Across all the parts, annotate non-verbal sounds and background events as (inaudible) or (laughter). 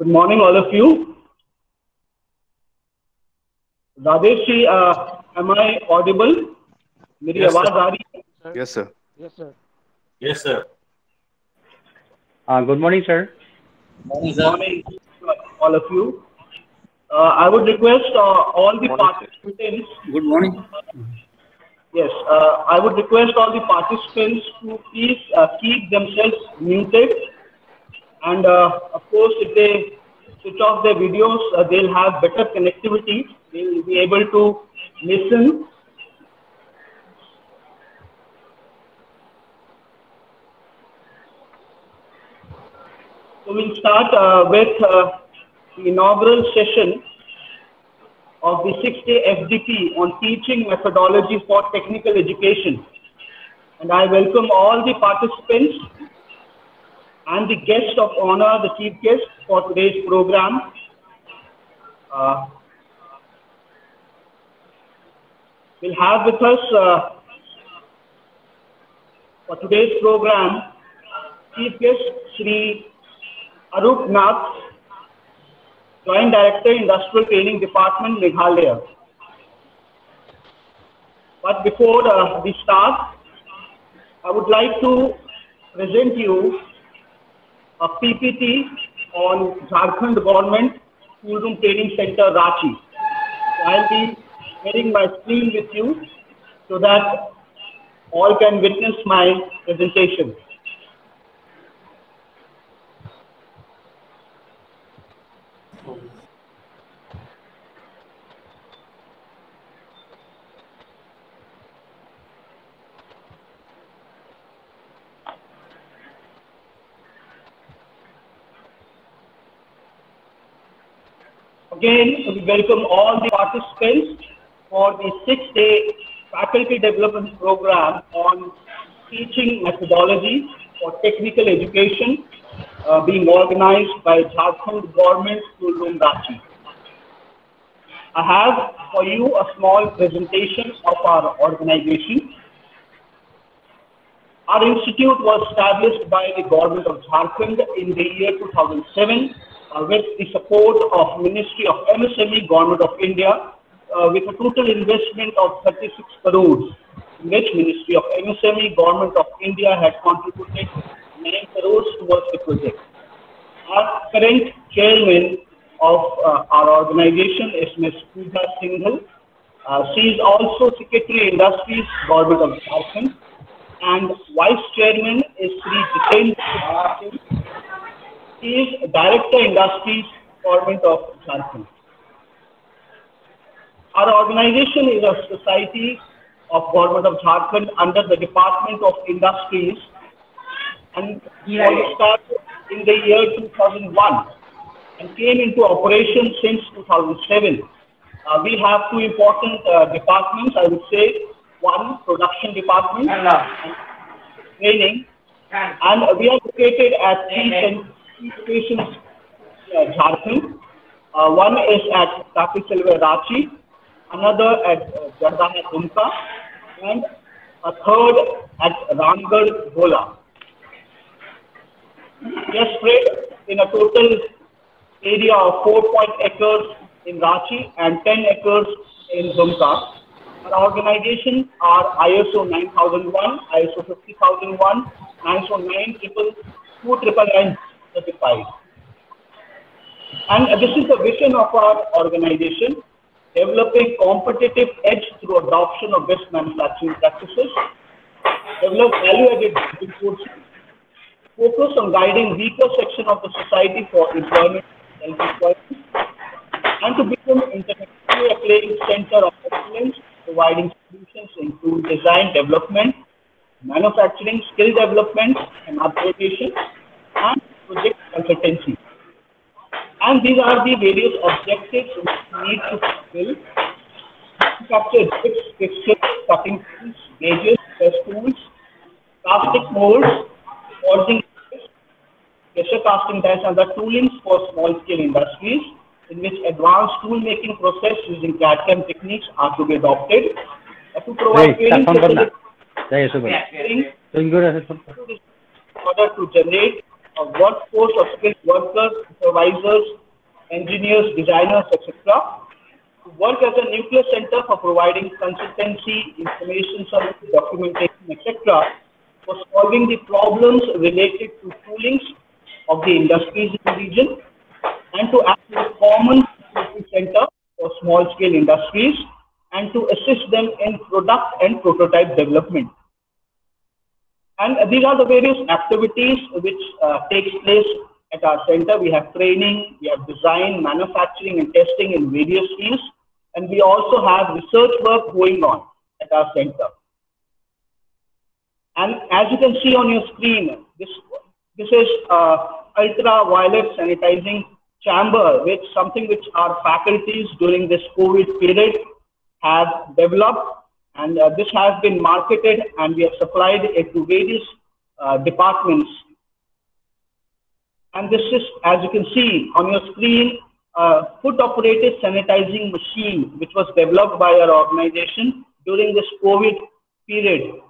Good morning, all of you. Rajesh ji am I audible? मेरी Yes, आवाज sir. आ रही है Yes, sir. Yes, sir. Yes, sir. Uh, good morning, sir. Good morning, all of you. Uh, I would request uh, all the participants. Good morning. Yes, uh, I would request all the participants to please uh, keep themselves muted. and uh, of course, if they switch off their videos, uh, they'll have better connectivity. They'll be able to listen. So we'll start uh, with uh, the inaugural session of the six-day FDP on teaching methodology for technical education. And I welcome all the participants and the guest of honor, the chief guest for today's program. Uh, we'll have with us uh, for today's program, chief guest Sri Arup Nath, Joint Director, Industrial Training Department, Meghalaya. But before uh, we start, I would like to present you a PPT on Jharkhand Government Tool Room Training Center, Ranchi. I'll be sharing my screen with you so that all can witness my presentation. Again, we welcome all the participants for the six-day faculty development program on teaching methodology for technical education uh, being organized by Jharkhand Government Tool Room Ranchi. I have for you a small presentation of our organization. Our institute was established by the government of Jharkhand in the year 2007 uh, with the support of Ministry of MSME, Government of India, uh, with a total investment of 36 crores, which Ministry of MSME, Government of India had contributed 9 crores towards the project. Our current chairman of uh, our organization is Ms. Pooja Singhal. Uh, she is also Secretary Industries, Government of Jharkhand, and Vice Chairman is Sri Jitendra Is Director Industries, Government of Jharkhand. Our organization is a society of Government of Jharkhand under the Department of Industries and was started in the year 2001 and came into operation since 2007. Uh, we have two important uh, departments, I would say. One, production department and training. And we are located at three cen- three locations uh, Jharkhand. Uh, one is at Tatisilwai Ranchi, another at uh, Dumka, and a third at Ramgarh. We are spread in a total area of 4 acres in Ranchi and 10 acres in Dumka. Our organizations are ISO 9001, ISO 50001, ISO 92299 certified. And this is the vision of our organization, developing competitive edge through adoption of best manufacturing practices, develop value-added resources, focus on guiding weaker section of the society for employment and self-employment, and to become internationally acclaimed center of excellence, providing solutions in design development, manufacturing, skill development and upgradation, and project consultancy. And these are the various objectives which need to fulfill. To capture jigs, fixtures, cutting tools, gauges, test tools, plastic molds, forging pressure casting dies and the toolings for small-scale industries in which advanced tool-making process using CAD-CAM techniques are to be adopted. Uh, to provide training to, to, to, to generate a workforce of skilled workers, supervisors, engineers, designers, etc. to work as a nuclear center for providing consultancy, information service, documentation, etc. for solving the problems related to toolings of the industries in the region and to act as a common center for small scale industries and to assist them in product and prototype development. And these are the various activities which uh, takes place at our center. We have training, we have design, manufacturing and testing in various fields. And we also have research work going on at our center. And as you can see on your screen, this, this is uh, ultraviolet sanitizing chamber, which something which our faculties during this COVID period have developed and uh, this has been marketed and we have supplied it to various uh, departments. And this is, as you can see on your screen, a foot-operated sanitizing machine, which was developed by our organization during this COVID period.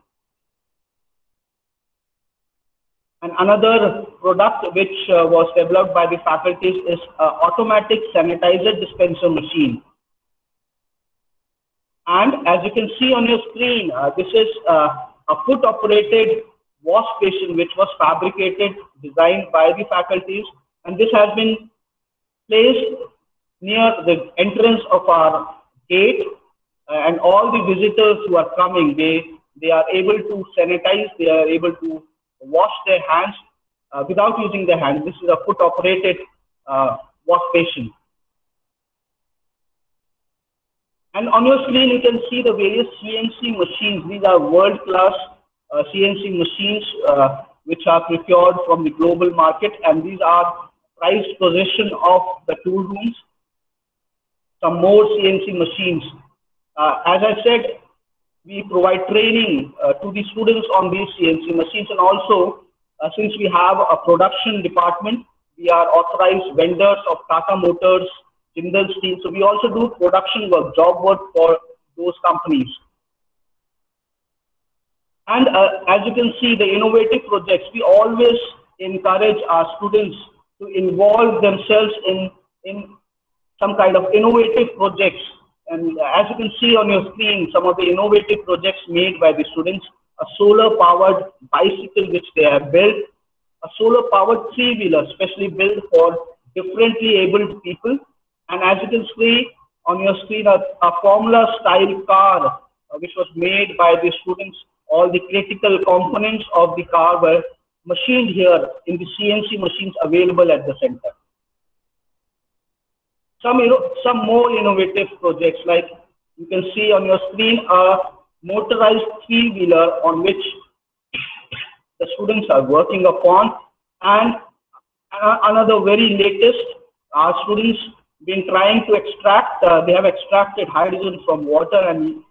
And another product which uh, was developed by the faculties is an automatic sanitizer dispenser machine. And as you can see on your screen, uh, this is uh, a foot operated wash station which was fabricated, designed by the faculties. And this has been placed near the entrance of our gate. Uh, and all the visitors who are coming, they, they are able to sanitize, they are able to wash their hands uh, without using their hands. This is a foot operated uh, wash station. And on your screen, you can see the various CNC machines. These are world-class uh, CNC machines uh, which are procured from the global market. And these are prized possession of the tool rooms. Some more CNC machines. Uh, as I said, we provide training uh, to the students on these CNC machines. And also, uh, since we have a production department, we are authorized vendors of Tata Motors, Jindal Steel. So we also do production work, job work for those companies. And uh, as you can see, the innovative projects, we always encourage our students to involve themselves in, in some kind of innovative projects. And as you can see on your screen, some of the innovative projects made by the students, a solar powered bicycle which they have built, a solar powered three wheeler specially built for differently abled people, and as you can see on your screen, a, a formula style car, uh, which was made by the students, all the critical components of the car were machined here in the CNC machines available at the center. Some, some more innovative projects like you can see on your screen a motorized three-wheeler on which the students are working upon and another very latest, our students been trying to extract, uh, they have extracted hydrogen from water and,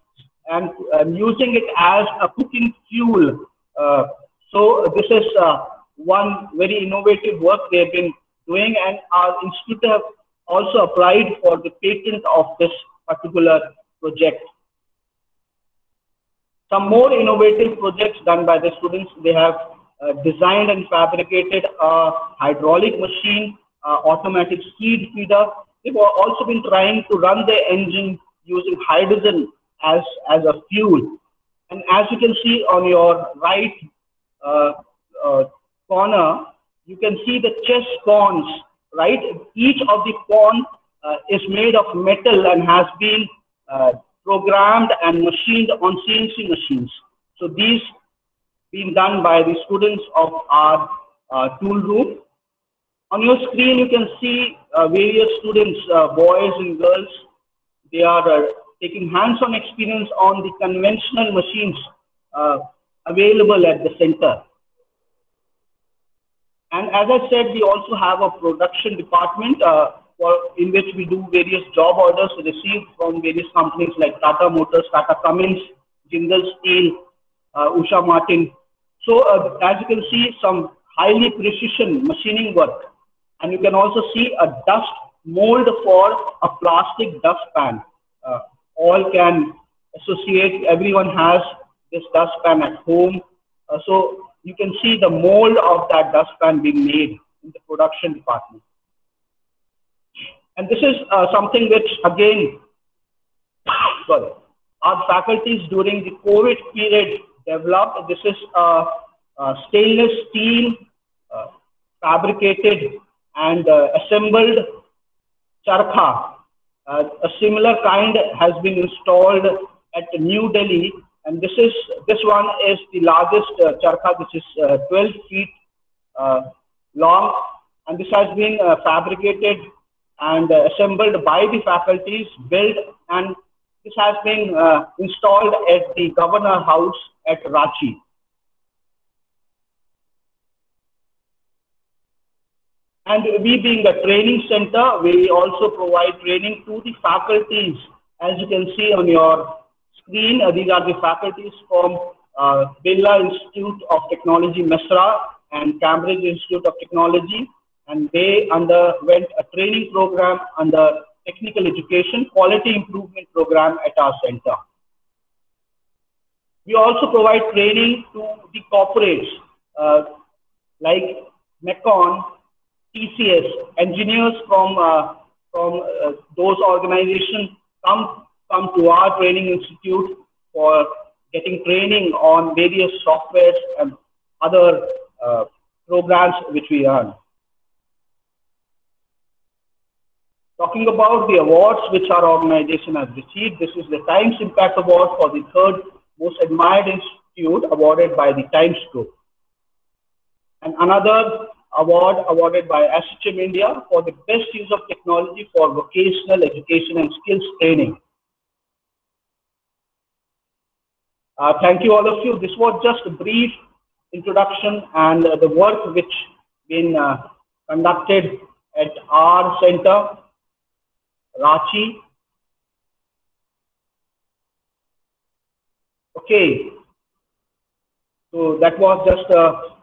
and, and using it as a cooking fuel. Uh, so this is uh, one very innovative work they have been doing and our institute have also applied for the patent of this particular project. Some more innovative projects done by the students, they have uh, designed and fabricated a hydraulic machine, uh, automatic seed feeder, They've also been trying to run their engine using hydrogen as, as a fuel. And as you can see on your right uh, uh, corner, you can see the chest pawns, right? Each of the cone uh, is made of metal and has been uh, programmed and machined on CNC machines. So these being done by the students of our uh, tool room. On your screen, you can see uh, various students, uh, boys and girls. They are uh, taking hands-on experience on the conventional machines uh, available at the center. And as I said, we also have a production department uh, for, in which we do various job orders received from various companies like Tata Motors, Tata Cummins, Jindal Steel, uh, Usha Martin. So as you can see, some highly precision machining work and you can also see a dust mold for a plastic dustpan. Uh, all can associate, everyone has this dustpan at home. Uh, so you can see the mold of that dustpan being made in the production department. And this is uh, something which, again, sorry, our faculties during the COVID period developed. This is a, a stainless steel uh, fabricated and uh, assembled charkha. Uh, a similar kind has been installed at New Delhi, and this is this one is the largest uh, charkha. This is uh, 12 feet uh, long, and this has been fabricated and assembled by the faculties, built, and this has been installed at the Governor House at Ranchi. And we being a training center, we also provide training to the faculties. As you can see on your screen, uh, these are the faculties from uh, Birla Institute of Technology, Mesra, and Cambridge Institute of Technology. And they underwent a training program under technical education quality improvement program at our center. We also provide training to the corporates uh, like Mecon, TCS, engineers from, uh, from uh, those organizations come, come to our training institute for getting training on various softwares and other uh, programs which we run. Talking about the awards which our organization has received, this is the Times Impact Award for the third most admired institute awarded by the Times Group. And another award awarded by ASSOCHAM India for the best use of technology for vocational education and skills training. Uh, thank you all of you. This was just a brief introduction and uh, the work which been uh, conducted at our center, Ranchi. Okay, so that was just a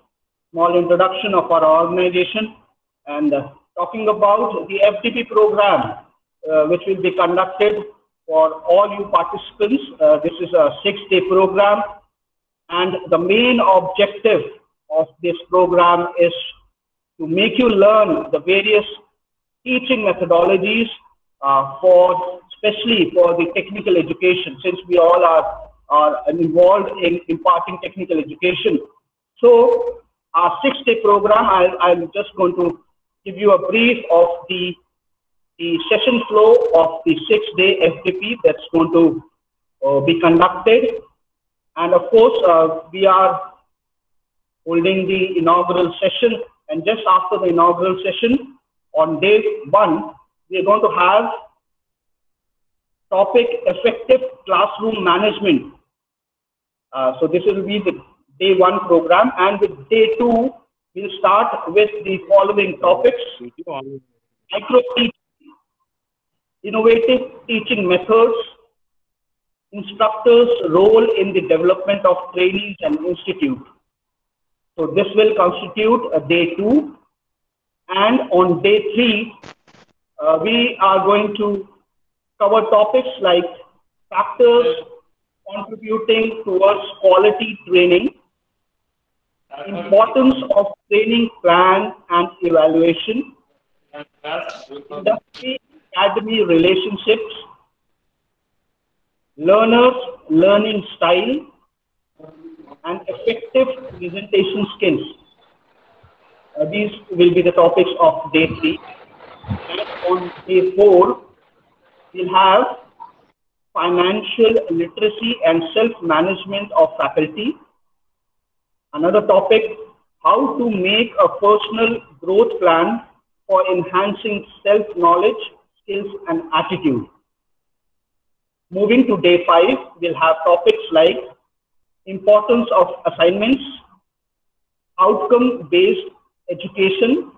small introduction of our organization and uh, talking about the FDP program, uh, which will be conducted for all you participants. Uh, this is a six-day program, and the main objective of this program is to make you learn the various teaching methodologies uh, for, especially for the technical education, since we all are, are involved in imparting technical education. So our six-day program, I, am just going to give you a brief of the, the session flow of the six-day FDP that's going to uh, be conducted. And of course, uh, we are holding the inaugural session. And just after the inaugural session, on day one, we are going to have topic effective classroom management. Uh, so this will be the day one program and with day two, we'll start with the following topics. Micro teaching, innovative teaching methods, instructors' role in the development of trainees and institute. So this will constitute a day two. And on day three, uh, we are going to cover topics like factors contributing towards quality training, importance of training plan and evaluation, industry academy relationships, learners learning style, and effective presentation skills. Uh, these will be the topics of day three. And on day four, we'll have financial literacy and self-management of faculty, Another topic, how to make a personal growth plan for enhancing self-knowledge, skills, and attitude. Moving to day five, we'll have topics like importance of assignments, outcome-based education,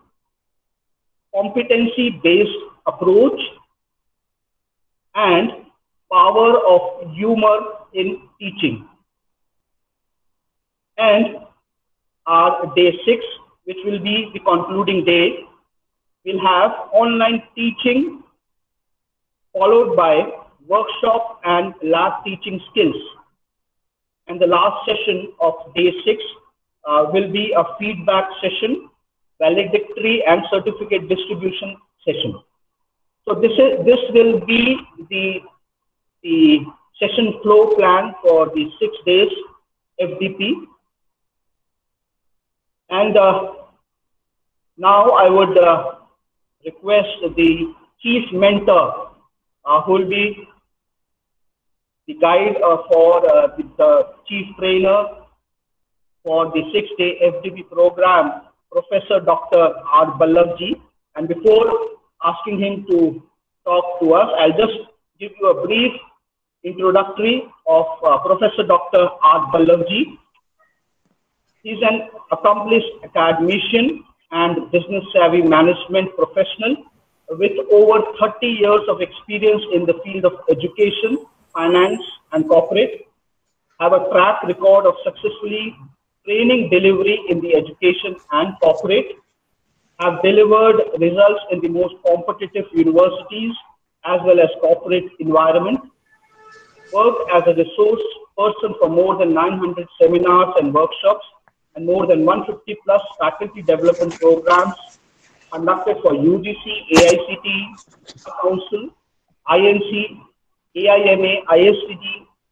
competency-based approach, and power of humor in teaching. And our day six, which will be the concluding day, we'll have online teaching followed by workshop and lab teaching skills. And the last session of day six uh, will be a feedback session, valedictory and certificate distribution session. So this is this will be the the session flow plan for the six days FDP. And uh, now I would uh, request the chief mentor uh, who will be the guide for the, the, chief trainer for the six-day FDP program, Professor Dr. R. Ballabhji. And before asking him to talk to us, I'll just give you a brief introductory of uh, Professor Dr. R. Ballabhji. He's an accomplished academician and business savvy management professional with over 30 years of experience in the field of education, finance, and corporate. Have a track record of successfully training delivery in the education and corporate. Have delivered results in the most competitive universities as well as corporate environment worked as a resource person for more than 900 seminars and workshops and more than 150 plus faculty development programs conducted for UGC, AICTE, Council, INC, AIMA, ISTD,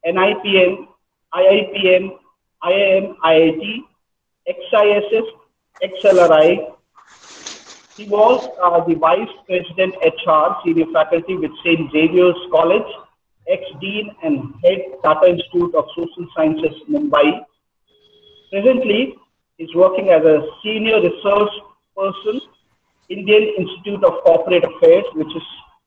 NIPM, IIPM, IIM, IIT, XISS, XLRI. He was uh, the Vice President HR, Senior Faculty with St. Xavier's College, ex-dean and head Tata Institute of Social Sciences, Mumbai. Presently, he's working as a senior research person, Indian Institute of Corporate Affairs, which is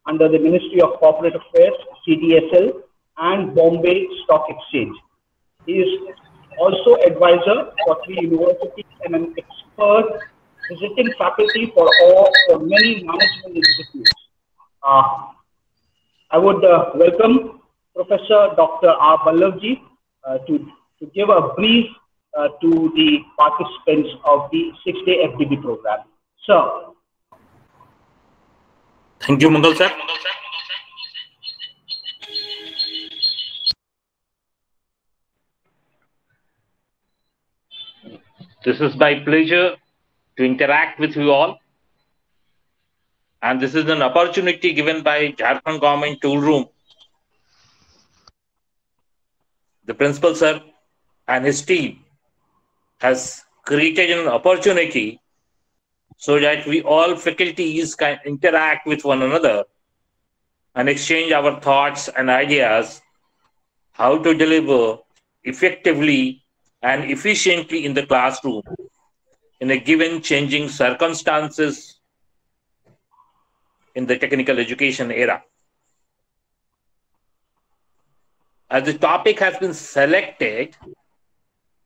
under the Ministry of Corporate Affairs, CDSL, and Bombay Stock Exchange. He is also advisor for three universities and an expert visiting faculty for all for many management institutes. Uh, I would uh, welcome Professor Dr. R. Ballabhji uh, to, to give a brief uh, to the participants of the six-day FDP program. Sir. Thank you, Mangal sir. This is my pleasure to interact with you all and this is an opportunity given by Jharkhand government tool room. The principal sir and his team has created an opportunity so that we all faculties can interact with one another and exchange our thoughts and ideas how to deliver effectively and efficiently in the classroom in a given changing circumstances in the technical education era. As the topic has been selected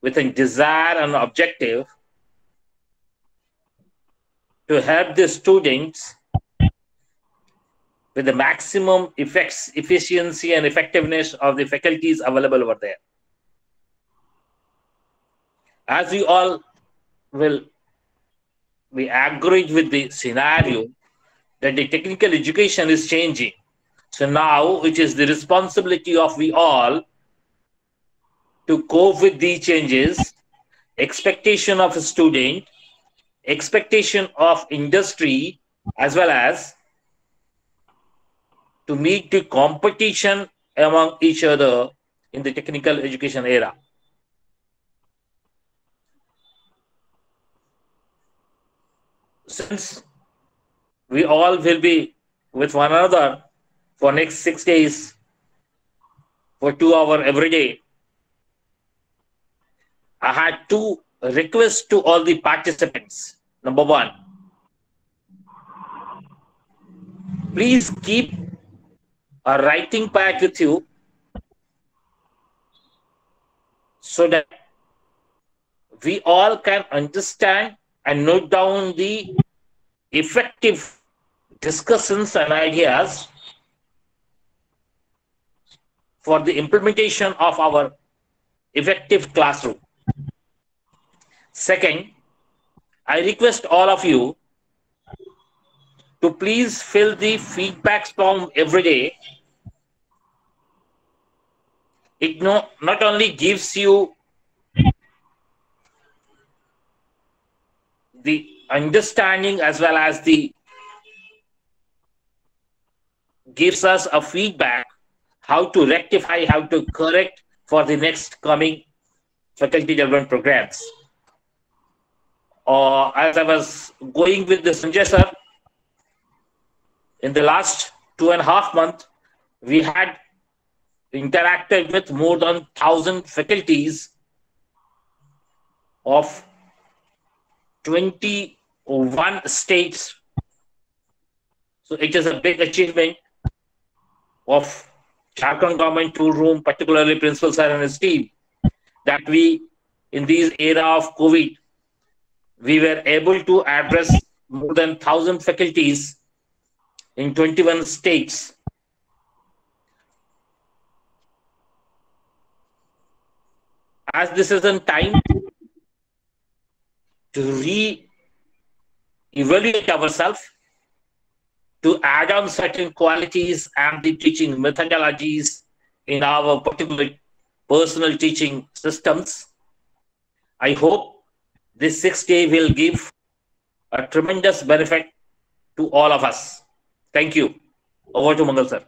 with a desire and objective to help the students with the maximum effects, efficiency and effectiveness of the faculties available over there. As we all will be agreed with the scenario that the technical education is changing. So now it is the responsibility of we all to cope with these changes, expectation of a student, expectation of industry, as well as to meet the competition among each other in the technical education era. Since we all will be with one another for next six days for two hour every day. I had two requests to all the participants. Number one, please keep a writing pad with you so that we all can understand and note down the effective discussions and ideas for the implementation of our effective classroom. Second, I request all of you to please fill the feedback form every day. It no, not only gives you the understanding as well as the gives us a feedback how to rectify, how to correct for the next coming faculty development programs. Uh, as I was going with the Sanjay sir, in the last two and a half months, we had interacted with more than 1,000 faculties of 21 states. So it is a big achievement of Jharkhand government tool room, particularly Principal Sir and his team, that we, in this era of COVID, we were able to address more than 1,000 faculties in 21 states. As this is a time to re-evaluate ourselves, to add on certain qualities and the teaching methodologies in our particular personal teaching systems. I hope this six day will give a tremendous benefit to all of us. Thank you. Over to Mangal sir.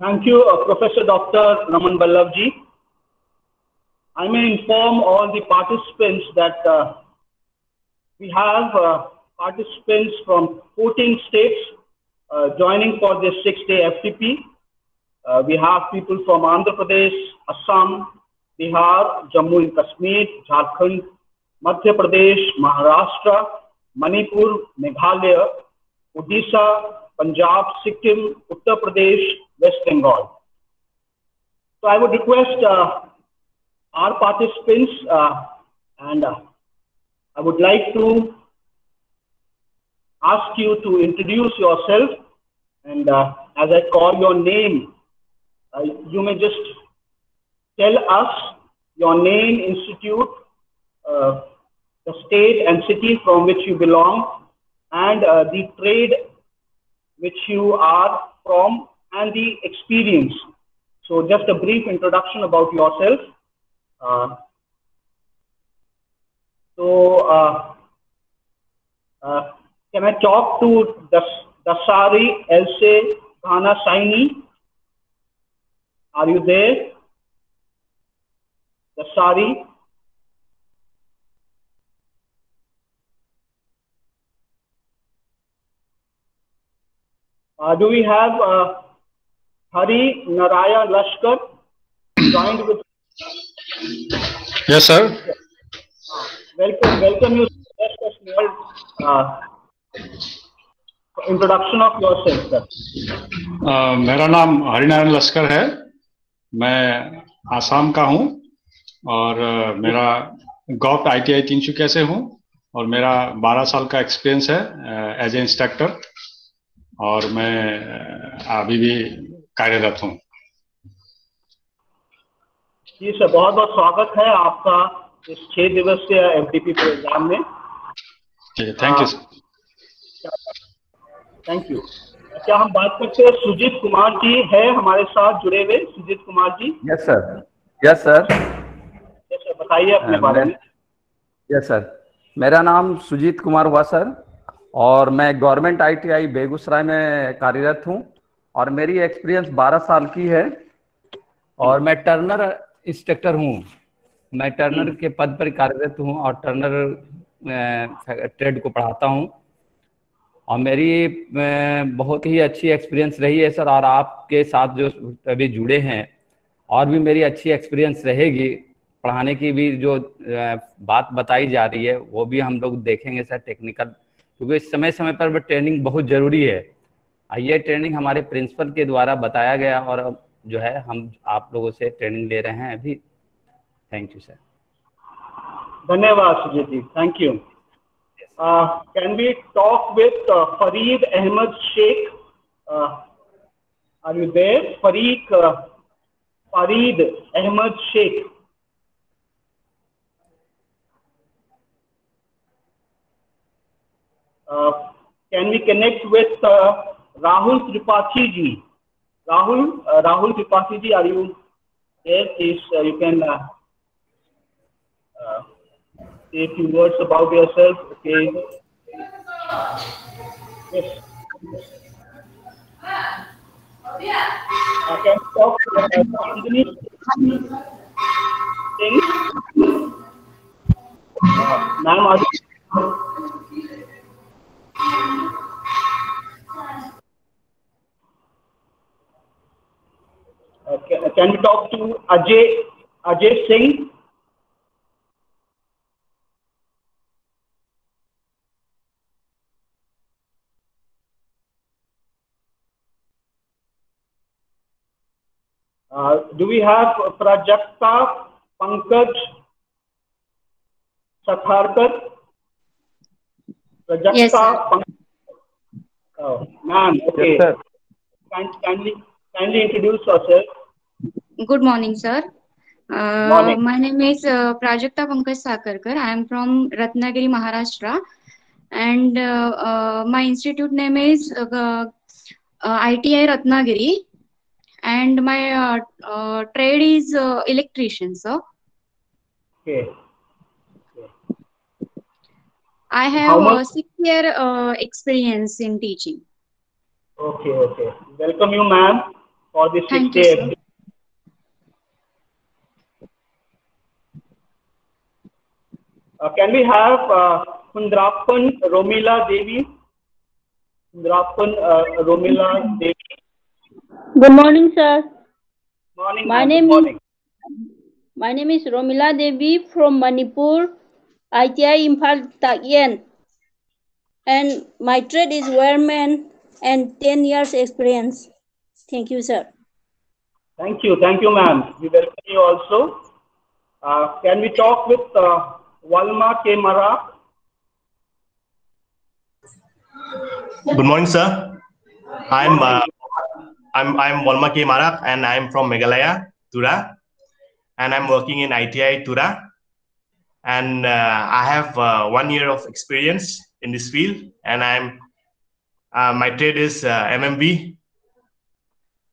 Thank you, uh, Professor Dr. Raman Ballabhji. I may inform all the participants that uh, we have uh, participants from 14 states uh, joining for this six-day FDP. Uh, we have people from Andhra Pradesh, Assam, Bihar, Jammu and Kashmir, Jharkhand, Madhya Pradesh, Maharashtra, Manipur, Meghalaya, Odisha, Punjab, Sikkim, Uttar Pradesh, West Bengal. So I would request uh, our participants uh, and uh, I would like to ask you to introduce yourself and uh, as I call your name, uh, you may just tell us your name, institute, uh, the state and city from which you belong, and uh, the trade which you are from, and the experience. So just a brief introduction about yourself. Uh, so, uh, uh, can I talk to Das Dasari Else Ghana Saini? Are you there? Dasari? Uh, do we have uh, Hari Naraya Lashkar joined with? Yes, sir. Welcome, welcome you. Just a small uh, introduction of yourself, sir. मेरा नाम हरिनारायण लश्कर है मैं आसाम का हूँ और मेरा गॉप I T I तीन से हूँ और मेरा 12 साल का एक्सपीरियंस है एज ए इंस्ट्रक्टर और मैं अभी भी कार्यरत हूँ। जी सर बहुत बहुत स्वागत है आपका इस छह दिवसीय एफडीपी प्रोग्राम में। Thank you sir thank you क्या हम बात करते हैं सुजीत कुमार जी है हमारे साथ जुड़े हुए। Sujit Kumar ji. Yes sir yes sir बताइए अपने बारे में यस सर। मेरा नाम सुजीत कुमार हुआ सर और मैं गवर्नमेंट आईटीआई बेगूसराय में कार्यरत हूँ और मेरी एक्सपीरियंस 12 साल की है और मैं टर्नर इंस्ट्रक्टर हूँ। मैं टर्नर के पद पर कार्यरत हूँ और टर्नर ट्रेड को पढ़ाता हूँ। और मेरी बहुत ही अच्छी एक्सपीरियंस रही है सर और आपके साथ जो अभी जुड़े हैं और भी मेरी अच्छी एक्सपीरियंस रहेगी। पढ़ाने की भी जो बात बताई जा रही है वो भी हम लोग देखेंगे सर टेक्निकल क्योंकि समय समय पर ट्रेनिंग बहुत ज़रूरी है। ये ट्रेनिंग हमारे प्रिंसिपल के द्वारा बताया गया और अब जो है हम आप लोगों से ट्रेनिंग ले रहे हैं अभी। थैंक यू सर धन्यवाद Sujit ji. Thank you can we talk with Farid Ahmed Shaikh are you there फरीक Farid Ahmed Shaikh Uh, can we connect with uh, Rahul Tripathi ji? Rahul, uh, Rahul Tripathi ji, are you there? Please, uh, you can uh, uh, say a few words about yourself. Okay. Yes. I can talk uh. Uh, Ma'am, are you- can, can we talk to Ajay Ajay Singh? Uh, do we have Prajakta Pankaj Satharkar? Prajakta Yes, sir. Pankaj. Oh, ma'am, okay. Yes, sir. Can, kindly, kindly introduce yourself. Good morning, sir. Uh, Morning. My name is uh, Prajakta Pankaj Sakarkar. I am from Ratnagiri, Maharashtra. And uh, uh, my institute name is uh, uh, ITI Ratnagiri. And my uh, uh, trade is uh, electrician, sir. Okay. I have uh, six year uh, experience in teaching. Okay, okay. Welcome you, ma'am, for this six day. sir. Uh, can we have uh, Romila Devi? Kundrappan uh, Romila Devi. Good morning, sir. Morning. My name Good is- My name is Romila Devi from Manipur, ITI Imphal Takyel. And my trade is wireman and 10 years experience. Thank you, sir. Thank you, thank you, ma'am. We welcome you also. Uh, can we talk with uh, Walma K. Mara? Good morning, sir. I'm uh, I'm I'm Walma K Marak, and I'm from Meghalaya, Tura, and I'm working in ITI Tura, and uh, I have uh, one year of experience in this field, and I'm uh, my trade is uh, MMV,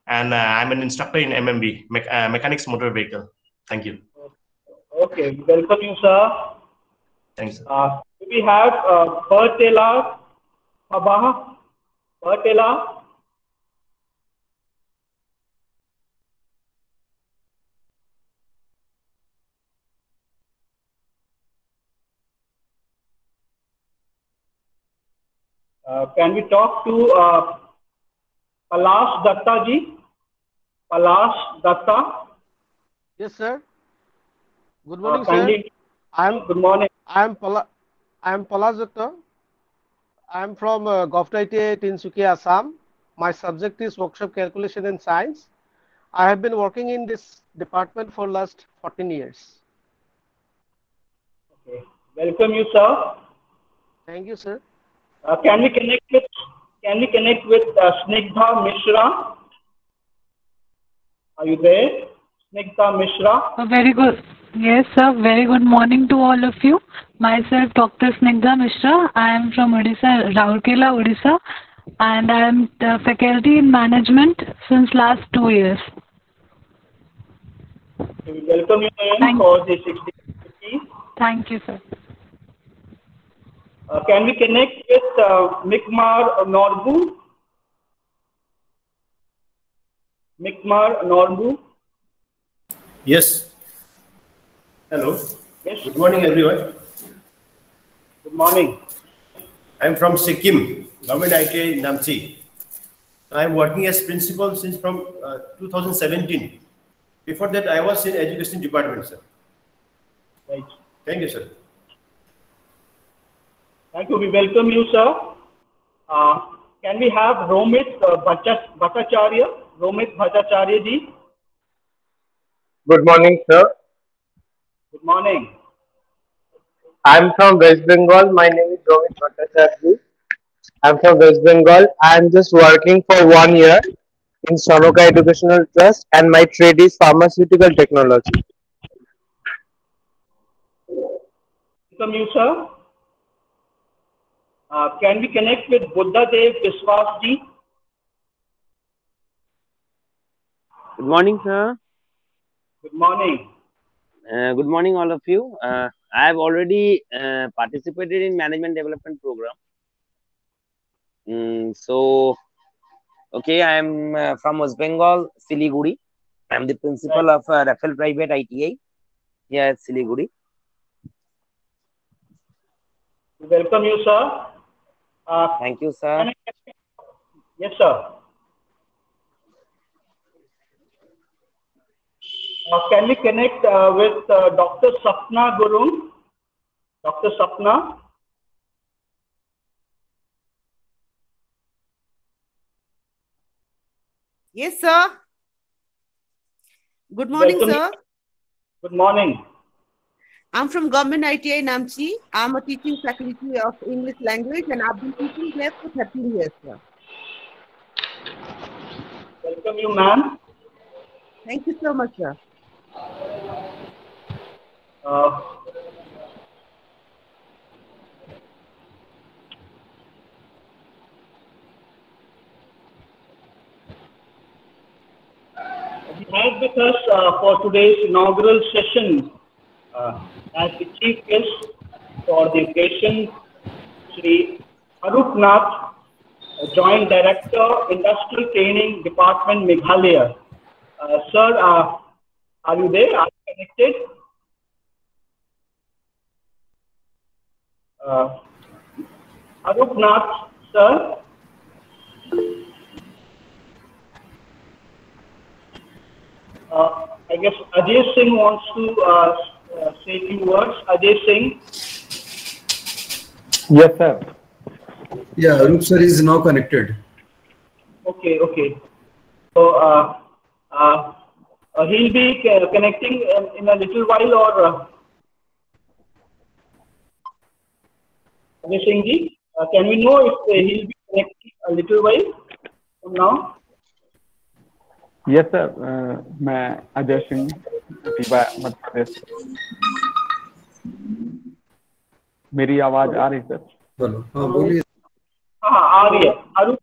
and uh, I'm an instructor in MMV, me- uh, mechanics motor vehicle. Thank you. Okay, welcome you, sir. Thanks. Sir. Uh, we have uh, Bertela Abah. Bertela. Uh, can we talk to uh, Palash Datta ji? Palash Datta. Yes, sir. Good Uh, morning, sir. I'm good morning. I'm Pala I'm Palaz I'm from uh, GovIT Tinsukia, Assam. My subject is workshop calculation and science. I have been working in this department for last 14 years. Okay. Welcome you, sir. Thank you, sir. Uh, can we connect with Can we connect with uh, Snigdha Mishra? Are you there, Snigdha Mishra? A very good. Yes, sir. Very good morning to all of you. Myself, Dr. Snigdha Mishra. I am from Odisha, Rourkela, Odisha, and I am the faculty in management since last two years. We welcome you in Thank- for the 60. Thank you, sir. Uh, can we connect with uh, Mikmar Norbu? Mikmar Norbu? Yes. Hello. Yes. Good morning, everyone. Good morning. I'm from Sikkim, Government ITI Namchi. I'm working as principal since from uh, 2017. Before that, I was in education department, sir. Right. Thank you, sir. Thank you. We welcome you, sir. Uh, can we have Romit uh, Bhattacharya? Romit Bhattacharya ji? Good morning, sir. Good morning. I'm from West Bengal. My name is Romit Bhattacharya. I'm from West Bengal. I'm just working for one year in Shanoka Educational Trust, and my trade is pharmaceutical technology. Welcome you, sir. Uh, can we connect with Buddha Dev Viswas ji? Good morning, sir. Good morning. Uh, good morning, all of you. Uh, I have already uh, participated in management development program. Mm, so, okay, I am uh, from West Bengal, Siliguri. I am the principal of uh, Rafael Private ITI here at Siliguri. Welcome you, sir. Uh, Thank you, sir. yes, sir. Uh, can we connect uh, with uh, Dr. Sapna Gurung? Dr. Sapna? Yes, sir. Good morning, Welcome. sir. Good morning. I'm from Government ITI Namchi. I'm a teaching faculty of English language and I've been teaching there for 13 years, sir. Welcome you, ma'am. Thank you so much, sir. Uh, we have with us uh, for today's inaugural session uh, as the chief guest for the occasion, Sri Arup Nath, Joint Director, Industrial Training Department, Meghalaya. Uh, sir, uh, are you there? Are you connected? Uh, Arup Nath, sir. Uh, I guess Ajay Singh wants to uh, uh, say a few words. Ajay Singh. Yes, sir. Yeah, Arup sir is now connected. Okay, okay. So uh, uh, uh, he'll be connecting in, in a little while or uh, Ajay Singh ji, uh, can we know if uh, he'll be connecting a little while from now? Yes sir मैं अजय सिंह रीवा मध्य प्रदेश मेरी आवाज़ आ रही sir बोलो हाँ बोलिए हाँ आ रही है Arup,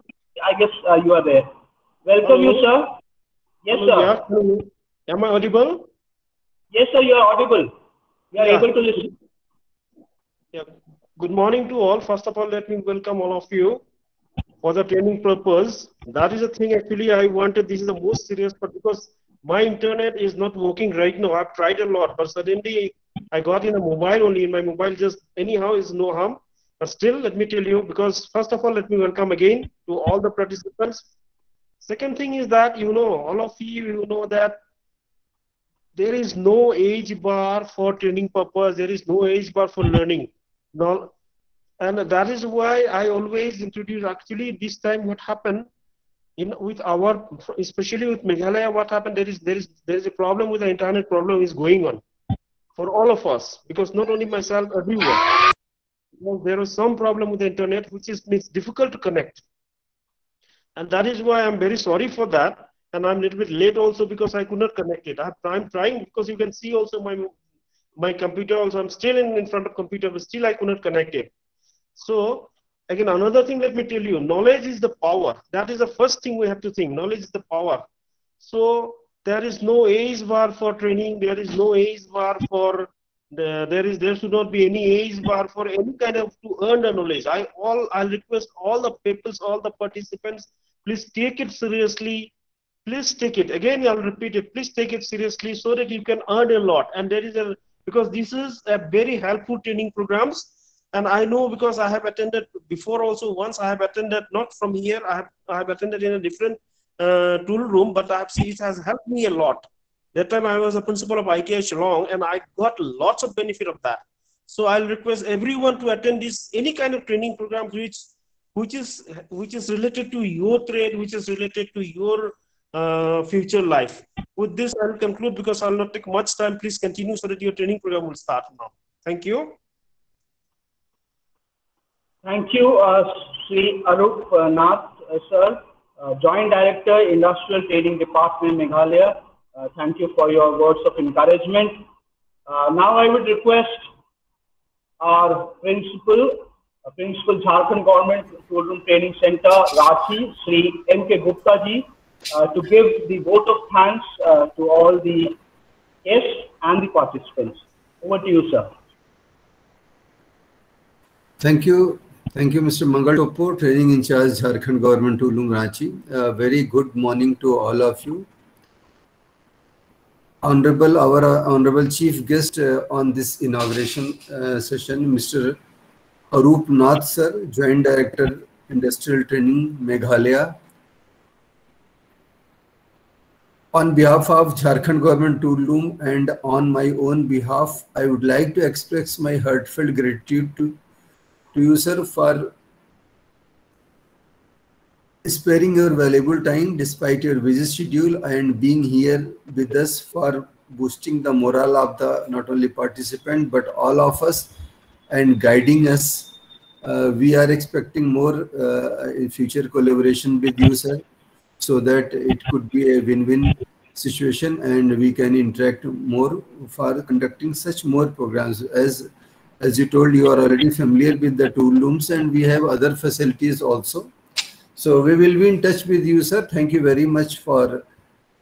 I guess uh, you are there. Welcome you, sir. Yes, Hello, sir. yeah, hello. Am I audible? Yes, sir. You are audible. We are Yeah. able to listen. Yeah. Good morning to all. First of all, let me welcome all of you for the training purpose. That is the thing actually I wanted. This is the most serious part because my internet is not working right now. I've tried a lot, but suddenly I got in a mobile only. In my mobile, just anyhow is no harm. But still, let me tell you because first of all, let me welcome again to all the participants. Second thing is that you know all of you you know that there is no age bar for training purpose. There is no age bar for learning. And that is why I always introduce. Actually, this time what happened in with our, especially with Meghalaya, what happened? There is there is there is a problem with the internet problem is going on for all of us because not only myself, everyone. Well, there is some problem with the internet which is it's difficult to connect, and that is why I'm very sorry for that. And I'm a little bit late also because I could not connect it. I'm trying because you can see also my my computer also. I'm still in, in front of computer, but still I could not connect it. So again, another thing, let me tell you, knowledge is the power. That is the first thing we have to think. Knowledge is the power. So there is no age bar for training. There is no age bar for the, there is there should not be any age bar for any kind of to earn the knowledge. I all I request all the peoples, all the participants, please take it seriously. Please take it again. I'll repeat it. Please take it seriously so that you can earn a lot. And there is a because this is a very helpful training programs. And i know because i have attended before also once i have attended not from here i have i have attended in a different uh, tool room but i have seen it has helped me a lot. That time i was a principal of iti shillong and i got lots of benefit of that. So i'll request everyone to attend this any kind of training program which which is which is related to your trade which is related to your uh, future life with this i'll conclude because i'll not take much time please continue so that your training program will start now thank you Thank you, uh, Sri Arup uh, Nath, uh, sir, uh, Joint Director, Industrial Training Department, Meghalaya. Uh, thank you for your words of encouragement. Uh, now I would request our principal, Principal Jharkhand Government Children Training Center, Ranchi, Sri M.K. Gupta ji, to give the vote of thanks uh, to all the guests and the participants. Over to you, sir. Thank you. Thank you, Mr. Mangal Toppo, Training in Charge, Jharkhand Government, Tool Room Ranchi. A very good morning to all of you. Honorable, our uh, Honorable Chief Guest uh, on this inauguration uh, session, Mr. Arup Nath, sir, Joint Director, Industrial Training, Meghalaya. On behalf of Jharkhand Government Tool Room and on my own behalf, I would like to express my heartfelt gratitude to to you, sir, for sparing your valuable time despite your busy schedule and being here with us for boosting the morale of the not only participant but all of us and guiding us. Uh, we are expecting more uh, in future collaboration with you, sir, so that it could be a win-win situation and we can interact more for conducting such more programs. As as you told you are already familiar with the tool rooms and we have other facilities also. So we will be in touch with you sir. Thank you very much for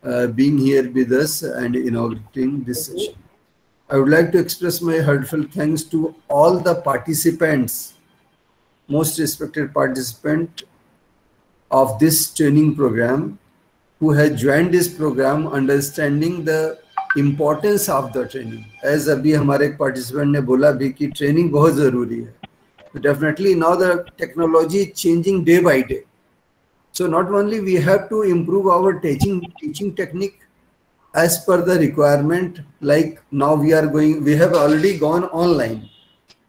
uh, being here with us and inaugurating this session. I would like to express my heartfelt thanks to all the participants most respected participant of this training program who has joined this program understanding the importance of the training as अभी हमारे एक participant ने बोला भी कि training बहुत ज़रूरी है तो definitely now the technology changing day by day so not only we have to improve our teaching teaching technique as per the requirement like now we are going we have already gone online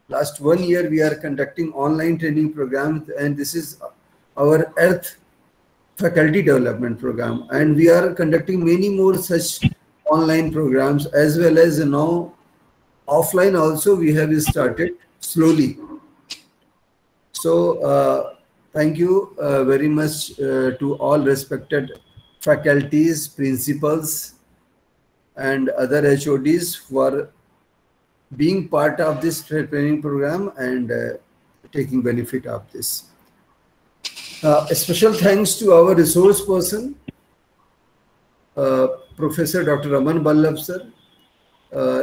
last one year we are conducting online training programs and this is our earth faculty development program and we are conducting many more such online programs as well as know offline also we have started slowly so uh, thank you uh, very much uh, to all respected faculties principals and other HODs for being part of this training program and uh, taking benefit of this. Uh, a special thanks to our resource person, uh, Professor Dr. Raman Ballabh sir, uh,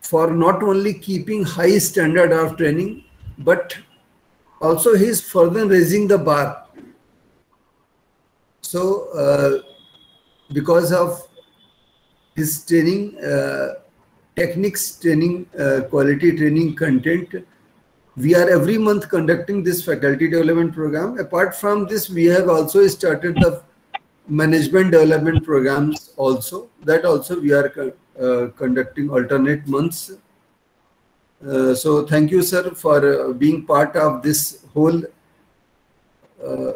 for not only keeping high standard of training, but also he's further raising the bar. So uh, because of his training, uh, techniques training, uh, quality training content, we are every month conducting this faculty development program. Apart from this, we have also started the management development programs also. That also we are uh, conducting alternate months. Uh, so thank you sir for uh, being part of this whole uh,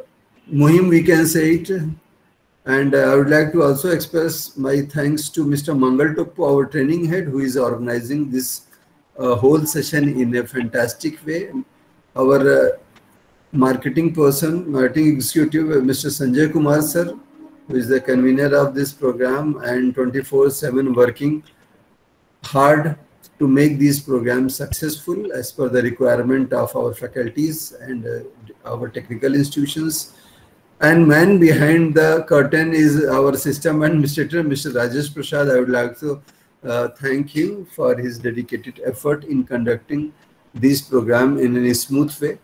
muhim we can say it. And i would like to also express my thanks to mr mangal toppo our training head who is organizing this uh, whole session in a fantastic way our marketing person marketing executive mr sanjay kumar sir who is the convener of this program and 24-7 working hard to make these programs successful as per the requirement of our faculties and uh, our technical institutions. And man behind the curtain is our system administrator, Mr. Rajesh Prasad. I would like to uh, thank you for his dedicated effort in conducting this program in a smooth way.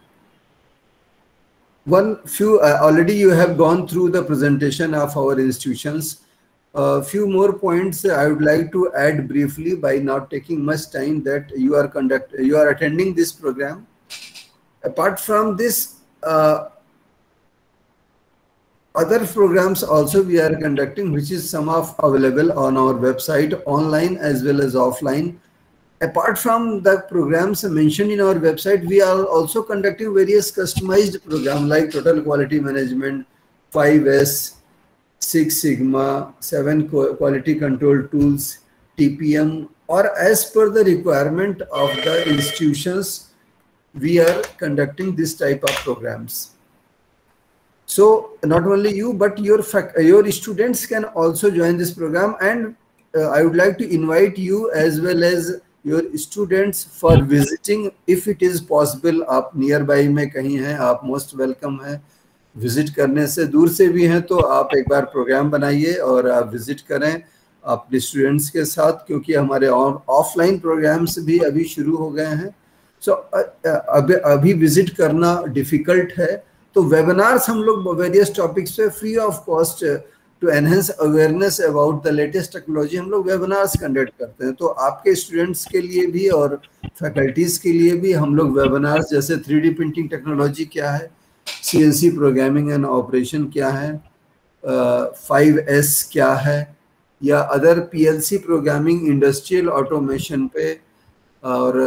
One few uh, already you have gone through the presentation of our institutions. A uh, few more points i would like to add briefly by not taking much time that you are conduct you are attending this program. Apart from this uh, other programs also we are conducting which is some of available on our website online as well as offline apart from the programs mentioned in our website, we are also conducting various customized programs like Total Quality Management, 5S, Six Sigma, 7 Quality Control Tools, TPM, or as per the requirement of the institutions, we are conducting this type of programs. So not only you, but your your students can also join this program. And uh, I would like to invite you as well as your students for visiting if it is possible आप nearby में कहीं हैं आप most welcome हैं. Visit करने से दूर से भी हैं तो आप एक बार प्रोग्राम बनाइए और आप विज़िट करें अपने स्टूडेंट्स के साथ क्योंकि हमारे ऑफलाइन प्रोग्राम्स भी अभी शुरू हो गए हैं. सो अभी अभी विज़िट करना डिफ़िकल्ट है तो वेबिनार्स हम लोग वेरियस टॉपिक्स पे free of cost to enhance awareness about the latest technology हम लोग वेबिनार्स कंडक्ट करते हैं। तो आपके स्टूडेंट्स के लिए भी और फैकल्टीज के लिए भी हम लोग वेबिनार्स जैसे थ्री प्रिंटिंग टेक्नोलॉजी क्या है सीएनसी प्रोग्रामिंग एंड ऑपरेशन क्या है फाइव uh, एस क्या है या other PLC programming industrial automation पे और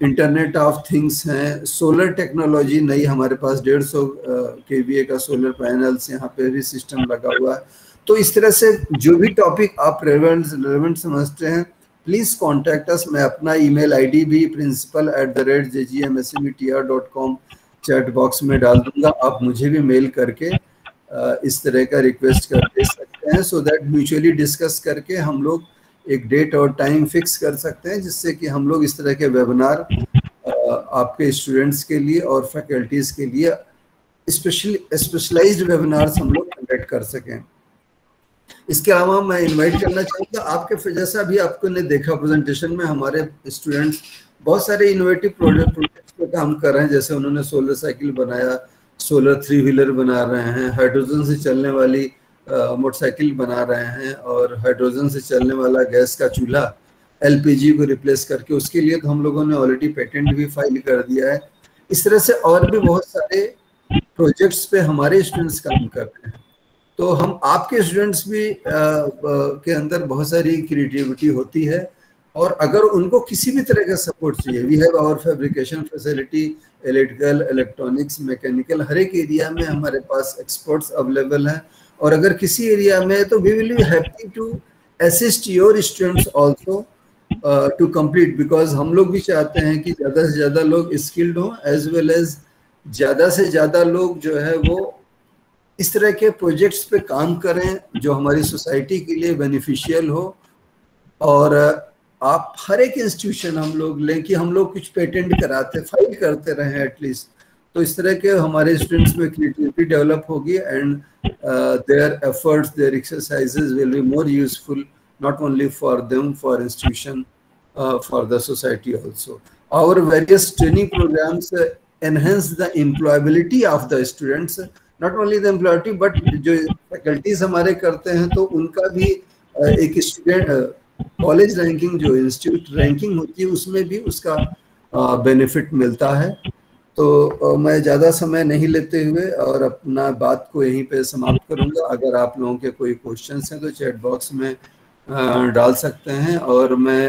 इंटरनेट ऑफ़ थिंग्स हैं। सोलर टेक्नोलॉजी नई हमारे पास डेढ़ सौ के वी का सोलर पैनल्स यहाँ पे भी सिस्टम लगा हुआ है। तो इस तरह से जो भी टॉपिक आप रेलेवेंट रेलेवेंट समझते हैं प्लीज़ कॉन्टैक्ट अस मैं अपना ईमेल आईडी भी principal at the rate J G M S M T R dot com chat box में डाल दूँगा। आप मुझे भी मेल करके इस तरह का रिक्वेस्ट कर दे सकते हैं। सो दैट म्यूचुअली डिस्कस करके हम लोग एक डेट और टाइम फिक्स कर सकते हैं, जिससे कि हम लोग इस तरह के वेबिनार आपके स्टूडेंट्स के लिए और फैकल्टीज के लिए स्पेशली स्पेशलाइज्ड वेबिनार्स हम लोग कंडक्ट कर सकें। इसके अलावा मैं इनवाइट करना चाहूँगा, आपके जैसा भी आपको ने देखा प्रेजेंटेशन में, हमारे स्टूडेंट्स बहुत सारे इनोवेटिव प्रोजेक्ट्स पे काम कर रहे हैं, जैसे उन्होंने सोलर साइकिल बनाया सोलर थ्री व्हीलर बना रहे हैं हाइड्रोजन से चलने वाली मोटरसाइकिल बना रहे हैं और हाइड्रोजन से चलने वाला गैस का चूल्हा एलपीजी को रिप्लेस करके उसके लिए तो हम लोगों ने ऑलरेडी पेटेंट भी फ़ाइल कर दिया है। इस तरह से और भी बहुत सारे प्रोजेक्ट्स पे हमारे स्टूडेंट्स काम कर रहे हैं। तो हम आपके स्टूडेंट्स भी आ, के अंदर बहुत सारी क्रिएटिविटी होती है और अगर उनको किसी भी तरह का सपोर्ट चाहिए we have our fabrication facility electrical electronics mechanical हर एक एरिया में हमारे पास एक्सपर्ट्स अवेलेबल हैं। और अगर किसी एरिया में तो we will be happy to assist your students also to complete because हम लोग भी चाहते हैं कि ज़्यादा से ज़्यादा लोग स्किल्ड हों एज वेल एज ज़्यादा से ज़्यादा लोग जो है वो इस तरह के प्रोजेक्ट्स पे काम करें, जो हमारी सोसाइटी के लिए बेनिफिशियल हो। और, आप हर एक इंस्टीट्यूशन हम लोग लें कि हम लोग कुछ पेटेंट कराते फ़ाइल करते रहें एटलीस्ट तो इस तरह के हमारे स्टूडेंट्स में क्रिएटिविटी डेवलप होगी and their efforts their exercises will be more useful not only for them for institution for the society also our various training programmes enhance the employability of the students not only the employability but जो faculties हमारे करते हैं तो उनका भी uh, एक student college ranking जो institute ranking होती है उसमें भी उसका बेनिफिट uh, मिलता है। तो मैं ज़्यादा समय नहीं लेते हुए और अपना बात को यहीं पे समाप्त करूँगा। अगर आप लोगों के कोई क्वेश्चंस हैं तो चैट बॉक्स में डाल सकते हैं और मैं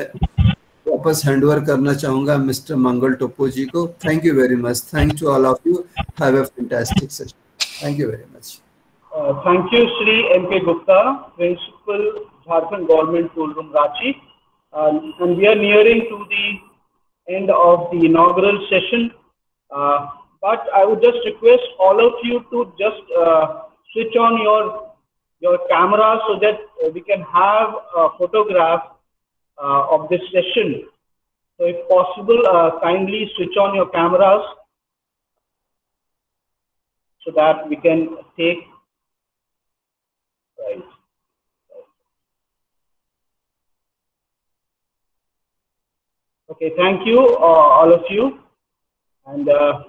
वापस हैंड ओवर करना चाहूँगा मिस्टर मंगल टोपो जी को। Thank you very much thank to all of you have a fantastic session thank you very much thank you Shri M K Gupta principal Jharkhand government school room Ranchi and we are nearing to the end of the inaugural session. Uh, but I would just request all of you to just uh, switch on your your camera so that uh, we can have a photograph of this session. So if possible, kindly switch on your cameras so that we can take right. Okay, thank you, uh, all of you. And uh,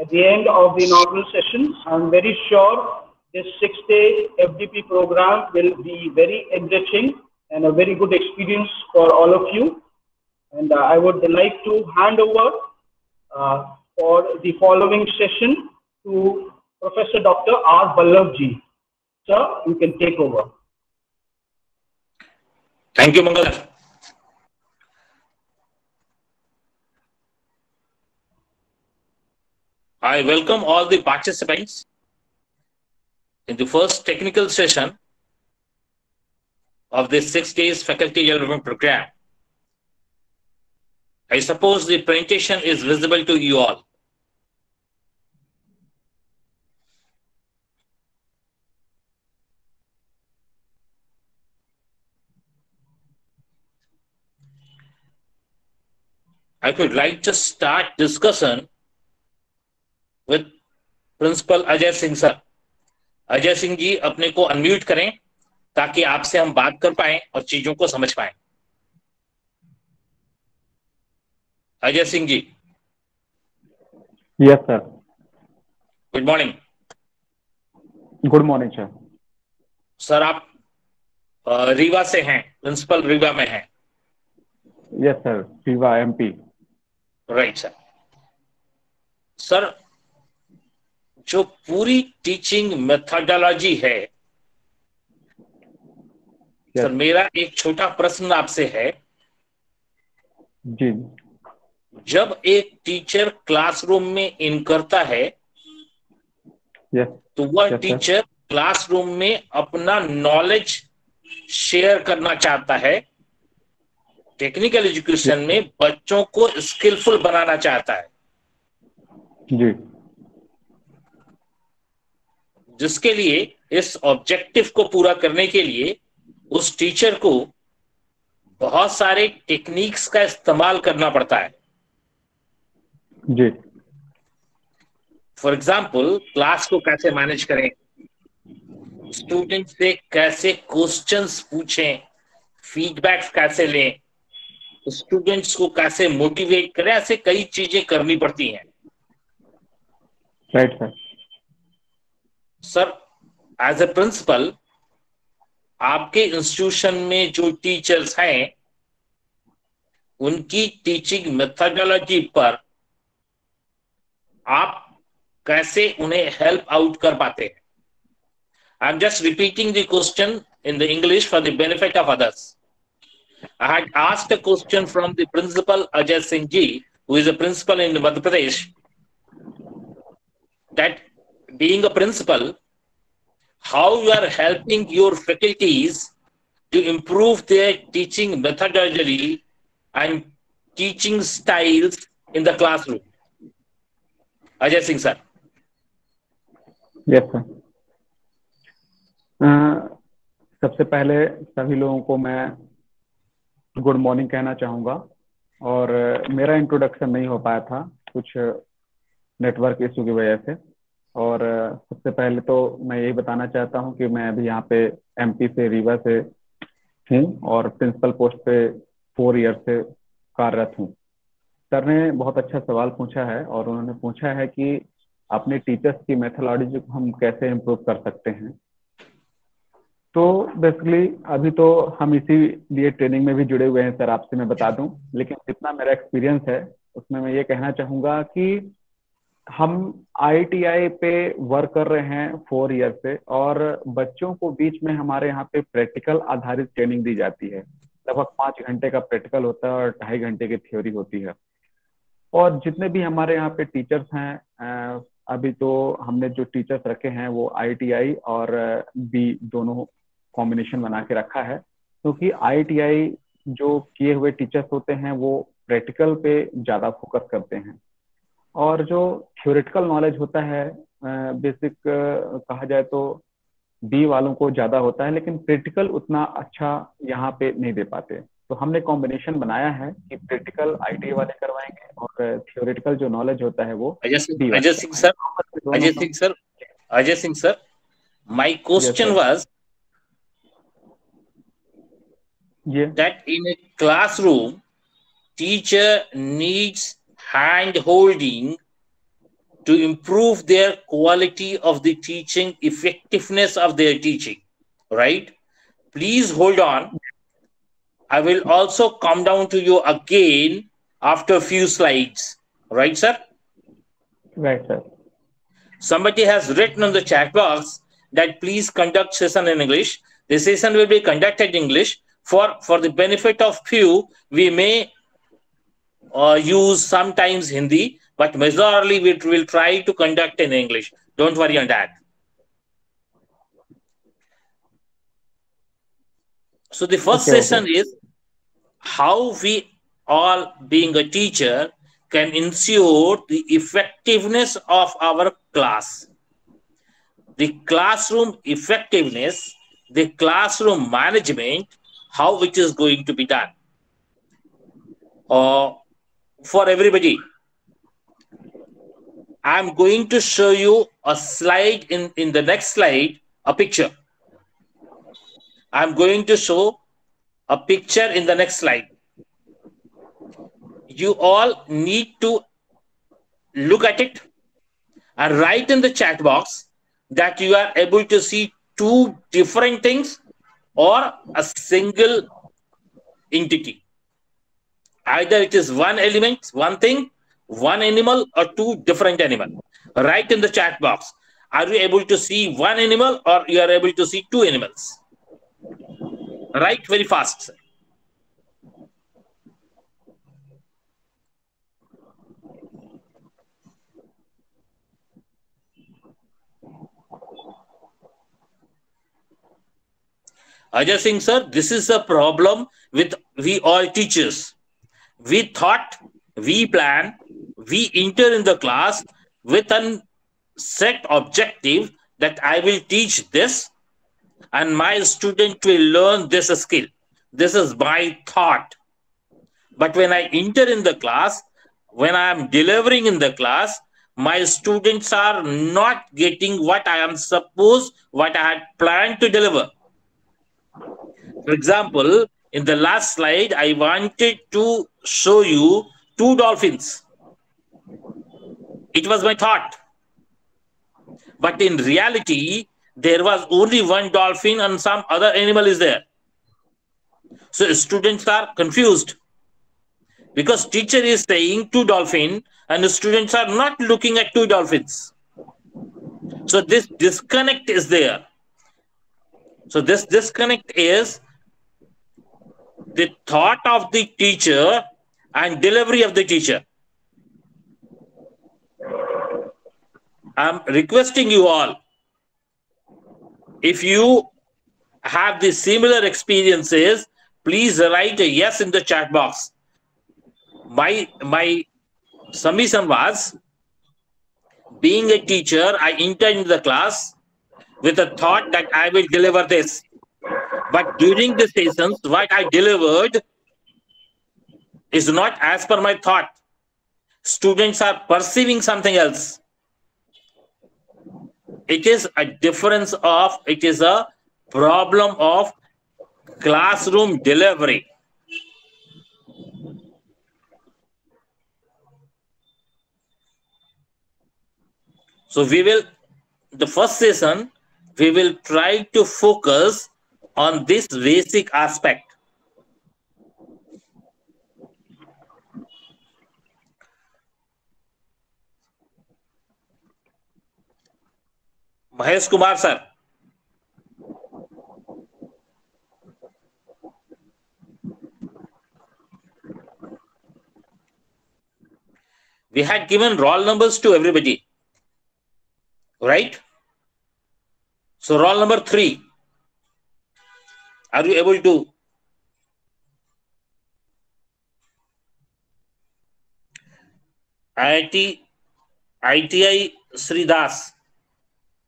at the end of the inaugural session, I'm very sure this six-day FDP program will be very enriching and a very good experience for all of you. And uh, I would like to hand over uh, for the following session to Professor Dr. R. Ballabhji. Sir, you can take over. Thank you, Mangala. I welcome all the participants in the first technical session of this six days faculty development program. I suppose the presentation is visible to you all. I would like to start discussion with principal Ajay Singh sir Ajay Singh ji अपने को unmute करें ताकि आपसे हम बात कर पाए और चीज़ों को समझ पाए। Ajay Singh ji yes sir good morning good morning sir sir आप रीवा से हैं प्रिंसिपल रीवा में हैं। Yes sir Rewa MP right sir sir जो पूरी टीचिंग मेथोडोलॉजी है। सर मेरा एक छोटा प्रश्न आपसे है। जी। जब एक टीचर क्लासरूम में इन करता है तो वह. टीचर क्लासरूम में अपना नॉलेज शेयर करना चाहता है। टेक्निकल एजुकेशन में बच्चों को स्किलफुल बनाना चाहता है। जी। जिसके लिए इस ऑब्जेक्टिव को पूरा करने के लिए उस टीचर को बहुत सारे टेक्निक्स का इस्तेमाल करना पड़ता है। जी। फॉर एग्ज़ाम्पल क्लास को कैसे मैनेज करें? स्टूडेंट से कैसे क्वेश्चंस पूछें? फीडबैक्स कैसे लें? स्टूडेंट्स को कैसे मोटिवेट करें? ऐसे कई चीज़ें करनी पड़ती हैं। Right sir sir as a principal आपके इंस्टीट्यूशन में जो टीचर्स हैं उनकी टीचिंग मेथडोलॉजी पर आप कैसे उन्हें हेल्प आउट कर पाते हैं? I am just repeating the question in the English for the benefit of others I had asked a question from the principal Ajay Singh ji, who is a principal in Madhya Pradesh, that being a principal, how you are helping your faculties to improve their teaching methodology and teaching styles in the classroom. Ajay Singh sir. Yes sir सबसे पहले सभी लोगों को मैं good morning कहना चाहूँगा और मेरा इंट्रोडक्शन नहीं हो पाया था कुछ नेटवर्क इशू की वजह से और सबसे पहले तो मैं यही बताना चाहता हूँ कि मैं अभी यहाँ पे एमपी से रीवा से हूँ और प्रिंसिपल पोस्ट पे फोर ईयर से कार्यरत हूँ। सर ने बहुत अच्छा सवाल पूछा है और उन्होंने पूछा है कि अपने टीचर्स की मेथोलॉजी को हम कैसे इम्प्रूव कर सकते हैं। तो बेसिकली अभी तो हम इसी लिए ट्रेनिंग में भी जुड़े हुए हैं सर, आपसे मैं बता दूँ। लेकिन जितना मेरा एक्सपीरियंस है, उसमें मैं ये कहना चाहूँगा कि हम आईटीआई पे वर्क कर रहे हैं फोर ईयर से और बच्चों को बीच में हमारे यहाँ पे प्रैक्टिकल आधारित ट्रेनिंग दी जाती है। लगभग पाँच घंटे का प्रैक्टिकल होता है और ढाई घंटे की थ्योरी होती है। और जितने भी हमारे यहाँ पे टीचर्स हैं अभी तो हमने जो टीचर्स रखे हैं वो आईटीआई और बी दोनों कॉम्बिनेशन बना के रखा है। क्योंकि तो आईटीआई जो किए हुए टीचर्स होते हैं वो प्रैक्टिकल पे ज़्यादा फोकस करते हैं। और जो थ्योरेटिकल नॉलेज होता है बेसिक कहा जाए तो बी वालों को ज़्यादा होता है लेकिन प्रैक्टिकल उतना अच्छा यहाँ पे नहीं दे पाते। तो हमने कॉम्बिनेशन बनाया है कि प्रैक्टिकल आईटी वाले करवाएँगे और थियोरेटिकल जो नॉलेज होता है वो Ajay B Singh, वाले Ajay Singh sir, दोनों Ajay का- Singh sir, Ajay Singh sir, my teacher sir. Was Yeah. that in a classroom, teacher needs hand holding to improve their quality of the teaching, effectiveness of their teaching, right? Please hold on. I will also come down to you again after a few slides, right, sir? Right, sir. Somebody has written on the chat box that please conduct session in English. The session will be conducted in English. For, for the benefit of few, we may uh, use sometimes Hindi, but majorly we will try to conduct in English. Don't worry on that. So the first Okay, okay. session is how we all being a teacher can ensure the effectiveness of our class. The classroom effectiveness, the classroom management, how it is going to be done. Uh, for everybody, I'm going to show you a slide in, in the next slide, a picture. I'm going to show a picture in the next slide. You all need to look at it and write in the chat box that you are able to see two different things or a single entity. Either it is one element, one thing, one animal, or two different animal. Write in the chat box. Are you able to see one animal or you are able to see two animals? Write very fast. Sir. Ajay Singh, sir, this is a problem with we all teachers. We thought, we plan, we enter in the class with an set objective that I will teach this and my student will learn this skill. This is my thought. But when I enter in the class, when I am delivering in the class, my students are not getting what I am supposed, what I had planned to deliver. For example, in the last slide, I wanted to show you two dolphins. It was my thought. But in reality, there was only one dolphin and some other animal is there. So students are confused because teacher is saying two dolphin and the students are not looking at two dolphins. So this disconnect is there. So this disconnect is the thought of the teacher and delivery of the teacher. I'm requesting you all, if you have the similar experiences, please write a yes in the chat box. My, my submission was, being a teacher, I entered the class with a thought that I will deliver this. But during the sessions, what I delivered is not as per my thought. Students are perceiving something else. It is a difference of, it is a problem of classroom delivery. So we will, the first session, we will try to focus on this basic aspect. Mahesh Kumar, sir. We had given roll numbers to everybody, right? So roll number three. Are you able to IIT ITI Sri Das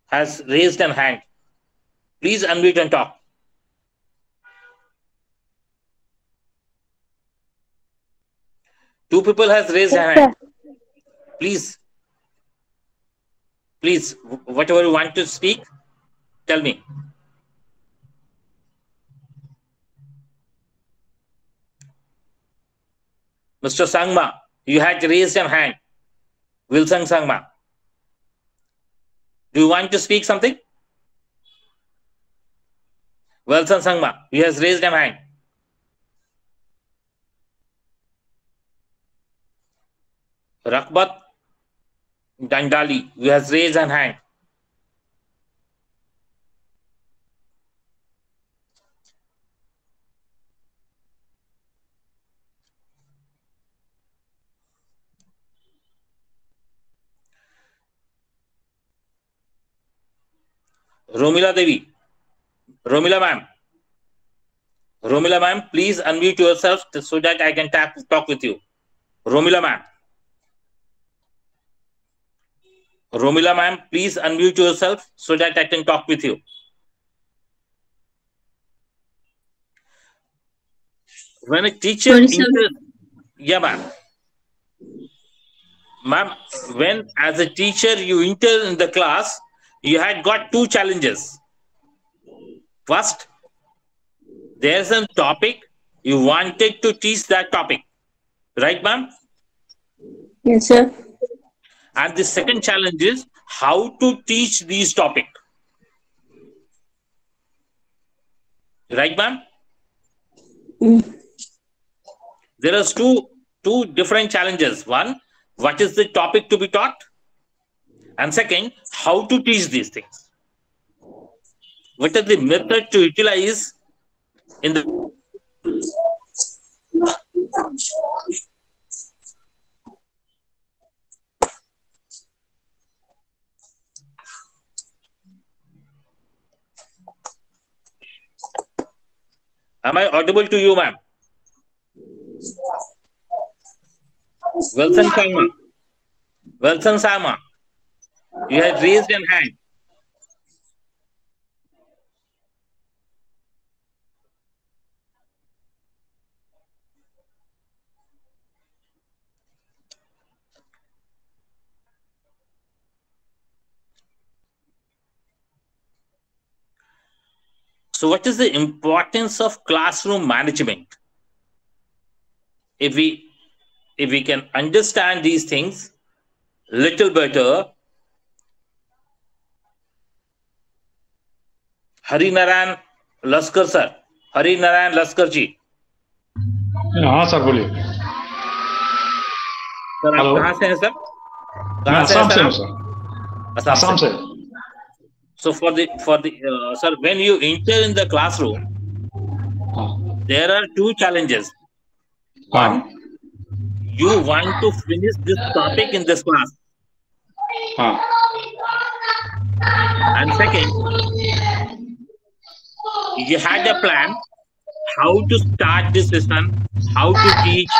has raised an hand. Please unmute and talk. Two people has raised yes, hand. Please, please, whatever you want to speak, tell me. Mr. Sangma, you had raised your hand. Wilson Sangma. Do you want to speak something? Wilson Sangma, he has raised your hand. Rakbat Dandali, you has raised an hand. Romila Devi. Romila ma'am. Romila ma'am, please unmute yourself so that I can tap, talk with you. Romila ma'am. Romila ma'am, please unmute yourself so that I can talk with you. When a teacher, yeah ma'am. Ma'am, when as a teacher you enter in the class, you had got two challenges. First, there's a topic you wanted to teach that topic, right, ma'am? Yes, sir. And the second challenge is how to teach these topic. Right, ma'am? Hmm. There are two two different challenges. One, what is the topic to be taught? And second, how to teach these things. What are the method to utilize in the Am I audible to you, ma'am? Wilson Sharma. Wilson Sama. You have raised your hand. So, what is the importance of classroom management? If we if we can understand these things little better, Harinarayan Laskar sir. Harinarayan Laskar ji. हाँ sir बोलिए। Sir से हैं sir? कहाँ हाँ, से हैं so for for the sir you enter in the classroom there are two challenges you want to finish this topic in this class and second you had a plan how to start this session, how to teach,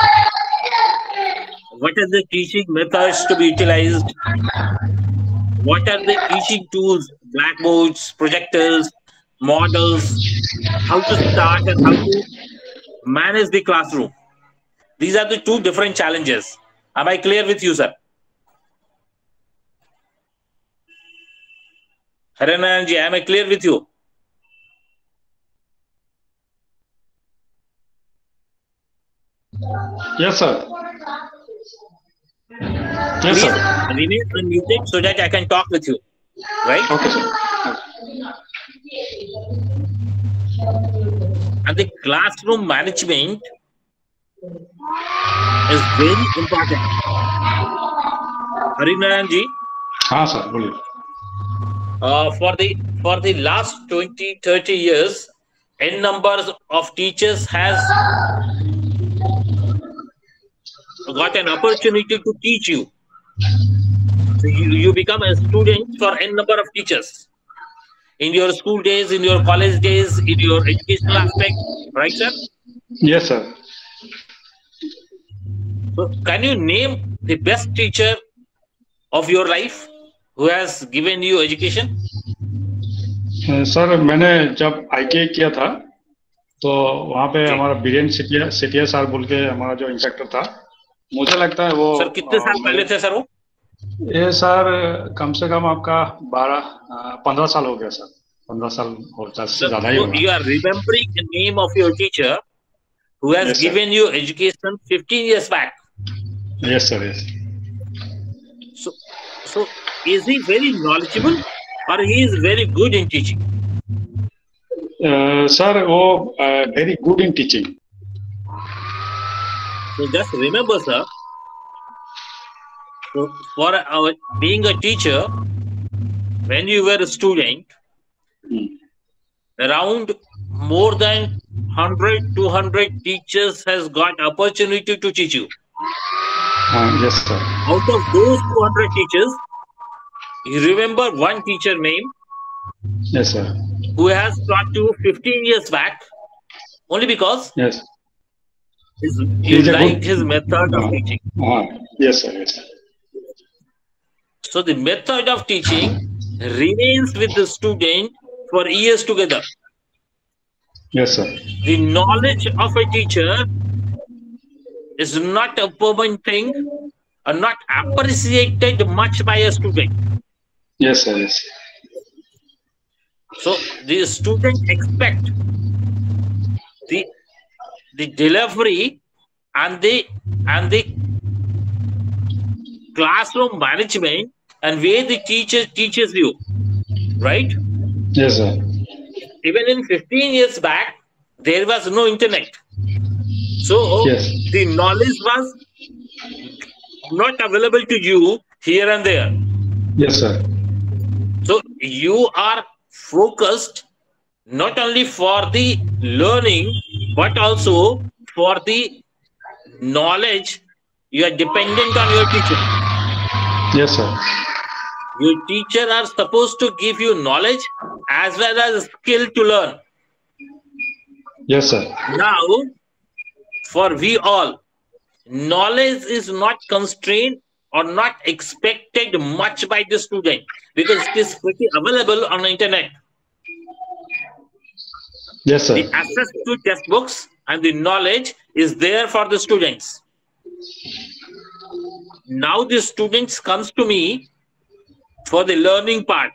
what are the teaching methods to be utilized, what are the teaching tools, blackboards, projectors, models, how to start and how to manage the classroom. These are the two different challenges. Am I clear with you, sir? Haranayan ji, am I clear with you? Yes, sir. Yes, sir. Remain unmuted so that I can talk with you. Right? Okay, sir. And the classroom management is very important. Harinaran ji. Ah, sir. Uh, for the for the last 20 30 years n numbers of teachers has got an opportunity to teach you so you, you become a student for n number of teachers in your school days in your college days in your educational aspect right sir yes sir so can you name the best teacher of your life who has given you education sir मैंने जब ITI किया था तो वहाँ पे हमारा Biren Sethia Sethia sir बोल के हमारा जो इंस्ट्रक्टर था मुझे लगता है वो सर कितने साल पहले थे सर वो? ये सर कम से कम आपका बारह पंद्रह साल हो गया सर। पंद्रह साल ज़्यादा ही you are remembering name of your teacher who has given you education 15 years back yes sir yes so so is he very knowledgeable और he is very good in teaching sir वो very good in teaching So just remember, sir, so for our being a teacher, when you were a student, around more than 100, 200 teachers has got opportunity to teach you. Uh, yes, sir. Out of those 200 teachers, you remember one teacher name? Yes, sir. Who has taught you 15 years back only because yes. His, he his method of ah, teaching. Uh, yes, sir. Yes. Sir. So the method of teaching remains with the student for years together. Yes, sir. The knowledge of a teacher is not a permanent thing and not appreciated much by a student. Yes, sir. Yes. So the student expect the the delivery and the and the classroom management and where the teacher teaches you right Yes, sir. even in 15 years back there was no internet so Yes. the knowledge was not available to you here and there Yes, sir. so you are focused not only for the learning but also for the knowledge you are dependent on your teacher Yes, sir. your teacher are supposed to give you knowledge as well as skill to learn Yes, sir. now for we all knowledge is not constrained or not expected much by the student because it is pretty available on the internet Yes, sir. the access to textbooks and the knowledge is there for the students now the students comes to me for the learning part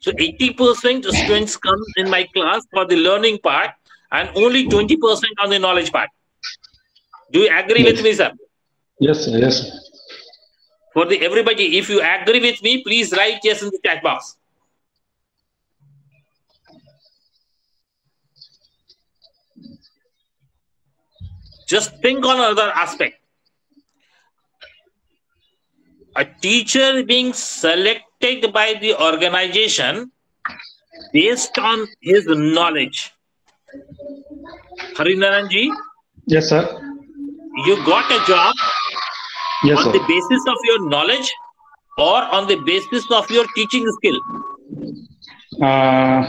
so 80% students come in my class for the learning part and only 20% on the knowledge part do you agree with me sir Yes, sir. Yes, sir. for the everybody if you agree with me please write yes in the chat box just think on another aspect a teacher being selected by the organization based on his knowledge Hariharan ji Yes, sir. you got a job Yes, on sir. the basis of your knowledge or on the basis of your teaching skill ah,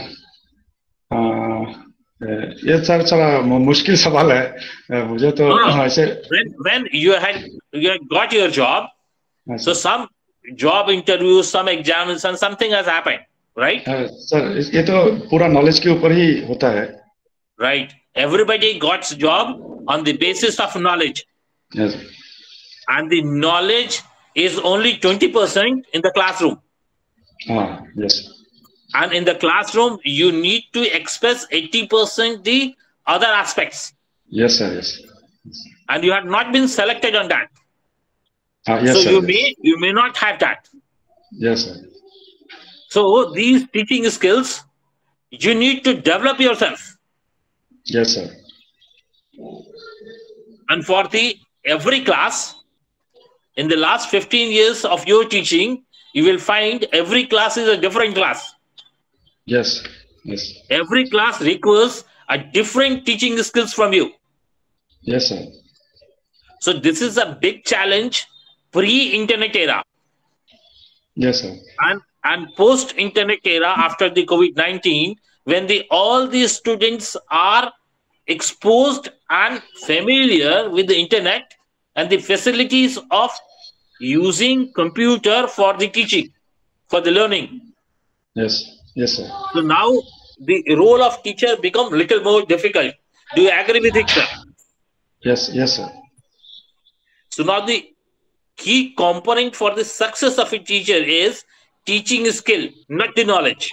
ah, ये sir सारा मुश्किल सवाल है। मुझे तो हाँ, ऐसे when you had you got your job so some job interview some examination something has happened right sir ये तो पूरा नॉलेज के ऊपर ही होता है। Right everybody gots job on the basis of knowledge yes and the knowledge is only 20% in the classroom हाँ yes and in the classroom you need to express 80% the other aspects. Yes sir yes. And you have not been selected on that. Uh, yes, so sir, you yes. may you may not have that. Yes sir. So these teaching skills you need to develop yourself. Yes sir. And for the every class in the last 15 years of your teaching you will find every class is a different class. Yes. Yes. Every class requires a different teaching skills from you. Yes, sir. So this is a big challenge pre-internet era. Yes, sir. And and post-internet era after the COVID-19, when the all these students are exposed and familiar with the internet and the facilities of using computer for the teaching, for the learning. Yes. Yes, sir. So now the role of teacher become little more difficult. Do you agree with it, sir? Yes, yes, sir. So now the key component for the success of a teacher is teaching skill, not the knowledge.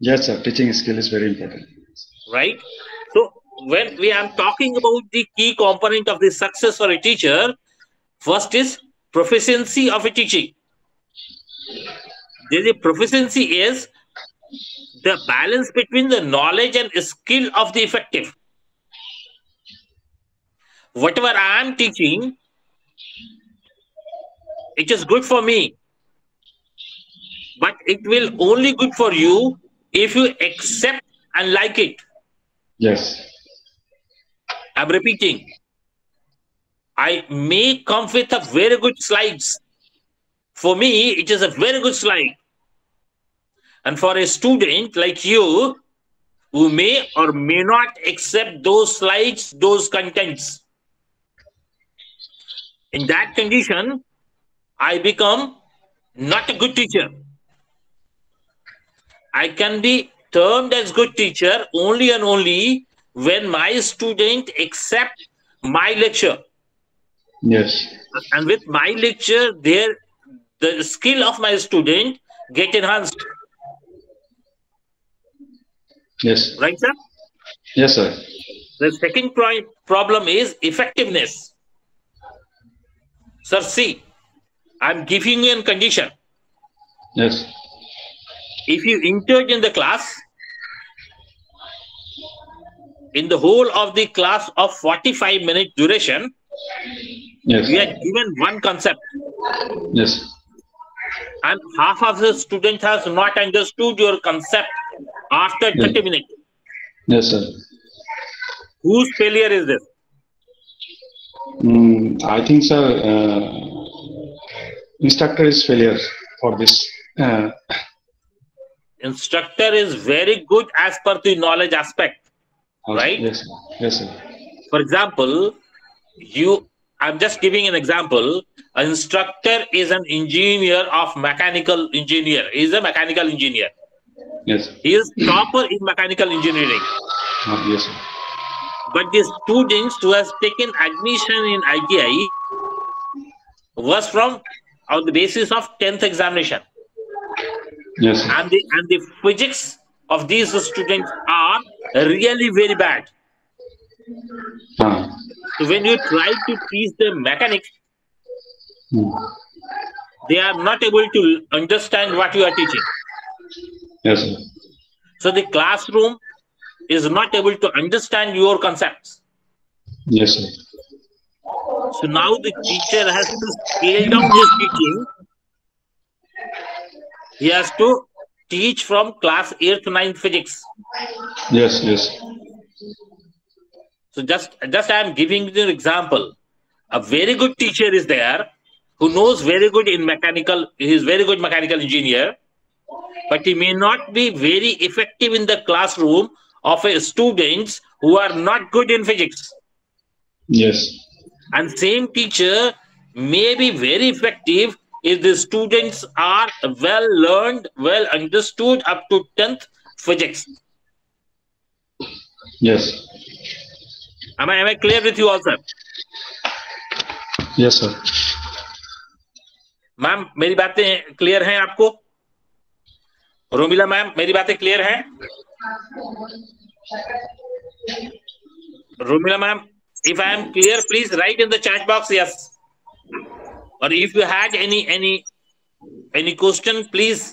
Yes, sir. Teaching skill is very important. Right. So when we are talking about the key component of the success for a teacher, first is proficiency of a teaching. The proficiency is the balance between the knowledge and skill of the effective. Whatever I am teaching, it is good for me, but it will only good for you if you accept and like it. Yes. I'm repeating. I may come with a very good slides. For me, it is a very good slide. And for a student like you, who may or may not accept those slides, those contents. In that condition, I become not a good teacher. I can be termed as good teacher only and only when my student accept my lecture Yes. and with my lecture there the skill of my student get enhanced yes right sir Yes, sir. The second pro- problem is effectiveness. Sir, see, I'm giving you a condition. Yes. If you entered in the class, in the whole of the class of 45 minute duration, Yes. we are given one concept, Yes. and half of the student has not understood your concept after 30 minutes. Yes, sir. Whose failure is this? Mm, I think, sir, uh, instructor is failure for this. Uh, Instructor is very good as per the knowledge aspect, right? Yes, sir. Yes, sir. For example, you I'm just giving an example. An instructor is an engineer of mechanical engineer. Is a mechanical engineer. Yes. He is proper in mechanical engineering. Uh, yes, sir. But the students who has taken admission in ITI was from on the basis of 10th examination. Yes, sir. And the and the physics of these students are really very bad. Uh, So when you try to teach them mechanics, mm, they are not able to understand what you are teaching. Yes, sir. So the classroom is not able to understand your concepts. Yes, sir. So now the teacher has to scale down his teaching. He has to teach from class 8th, 9th physics. Yes, yes. So just just I am giving you an example. A very good teacher is there who knows very good in mechanical. He is very good mechanical engineer, but he may not be very effective in the classroom of a students who are not good in physics. Yes. And same teacher may be very effective if the students are well learned, well understood up to 10th physics. Yes. Am I, am I clear with you also? Yes, sir. Ma'am मेरी बातें clear हैं आपको Romila ma'am, मेरी बातें clear है? Romila ma'am if I am clear please write in the chat box yes और if you had any any any question please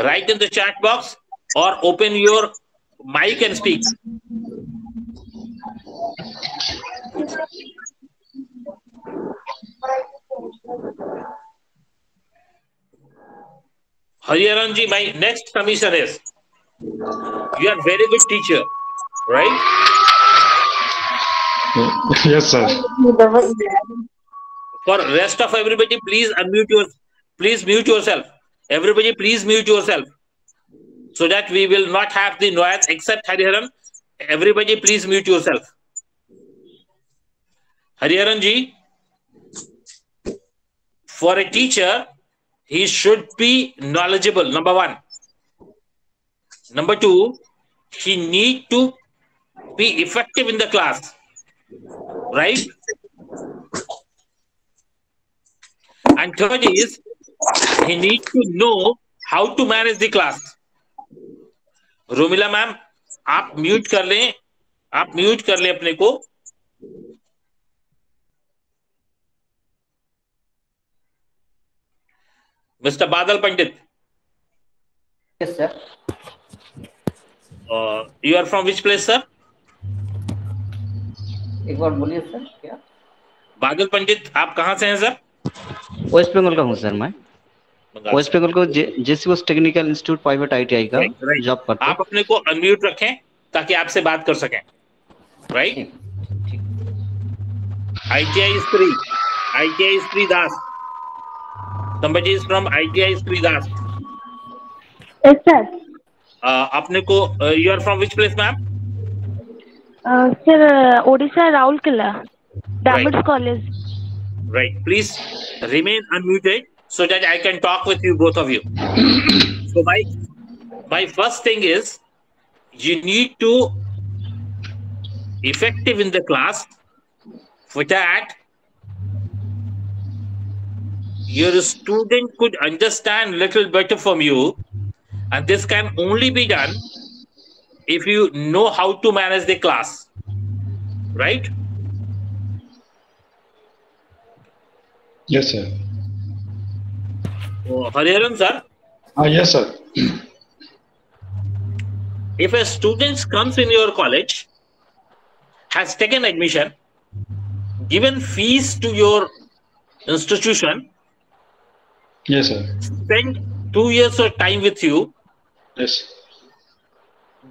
write in the chat box और open your mic and speak Hariharan ji, my next submission is you are very good teacher, right? (laughs) Yes, sir. For rest of everybody, please unmute your, please mute yourself. Everybody, please mute yourself, so that we will not have the noise except Hariharan. Everybody, please mute yourself. Hariharan ji, for a teacher, he should be knowledgeable. Number one. Number two, he need to be effective in the class, right? And third is he need to know how to manage the class. Romila ma'am आप mute कर लें आप mute कर लें अपने को mister Badal Pandit. Yes, sir. You are from which place sir एक बार बोलिए सर क्या? बादल पंडित आप कहाँ से हैं सर वेस्ट बंगाल का हूँ सर मैं। वेस्ट बंगाल को JC technical institute private ITI का जॉब करता आप अपने को अनम्यूट रखें ताकि आपसे बात कर सकें। राइट ITI स्त्री is free Das. somebody is from ITI Sridas. Yes, sir. Uh, uh, you are from which place, ma'am? Uh, sir, uh, Odisha Rourkela, Damods right. College. Right. Please remain unmuted so that I can talk with you both of you. (coughs) so my my first thing is you need to effective in the class for that your student could understand little better from you, and this can only be done if you know how to manage the class, right? Yes, sir. Oh, Hariharan sir, Ah, yes, sir. if a student comes in your college, has taken admission, given fees to your institution, Yes, sir. spent two years of time with you, Yes.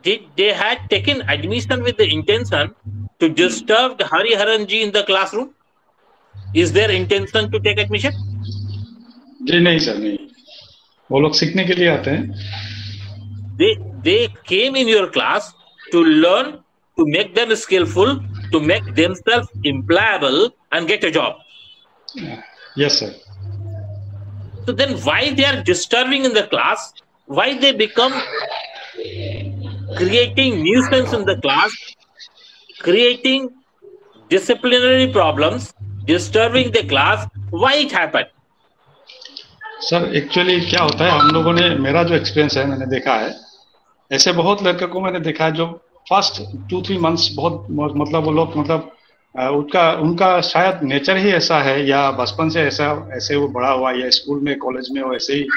did they had taken admission with the intention to disturb the Hariharan ji in the classroom? Is their intention to take admission? जी नहीं sir नहीं वो लोग सीखने के लिए आते हैं They they came in your class to learn, to make them skillful, to make themselves employable and get a job. Yes sir So then why they are disturbing in the class? Why they become creating nuisance in the class, creating disciplinary problems, disturbing the class? Why it happened? Sir actually क्या होता है हम लोगों ने मेरा जो experience है मैंने देखा है ऐसे बहुत लड़के को मैंने देखा है जो फ़र्स्ट टू थ्री मंथ्स बहुत मतलब वो लोग मतलब अ, उनका उनका शायद नेचर ही ऐसा है या बचपन से ऐसा, ऐसे वो बड़ा हुआ या स्कूल में, कॉलेज में वो ऐसे ही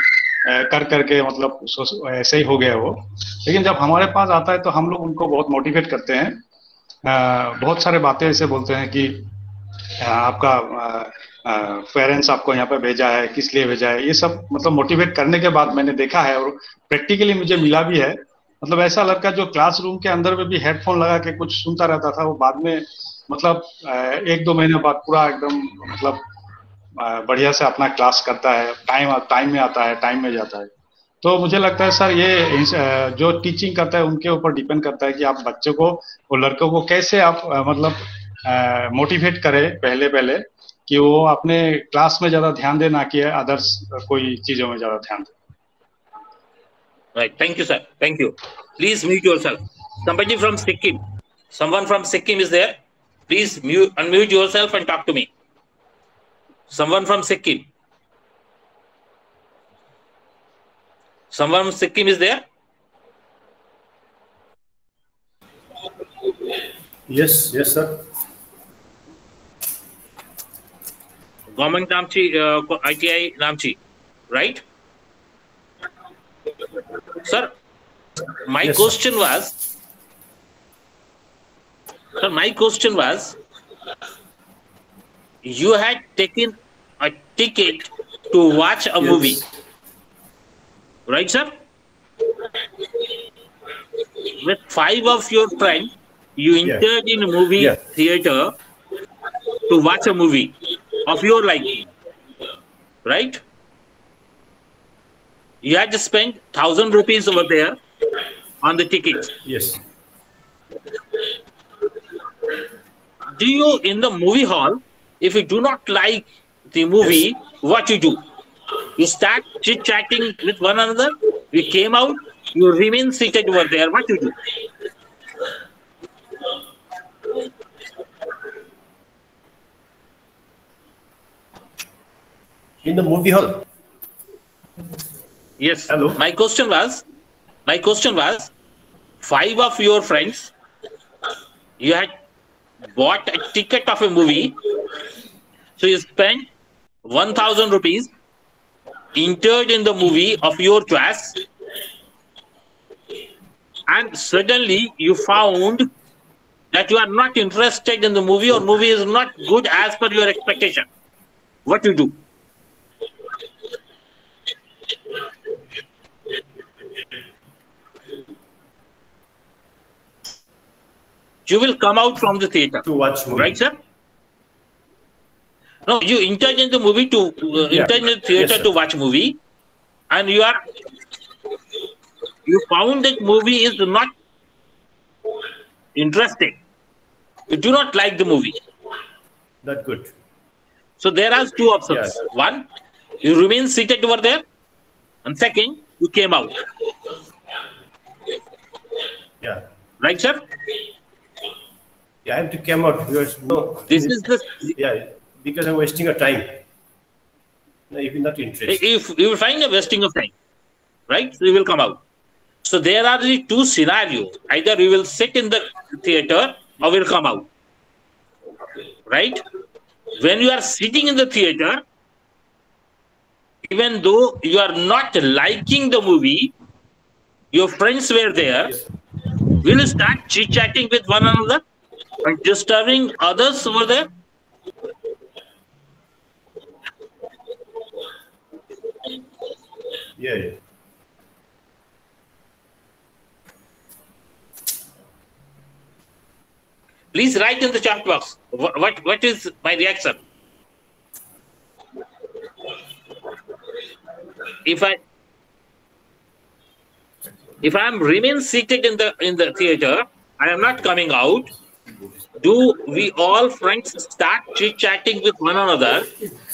कर करके मतलब ऐसे ही हो गया वो। लेकिन जब हमारे पास आता है तो हम लोग उनको बहुत मोटिवेट करते हैं। बहुत सारे बातें ऐसे बोलते हैं कि आपका पेरेंट्स आपको यहाँ पे भेजा है, किस लिए भेजा है, ये सब मतलब मोटिवेट करने के बाद मैंने देखा है और प्रैक्टिकली मुझे मिला भी है। मतलब ऐसा लड़का जो क्लासरूम के अंदर में भी हेडफोन लगा के कुछ सुनता रहता था, वो बाद में मतलब एक दो महीने बाद पूरा एकदम मतलब बढ़िया से अपना क्लास करता है टाइम टाइम में आता है टाइम में जाता है तो मुझे लगता है सर ये जो टीचिंग करता है उनके ऊपर डिपेंड करता है कि आप बच्चों को और लड़कों को कैसे आप मतलब मोटिवेट करें पहले पहले कि वो अपने क्लास में ज़्यादा ध्यान दे ना कि अदर्स कोई चीज़ों में ज़्यादा ध्यान दे Right. Thank you, sir. Thank you. Please mute yourself. Somebody from Sikkim. Someone from Sikkim is there. Please mute, unmute yourself and talk to me. Someone from Sikkim. Someone from Sikkim is there? Yes, yes, sir. Government Namchi, uh, ITI Namchi, right? Sir, my Yes, sir. question was, sir, my question was, you had taken a ticket to watch a Yes. movie, right, sir? With five of your friends, you entered in a movie Yeah. theater to watch a movie of your liking, right? You had to spend thousand rupees over there on the ticket. Yes. Do you in the movie hall, if you do not like the movie, what you do? You start chit chatting with one another. You came out. You remain seated over there. What you do? In the movie hall. Yes. Hello. My question was, my question was, five of your friends, you had bought a ticket of a movie, so you spent one thousand rupees, entered in the movie of your choice, and suddenly you found that you are not interested in the movie or movie is not good as per your expectation. What you do? You will come out from the theater. To watch movie. right sir? No you entered in the movie to uh, Yeah. entered in the theater Yes, to watch movie and you are you found that movie is not interesting. You do not like the movie. That good. so there are two options. One you remain seated over there and second you came out. Yeah. right sir I have to come out because no. This is the yeah because I'm wasting your time. No, if you're not interested. if you will find a wasting of time right so you will come out So there are the two scenarios. Either we will sit in the theater or we'll come out. Right? When you are sitting in the theater, even though you are not liking the movie, your friends were there, will you start chit chatting with one another and disturbing others over there? Yeah, yeah. Please write in the chat box what, what, what is my reaction. If I if I am remain seated in the in the theater, I am not coming out. Do we all friends start chit chatting with one another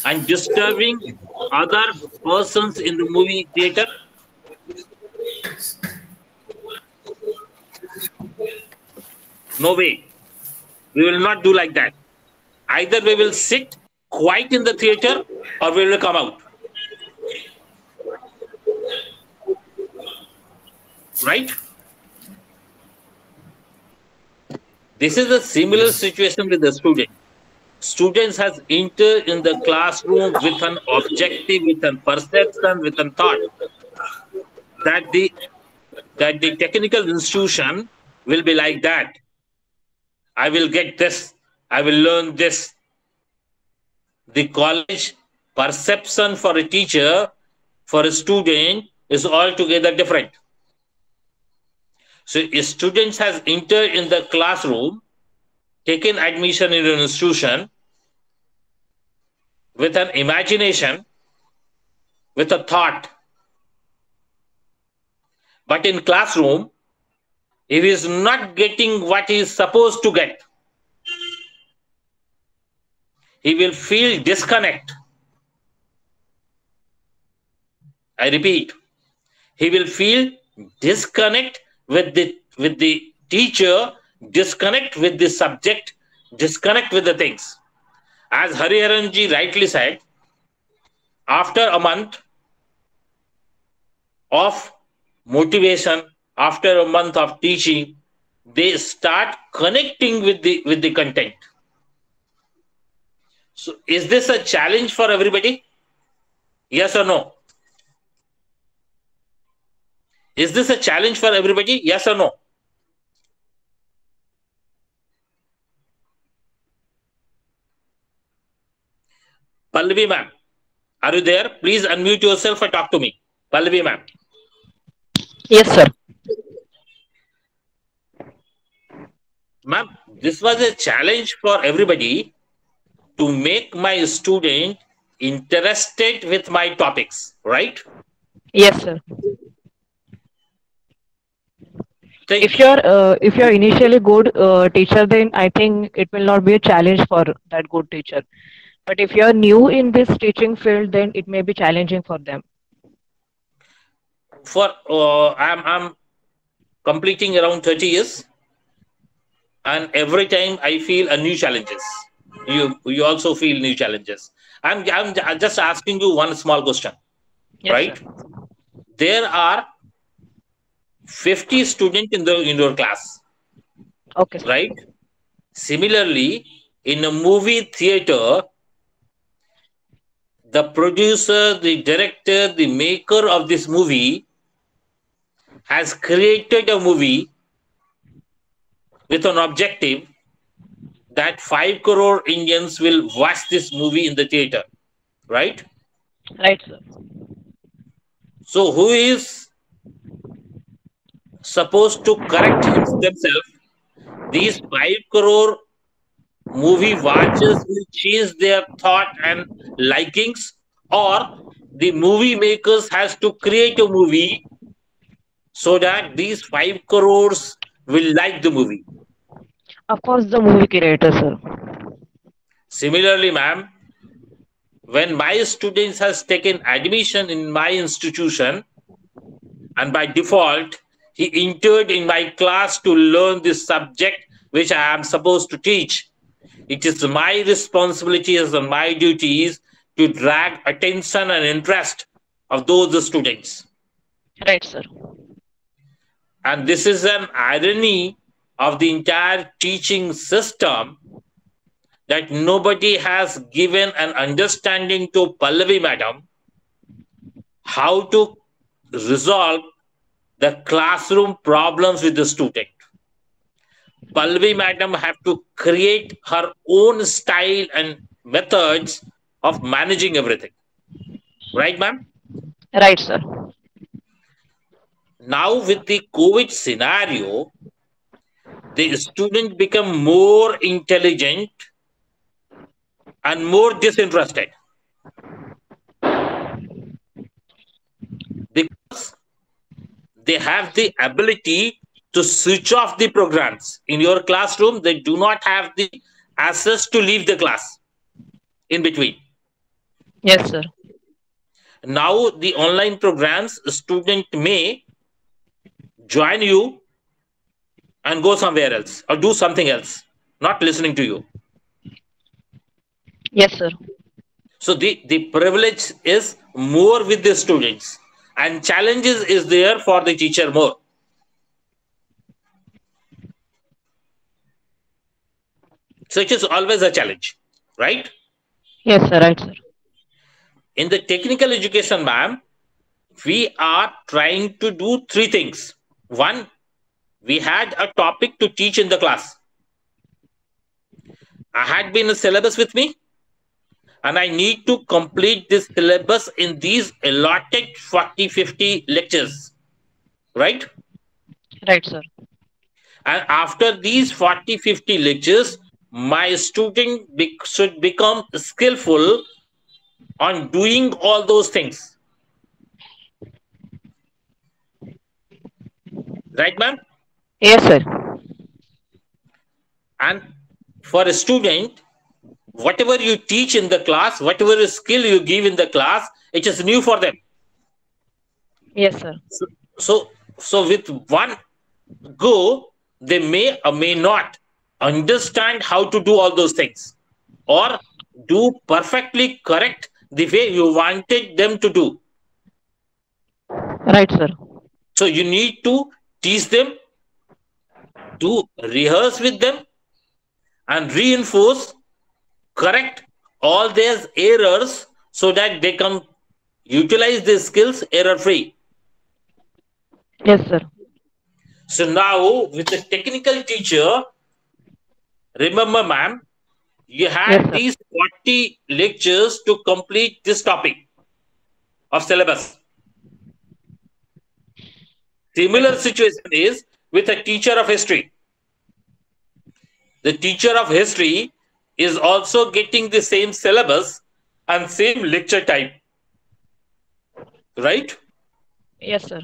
and disturbing other persons in the movie theater? No way. We will not do like that. Either we will sit quiet in the theater or we will come out. Right? This is a similar situation with the student. Students has entered in the classroom with an objective, with a perception, with a thought that the that the technical institution will be like that. I will get this. I will learn this. The college perception for a teacher, for a student is altogether different. So a student has entered in the classroom, taken admission in an institution with an imagination, with a thought. But in classroom, he is not getting what he is supposed to get, he will feel disconnect. I repeat, he will feel disconnect with the with the teacher, disconnect with the subject, disconnect with the things. As Hariharanji rightly said, after a month of motivation, after a month of teaching, they start connecting with the with the content. So is this a challenge for everybody? Yes or no? Is this a challenge for everybody? Yes or no? Pallavi ma'am, are you there? Please unmute yourself and talk to me. Pallavi ma'am. Yes, sir. Ma'am, this was a challenge for everybody to make my student interested with my topics, right? Yes, sir. If you're uh, if you're initially good uh, teacher, then I think it will not be a challenge for that good teacher. But if you're new in this teaching field, then it may be challenging for them. For uh, I'm I'm completing around 30 years, and every time I feel a new challenges. You you also feel new challenges. I'm I'm just asking you one small question, Yes, right? There are 50 students in the in your class. Okay. Right? Similarly, in a movie theater, the producer, the director, the maker of this movie has created a movie with an objective that 5 crore Indians will watch this movie in the theater. Right? Right, sir. So, who is supposed to correct themselves? These 5 crore movie watchers will change their thought and likings, or the movie makers has to create a movie so that these 5 crores will like the movie. Of course, the movie creator, sir. Similarly, ma'am, when my students has taken admission in my institution, and by default, he entered in my class to learn this subject which I am supposed to teach. It is my responsibility as my duties to drag attention and interest of those students. Right, sir. and this is an irony of the entire teaching system that nobody has given an understanding to Pallavi madam how to resolve the classroom problems with the student. Pallavi madam have to create her own style and methods of managing everything. Right, ma'am? Right, sir. Now with the COVID scenario, the student become more intelligent and more disinterested. Because they have the ability to switch off the programs. In your classroom, they do not have the access to leave the class in between. Yes, sir. Now the online programs, student may join you and go somewhere else or do something else, not listening to you. Yes, sir. So the, the privilege is more with the students and challenges is there for the teacher more. So it is always a challenge, right? Yes, sir. Right, sir. In the technical education, ma'am, we are trying to do three things. One, we had a topic to teach in the class. I had been a syllabus with me, and I need to complete this syllabus in these allotted 40 50 lectures. Right? Right, sir. And after these 40 50 lectures, my student be- should become skillful on doing all those things. Right, ma'am? Yes, sir. And for a student, whatever you teach in the class, whatever skill you give in the class, it is new for them. Yes, sir. So, so, so with one go, they may or may not understand how to do all those things or do perfectly correct the way you wanted them to do. Right, sir. So you need to teach them, to rehearse with them, and reinforce, correct all their errors so that they can utilize these skills error free. Yes, sir. So now with the technical teacher, remember, ma'am, you had Yes, these 40 lectures to complete this topic of syllabus. Similar situation is with a teacher of history. The teacher of history is also getting the same syllabus and same lecture type. Right? Yes, sir.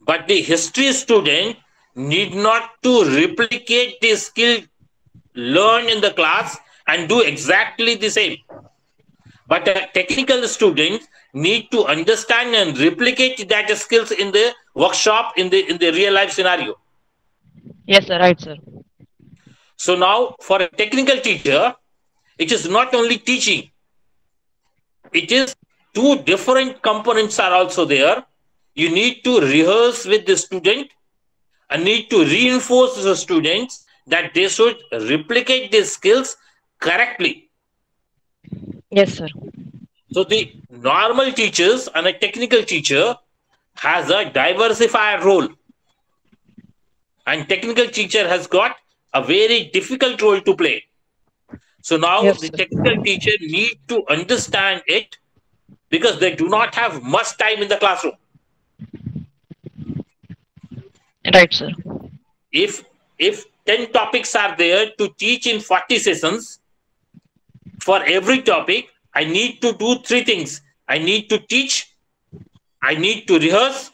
But the history student need not to replicate the skill learned in the class and do exactly the same. But a technical student need to understand and replicate that skills in the workshop in the in the real life scenario. Yes, sir. Right, sir. So now for a technical teacher, it is not only teaching, it is two different components are also there. You need to rehearse with the student and need to reinforce the students that they should replicate their skills correctly. Yes, sir. So the normal teachers and a technical teacher has a diversified role. And technical teacher has got a very difficult role to play. So now Yes, the technical teacher need to understand it because they do not have much time in the classroom. Right, sir. If if 10 topics are there to teach in 40 sessions, for every topic, I need to do three things. I need to teach, I need to rehearse,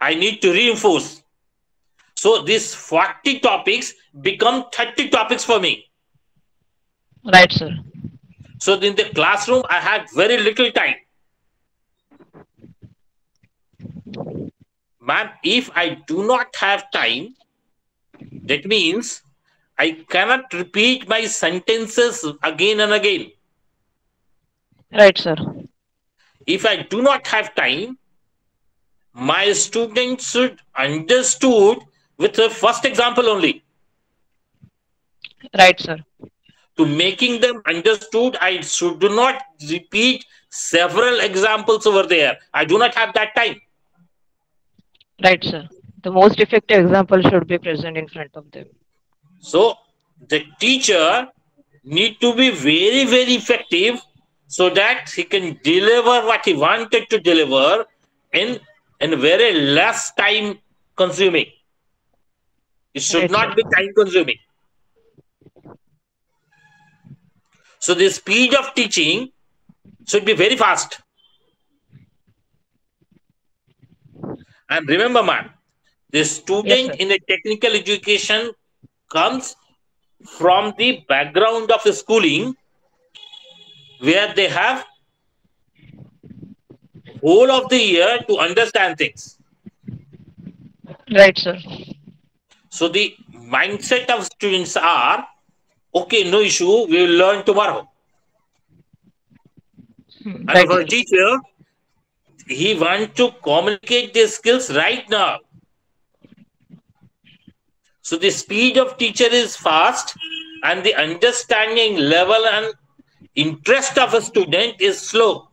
I need to reinforce. So these 40 topics become 30 topics for me. Right, sir. So in the classroom, I had very little time. Ma'am, if I do not have time, that means I cannot repeat my sentences again and again. Right, sir. If I do not have time, my students should understood with the first example only. Right, sir. To making them understood, I should do not repeat several examples over there. I do not have that time. Right, sir. The most effective example should be present in front of them. So the teacher need to be very, very effective so that he can deliver what he wanted to deliver in in very less time consuming. It should not be time consuming. So the speed of teaching should be very fast. And remember, man, the student in a technical education comes from the background of schooling where they have whole of the year to understand things. Right, sir. So the mindset of students are, okay, no issue, we will learn tomorrow. Hmm. And Right, for a teacher, he wants to communicate the skills right now. So the speed of teacher is fast and the understanding level and interest of a student is slow.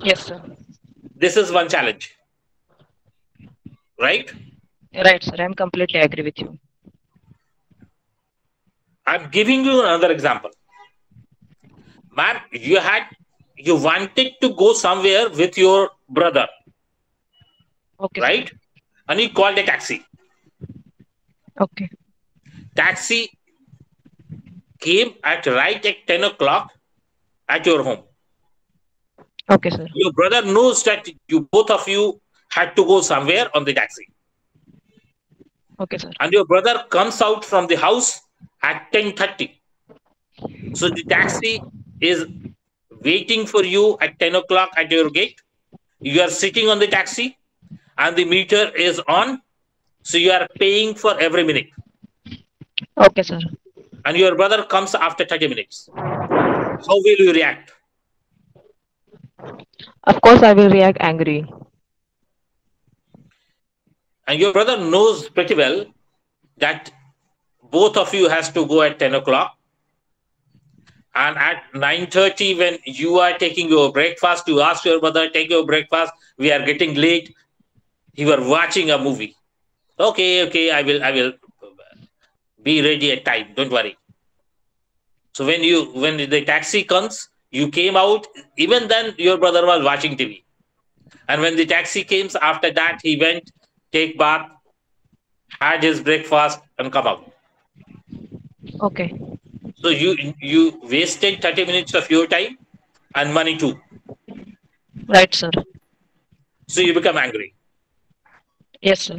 Yes, sir. This is one challenge. Right? Right, sir. I'm completely agree with you. I'm giving you another example. Man, you had you wanted to go somewhere with your brother. Okay. Right? And you called a taxi. Okay. Taxi came at right at 10 o'clock at your home. Okay, sir. Your brother knows that you both of you had to go somewhere on the taxi. Okay, sir. And your brother comes out from the house at 10:30. So the taxi is waiting for you at 10 o'clock at your gate. You are sitting on the taxi and the meter is on. So you are paying for every minute. Okay, sir. And your brother comes after 30 minutes. How will you react? Of course, I will react angry. And your brother knows pretty well that both of you has to go at 10 o'clock. And at 9.30, when you are taking your breakfast, you ask your brother, take your breakfast. We are getting late. You are watching a movie. Okay, okay, I will, I will be ready at time. Don't worry. So when you, when the taxi comes, you came out, even then your brother was watching TV. And when the taxi came, after that, he went, take bath, had his breakfast, and come out. Okay. So you you wasted 30 minutes of your time and money too. Right, sir. So you become angry. Yes, sir.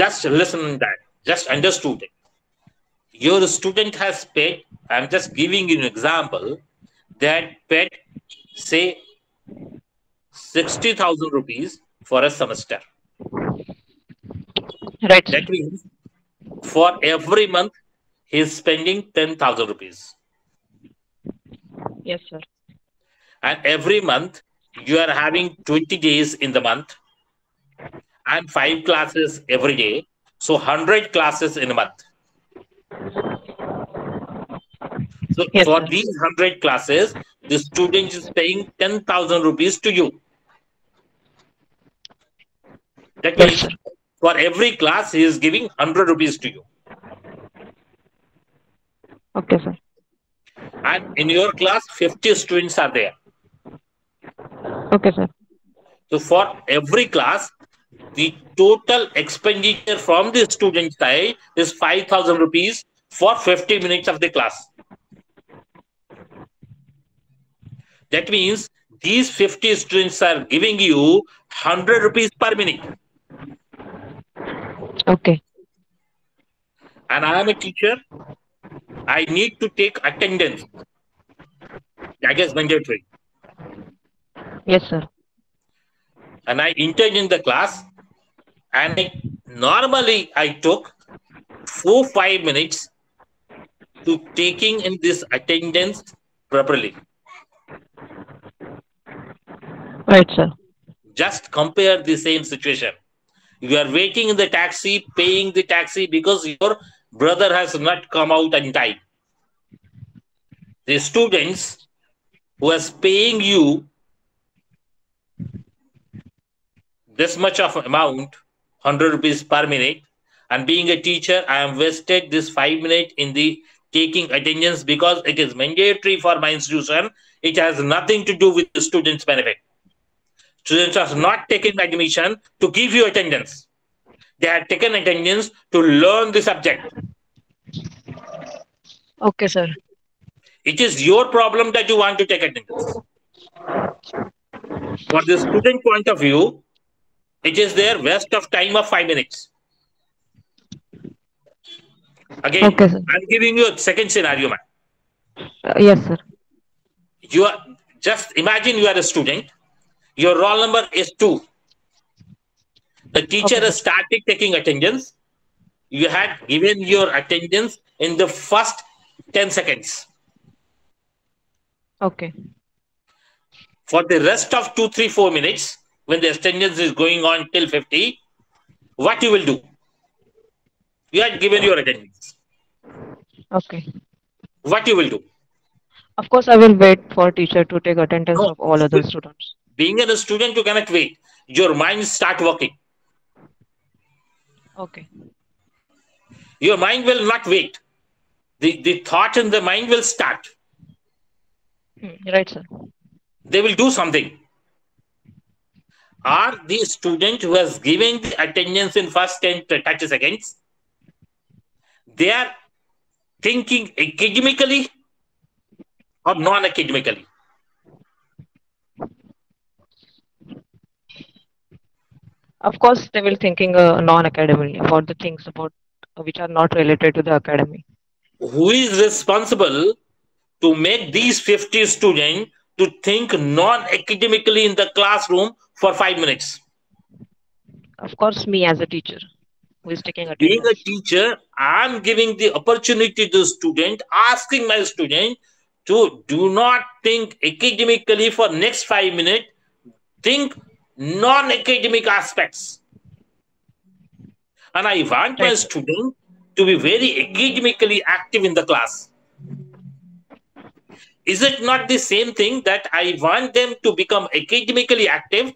Just listen to that. Just understood it. Your student has paid, I'm just giving you an example, that paid, say, 60,000 rupees for a semester. Right. That means for every month, he is spending 10,000 rupees. Yes, sir. And every month, you are having 20 days in the month and five classes every day. So 100 classes in a month. So for these 100 classes, the student is paying 10,000 rupees to you. That means for every class, he is giving 100 rupees to you. Okay, sir. And in your class, 50 students are there. Okay, sir. So for every class, the total expenditure from the student side is 5,000 rupees for 50 minutes of the class. That means these 50 students are giving you 100 rupees per minute. Okay. And I am a teacher. I need to take attendance. That is mandatory. Yes, sir. And I entered in the class and I, normally I took four, five minutes to taking in this attendance properly. Right, sir. Just compare the same situation. You are waiting in the taxi, paying the taxi because your brother has not come out on time. The students who is paying you this much of amount, 100 rupees per minute, and being a teacher, I am wasted this five minutes in the taking attendance because it is mandatory for my institution. It has nothing to do with the students' benefit. Students are not taking admission to give you attendance. They are taken attendance to learn the subject. Okay, sir. It is your problem that you want to take attendance. For the student point of view, it is their waste of time of five minutes. Again, Okay, sir. I'm giving you a second scenario, man. Uh, yes, sir. You are just imagine you are a student, your roll number is two. The teacher has started taking attendance. You had given your attendance in the first 10 seconds. Okay. For the rest of two, three, four minutes, when the attendance is going on till 50, what you will do? You had given your attendance. Okay. What you will do? Of course, I will wait for teacher to take attendance of all other students. Being a student, you cannot wait. Your mind start working. Okay. Your mind will not wait. The, the thought in the mind will start. Hmm, Right, sir. They will do something. Are the student who has given the attendance in first 10 to 30 seconds, they are thinking academically or non-academically? Of course, they will thinking uh, non-academy about the things about uh, which are not related to the academy. Who is responsible to make these 50 students to think non-academically in the classroom for five minutes? Of course, me as a teacher who is taking a Being a teacher, I'm giving the opportunity to the student, asking my student to do not think academically for next five minutes. Think non-academic aspects. And I want my student to be very academically active in the class. Is it not the same thing that I want them to become academically active,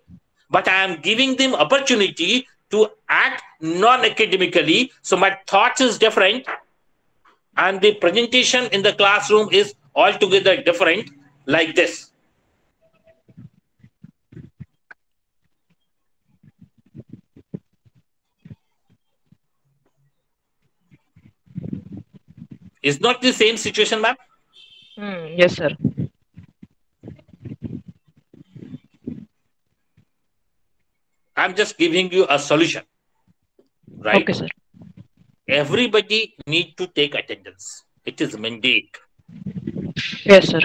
but I am giving them opportunity to act non-academically. So my thoughts is different, and the presentation in the classroom is altogether different, like this. Is not the same situation, ma'am? Hmm, yes, sir. I'm just giving you a solution. Right? Okay, sir. Everybody need to take attendance. It is mandate. Yes, sir.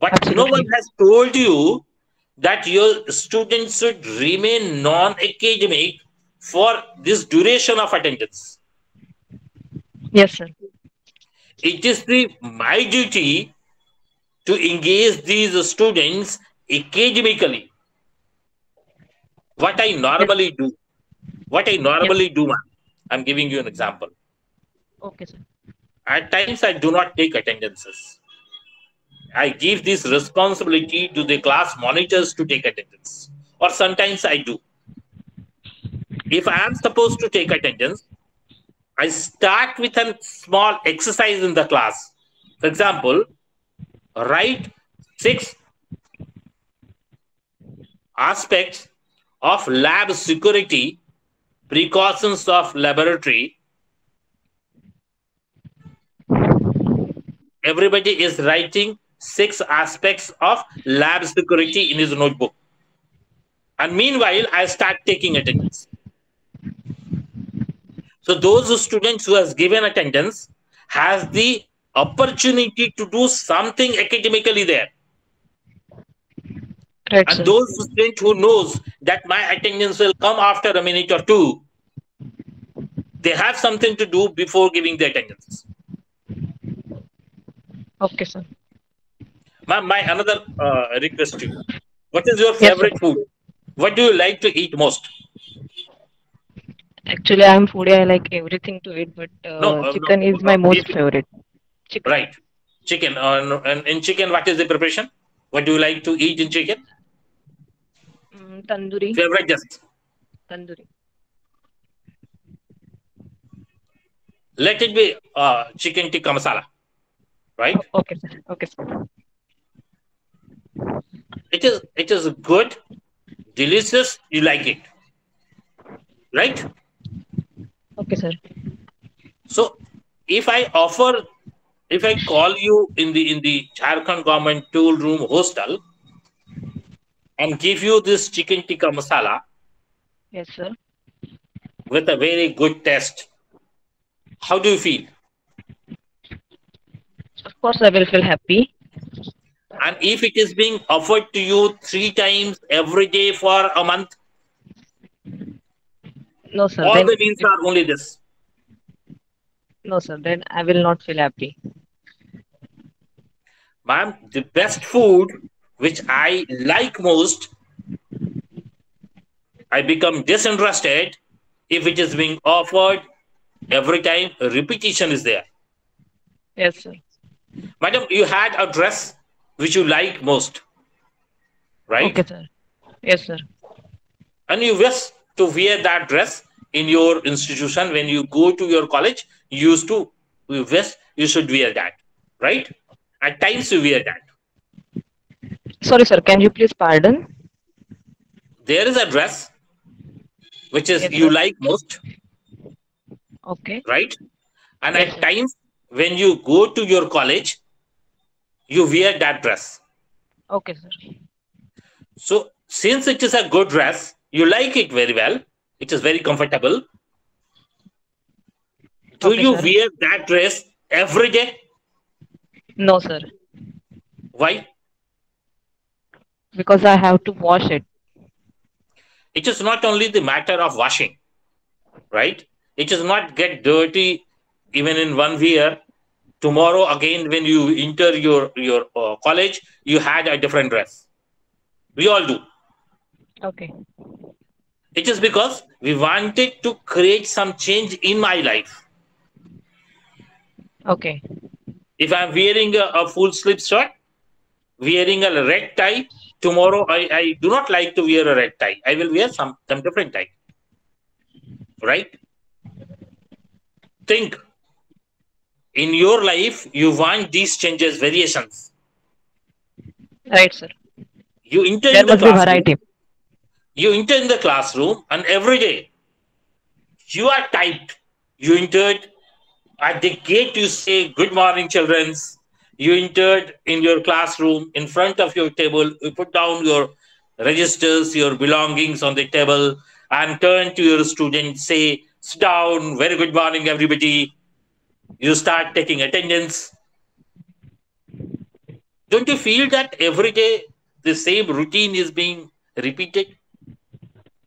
But no one has told you that your students should remain non-academic for this duration of attendance. Yes, sir. It is the my duty to engage these students academically. What I normally do, what I normally do, ma'am, I'm giving you an example. Okay, sir. At times, I do not take attendances. I give this responsibility to the class monitors to take attendance, or sometimes I do. If I am supposed to take attendance, I start with a small exercise in the class. For example, write six aspects of lab security, precautions of laboratory. Everybody is writing six aspects of lab security in his notebook. And meanwhile, I start taking attendance. So those students who has given attendance has the opportunity to do something academically there. Right, and sir. those students who knows that my attendance will come after a minute or two, they have something to do before giving the attendance. Okay, sir. My, my another uh, request to you. What is your Yes, favorite food? What do you like to eat most? Actually, I'm foodie. I like everything to eat, but uh, No, uh, no, chicken is my no, most if- favorite. Right. Chicken. Uh, no, and in chicken, what is the preparation? What do you like to eat in chicken? Mm, tandoori. Favorite just. Tandoori. Let it be uh, chicken tikka masala. Right? Okay, sir. Okay, sir. It is it is good, delicious, you like it. Right? Okay, sir. So if I offer if I call you in the in the Jharkhand government tool room hostel and give you this chicken tikka masala Yes, sir. with a very good taste, how do you feel? Of course, I will feel happy. And if it is being offered to you three times every day for a month, No, sir. all then, the meals are only this. no, sir. Then I will not feel happy. Ma'am, the best food which I like most, I become disinterested if it is being offered every time a repetition is there. Yes, sir. Madam, you had a dress which you like most, right? Okay, sir. Yes, sir. And you wish to wear that dress in your institution when you go to your college. You used to wish you should wear that, right? At times you wear that. Sorry, sir. Can you please pardon? There is a dress which is Yes, you sir. like most, Okay. right? And Yes, at times when you go to your college, you wear that dress. Okay, sir. So since it is a good dress, you like it very well. It is very comfortable. Do Okay, you sir. wear that dress every day? No, sir. Why? Because I have to wash it. It is not only the matter of washing, right? It does not get dirty even in one year. Tomorrow again, when you enter your your uh, college, you had a different dress. We all do. Okay. It is because we wanted to create some change in my life. Okay. If I'm wearing a, a full sleeve shirt, wearing a red tie, tomorrow I, I do not like to wear a red tie. I will wear some, some different tie. Right? Think in your life, you want these changes, variations. Right, sir. You enter There in the must be variety. You enter in the classroom, and every day you are typed. You entered at the gate. You say, "Good morning, childrens." You entered in your classroom. In front of your table, you put down your registers, your belongings on the table, and turn to your student. Say, "Sit down. Very good morning, everybody." You start taking attendance. Don't you feel that every day the same routine is being repeated?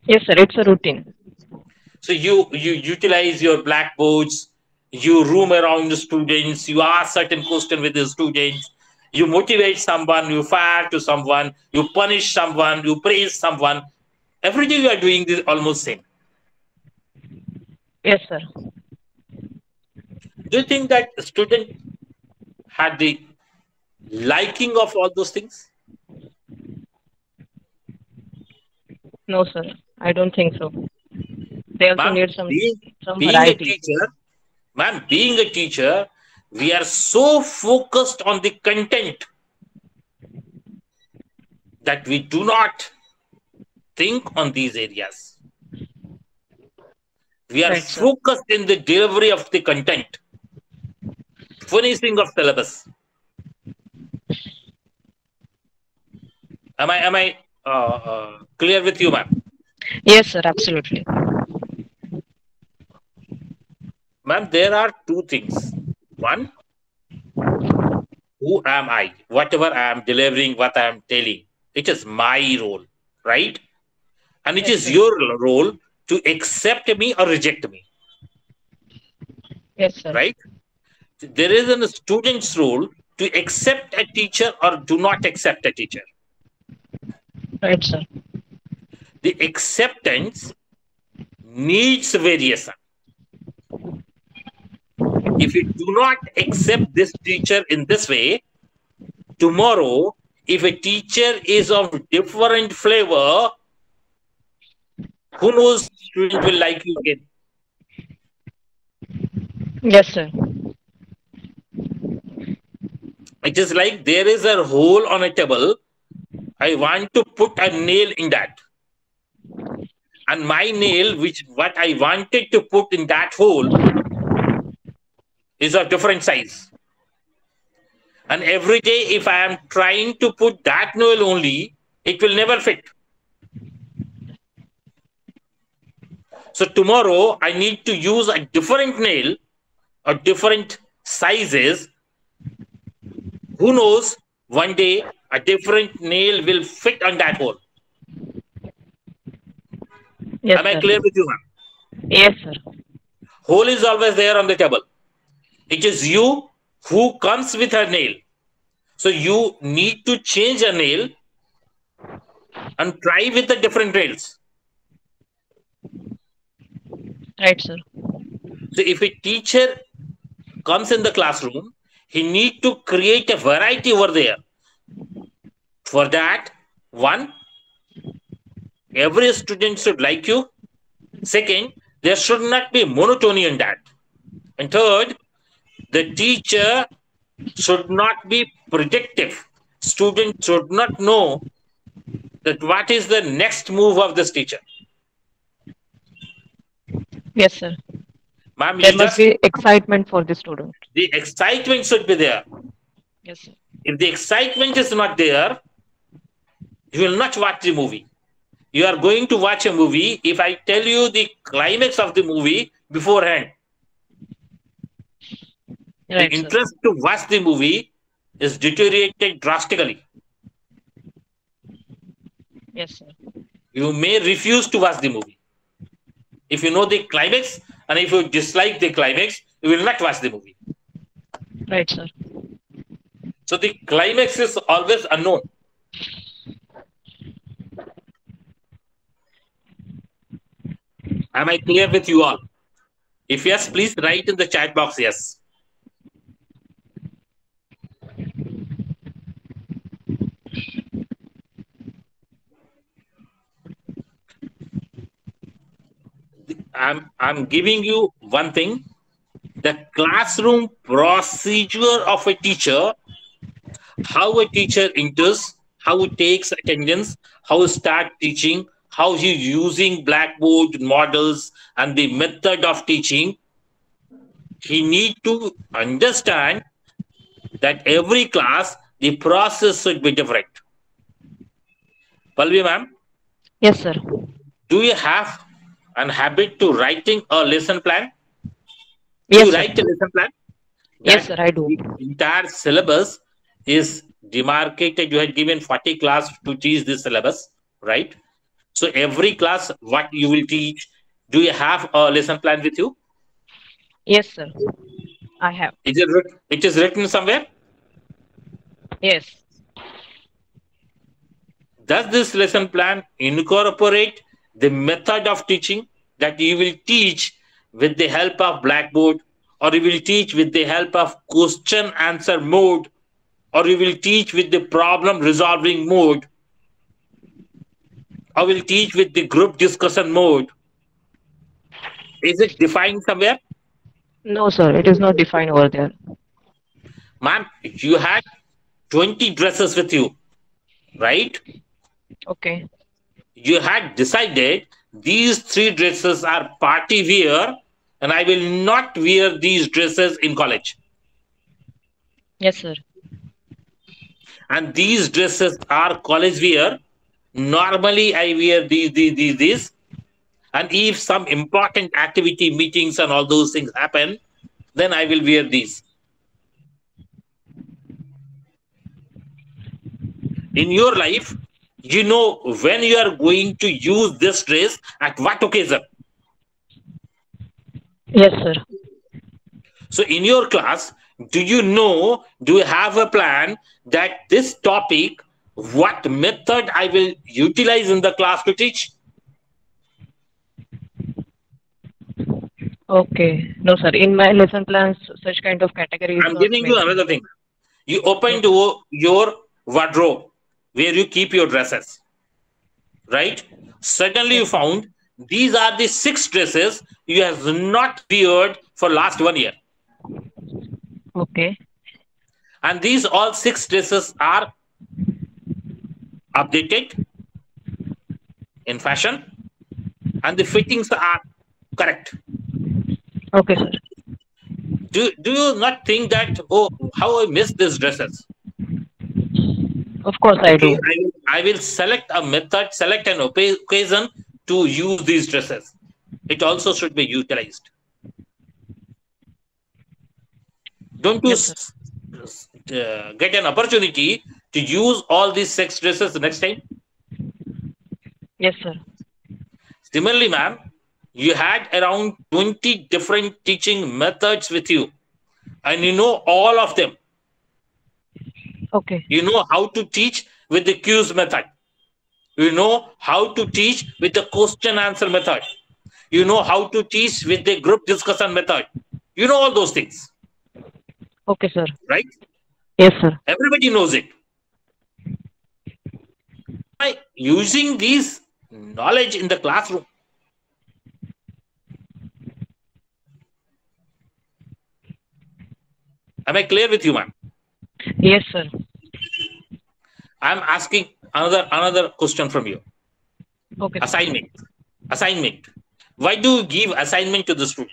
Yes, sir. It's a routine. So you you utilize your blackboards, you roam around the students, you ask certain question with the students, you motivate someone, you fire to someone, you punish someone, you praise someone. Every day you are doing this almost same. Yes, sir. Do you think that student had the liking of all those things? No, sir. I don't think so. They also Ma'am, need some being, some being a variety. teacher, ma'am, being a teacher, we are so focused on the content that we do not think on these areas. We are Right, sir. focused in the delivery of the content, finishing of syllabus. Am I am I uh, uh, clear with you, ma'am? Yes, sir. Absolutely. Ma'am, there are two things. One, who am I? Whatever I am delivering, what I am telling, it is my role, right? And it is your role to accept me or reject me, Yes, sir. right? There is a student's role to accept a teacher or do not accept a teacher. Right, sir. The acceptance needs variation. If you do not accept this teacher in this way, tomorrow, if a teacher is of different flavor, who knows student will like you again. Yes, sir. It is like there is a hole on a table. I want to put a nail in that. And my nail, which what I wanted to put in that hole, is of different size. And every day, if I am trying to put that nail only, it will never fit. So tomorrow, I need to use a different nail or different sizes. Who knows? One day, a different nail will fit on that hole. Yes, Am I sir. clear with you, ma'am? Yes, sir. Hole is always there on the table. It is you who comes with a nail. So you need to change a nail and try with the different nails. Right, sir. So if a teacher comes in the classroom, he need to create a variety over there. For that, one, every student should like you. Second, there should not be monotony in that. And third, the teacher should not be predictive. Student should not know that what is the next move of this teacher. Yes, sir. Ma'am, you There must just, be excitement for the student. the excitement should be there. Yes, sir. If the excitement is not there, you will not watch the movie. You are going to watch a movie if I tell you the climax of the movie beforehand. Right, the sir. interest to watch the movie is deteriorated drastically. Yes, sir. You may refuse to watch the movie. If you know the climax and if you dislike the climax, you will not watch the movie. Right, sir. So the climax is always unknown. Am I clear with you all? If yes, please write in the chat box yes. I'm I'm giving you one thing. The classroom procedure of a teacher, how a teacher enters, how he takes attendance, how start teaching, how he using blackboard models and the method of teaching. He need to understand that every class the process should be different. Palvi ma'am, Yes, sir. do you have an habit to writing a lesson plan? Yes, you sir. write a lesson plan? Yes, sir, I do. The entire syllabus is demarcated. You had given 40 class to teach this syllabus, right? So every class, what you will teach, do you have a lesson plan with you? Yes, sir. I have. Is it it is written somewhere? Yes. Does this lesson plan incorporate the method of teaching that you will teach with the help of Blackboard, or you will teach with the help of question answer mode, or you will teach with the problem resolving mode, or will teach with the group discussion mode? Is it defined somewhere? No, sir. It is not defined over there. Ma'am, you had 20 dresses with you, right? Okay. you had decided these three dresses are party wear and I will not wear these dresses in college. Yes, sir. And these dresses are college wear. Normally, I wear these, these, these, these. And if some important activity, meetings, and all those things happen, then I will wear these. In your life, you know when you are going to use this dress at what occasion. Yes, sir. So, in your class, do you know, do you have a plan that this topic what method I will utilize in the class to teach? Okay. No, sir. In my lesson plans, such kind of category is I'm giving you another thing. You open to your wardrobe where you keep your dresses, right? Suddenly you found these are the six dresses you have not weared for last one year. Okay. And these all six dresses are updated in fashion and the fittings are correct. Okay, sir. Do, do you not think that, oh, how I miss these dresses? Of course, I do. I will, I will select a method, select an occasion to use these dresses. It also should be utilized. Don't you s- s- uh, get an opportunity to use all these six dresses the next time? Yes, sir. Similarly, ma'am, you had around 20 different teaching methods with you, and you know all of them. Okay. You know how to teach with the quiz method. You know how to teach with the question answer method. You know how to teach with the group discussion method. You know all those things, Okay, sir. right? Yes, sir. Everybody knows it. By using these knowledge in the classroom, am I clear with you, ma'am? Yes, sir. I'm asking another another question from you. Okay. Assignment. Assignment. Why do you give assignment to the student?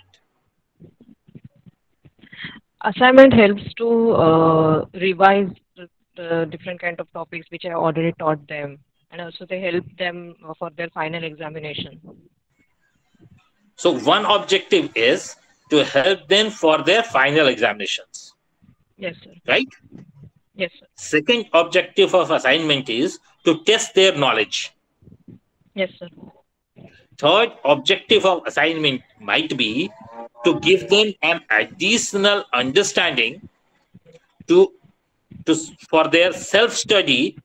Assignment helps to uh, revise the, the different kind of topics which I already taught them, and also they help them for their final examination. So one objective is to help them for their final examinations, Yes, sir. right? Yes, sir. Second objective of assignment is to test their knowledge. Yes, sir. Third objective of assignment might be to give them an additional understanding to, to for their self study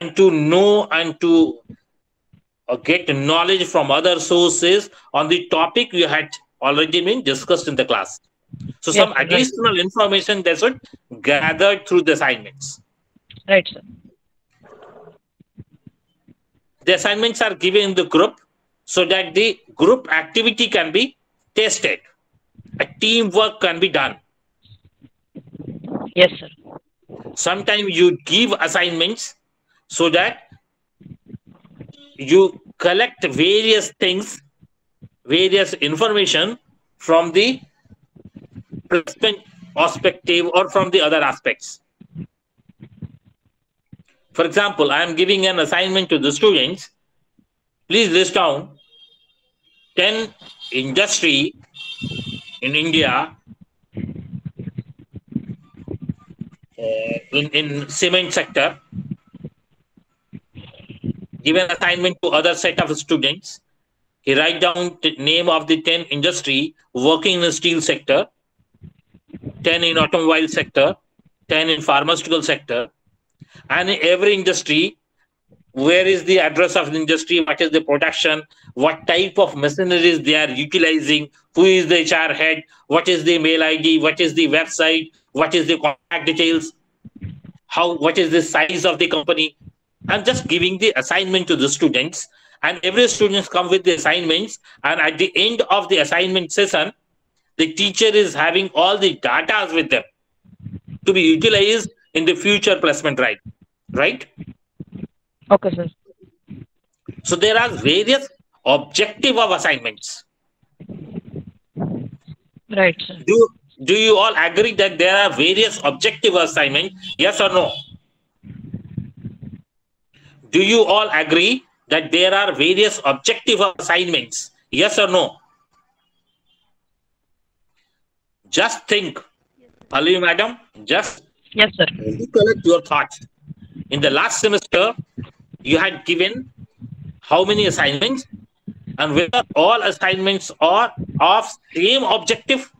and to know and to uh, get knowledge from other sources on the topic you had already been discussed in the class. So Yes, some sir, right. additional information that's should gathered through the assignments. Right, sir. The assignments are given in the group so that the group activity can be tested. A teamwork can be done. Yes, sir. Sometimes you give assignments so that you collect various things, various information from the perspective or from the other aspects. For example, I am giving an assignment to the students. Please list down 10 industry in India uh, in, in cement sector. Give an assignment to other set of students. He write down the name of the 10 industry working in the steel sector, 10 in automobile sector, 10 in pharmaceutical sector, and every industry where is the address of the industry what is the production what type of machineries they are utilizing who is the hr head what is the mail id what is the website what is the contact details how what is the size of the company i'm just giving the assignment to the students and every students come with the assignments and at the end of the assignment session the teacher is having all the data with them to be utilized in the future placement right? Right? Okay, sir. so there are various objective of assignments. Right, sir. do do you all agree that there are various objective assignment yes or no do you all agree that there are various objective assignments? Yes or no? Just think. Ali madam just Yes, sir. recollect your thoughts. In the last semester you had given how many assignments? And whether all assignments are of same objective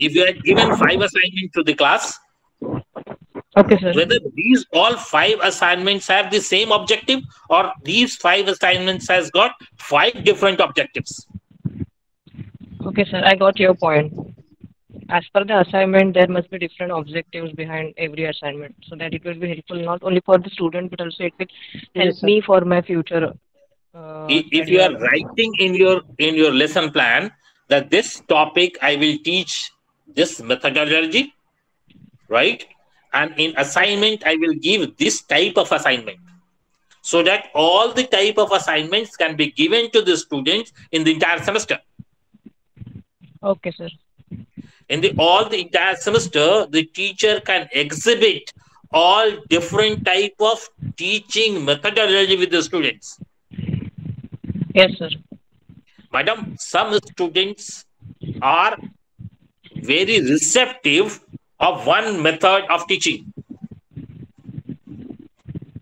if you had given five assignments to the class, Okay, sir. whether these all five assignments have the same objective or these five assignments has got five different objectives. Okay, sir. I got your point. As per the assignment, there must be different objectives behind every assignment, so that it will be helpful not only for the student but also it will help Yes, me for my future. Uh, if, if you are writing in your in your lesson plan that this topic i will teach this methodology right and in assignment i will give this type of assignment so that all the type of assignments can be given to the students in the entire semester Okay, sir. in the all the entire semester the teacher can exhibit all different type of teaching methodology with the students Yes, sir. madam some students are very receptive of one method of teaching.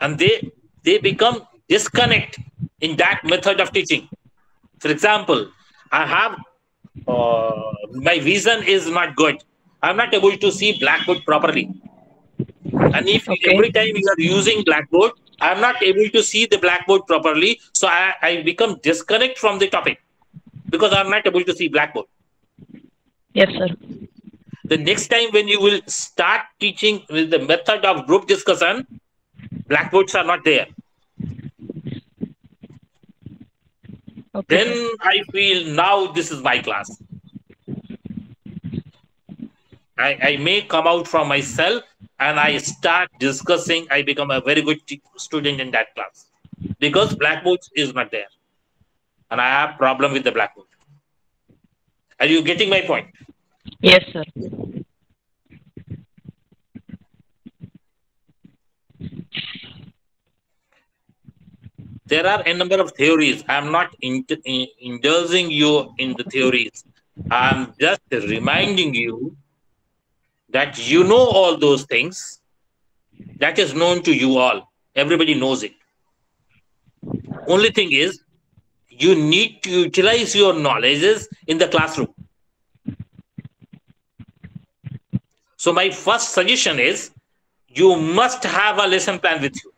And they they become disconnect in that method of teaching. For example i have uh, my vision is not good. I'm not able to see blackboard properly. And if every time you are using blackboard i'm not able to see the blackboard properly. So i, I become disconnect from the topic because i'm not able to see blackboard Yes, sir. the next time when you will start teaching with the method of group discussion blackboards are not there then i feel now this is my class I, I may come out from myself and I start discussing. I become a very good student in that class because blackboard is not there, and I have problem with the blackboard. Are you getting my point? Yes, sir. There are a number of theories. I'm not in- in- indulging you in the theories. I'm just reminding you that you know all those things. That is known to you all. Everybody knows it. Only thing is, you need to utilize your knowledges in the classroom. So, my first suggestion is you must have a lesson plan with you.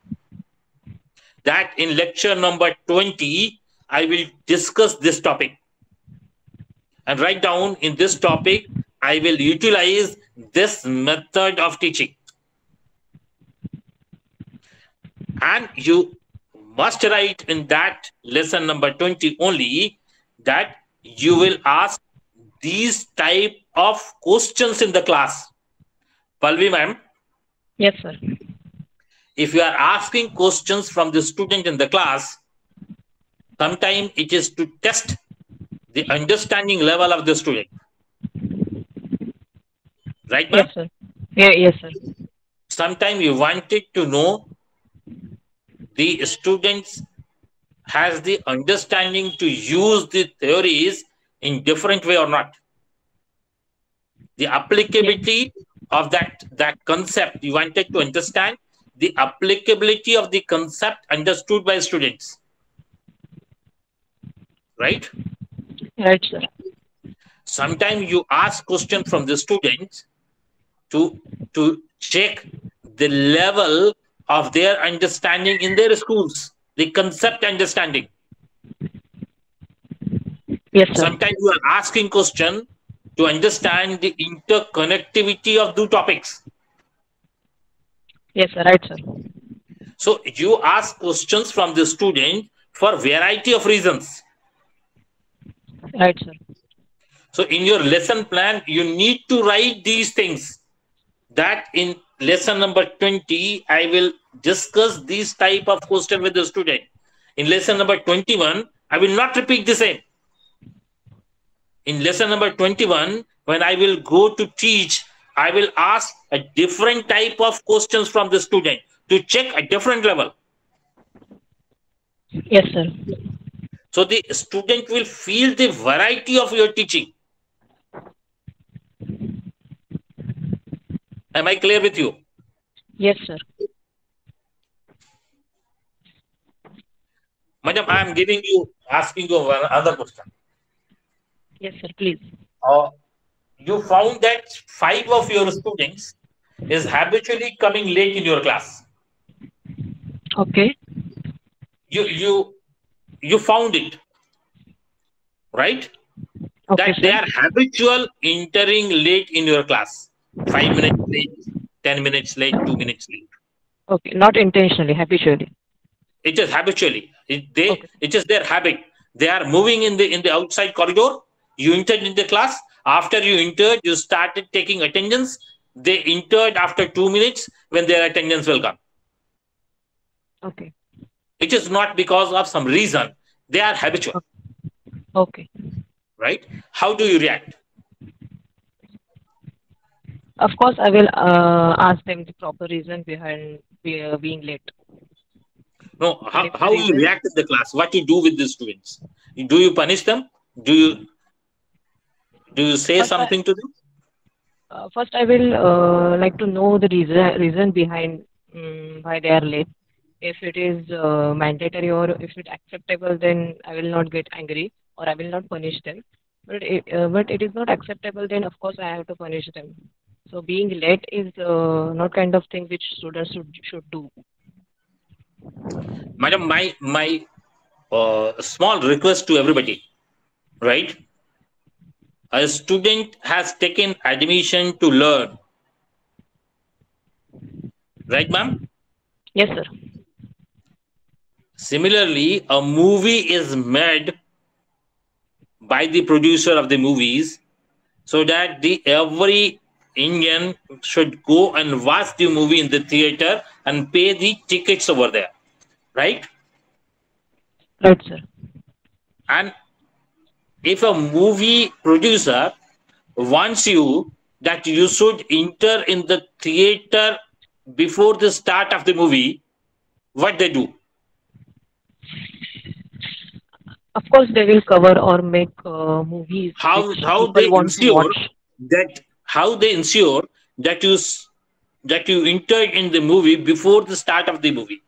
That in lecture number 20, I will discuss this topic. And write down in this topic, I will utilize this method of teaching. And you must write in that lesson number 20 only that you will ask these type of questions in the class. Palvi ma'am, Yes, sir. if you are asking questions from the student in the class, sometimes it is to test the understanding level of the student. Right, ma'am? Yes, sir. Yeah, yes, sir. Sometimes you wanted to know the students has the understanding to use the theories in different way or not. The applicability of that that concept you wanted to understand the applicability of the concept understood by students right Right, sir. sometimes you ask question from the students to to check the level of their understanding in their schools the concept understanding Yes, sir. sometimes you are asking question to understand the interconnectivity of two topics Yes, sir. Right, sir. So you ask questions from the student for variety of reasons. Right, sir. So in your lesson plan, you need to write these things. That in lesson number 20, I will discuss these type of question with the student. In lesson number 21, I will not repeat the same. In lesson number 21, when I will go to teach, I will ask a different type of questions from the student to check a different level. Yes, sir. So the student will feel the variety of your teaching. Am I clear with you? Yes, sir. Madam, I am giving you, asking you one other question. Yes, sir. Please. Uh, you found that five of your students is habitually coming late in your class. Okay. You you you found it, right? Okay, that they are habitual entering late in your class. Five minutes late, ten minutes late, two minutes late. Okay. Not intentionally, habitually. It is habitually. It, they it is their habit. They are moving in the in the outside corridor. You entered in the class. After you entered, you started taking attendance. They entered after two minutes when their attendance will come. Okay. It is not because of some reason. They are habitual. Okay. Right? How do you react? Of course, I will uh, ask them the proper reason behind uh, being late. No, how, how you react in the class? What you do with the students? Do you punish them? Do you do you say First I- something to them? Uh, first, I will uh, like to know the reason reason behind um, why they are late. If it is uh, mandatory or if it's acceptable, then I will not get angry or I will not punish them. But it, uh, but it is not acceptable, then of course I have to punish them. So being late is uh, not kind of thing which students should should do. Madam, my my uh, small request to everybody, right? A student has taken admission to learn, right, ma'am? Yes, sir. Similarly, a movie is made by the producer of the movies so that the every Indian should go and watch the movie in the theater and pay the tickets over there, right? Right, sir. And if a movie producer wants you that you should enter in the theater before the start of the movie, what they do? Of course, they will cover or make uh, movies. How how they want to ensure that how they ensure that you that you enter in the movie before the start of the movie?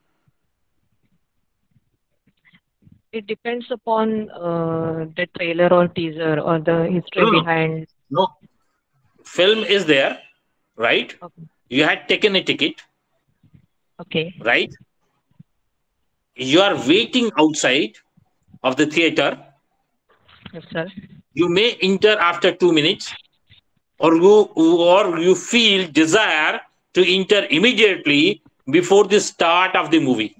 It depends upon uh, the trailer or teaser or the history No, behind. No, film is there, right? You had taken a ticket, Okay. right? You are waiting outside of the theater. Yes, sir. You may enter after two minutes, or you or you feel desire to enter immediately before the start of the movie.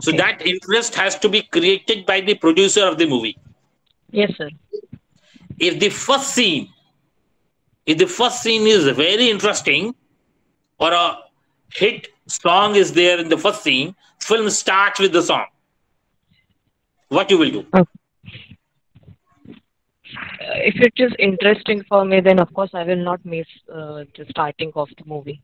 So that interest has to be created by the producer of the movie. Yes, sir. If the first scene, if the first scene is very interesting, or a hit song is there in the first scene, film starts with the song. What you will do? Uh, if it is interesting for me, then of course I will not miss uh, the starting of the movie.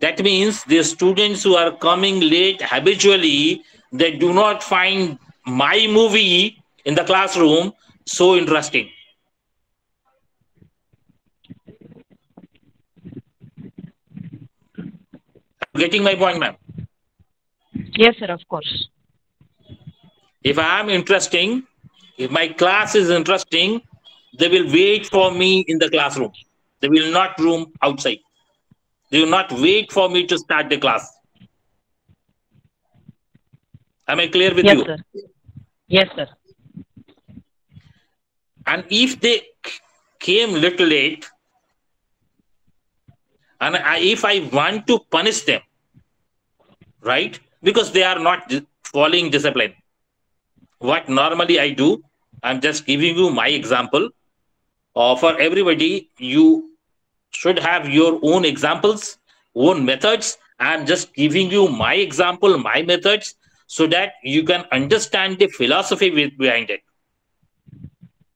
That means the students who are coming late habitually, they do not find my movie in the classroom so interesting. Getting my point, ma'am? Yes, sir. Of course. If I am interesting, if my class is interesting, they will wait for me in the classroom. They will not room outside. They will not wait for me to start the class. Am I clear with yes, you? sir. Yes, sir. And if they came little late, and I, if I want to punish them, right? Because they are not following discipline. What normally I do, I'm just giving you my example. Uh, for everybody, you should have your own examples, own methods. I'm just giving you my example, my methods, so that you can understand the philosophy with, behind it.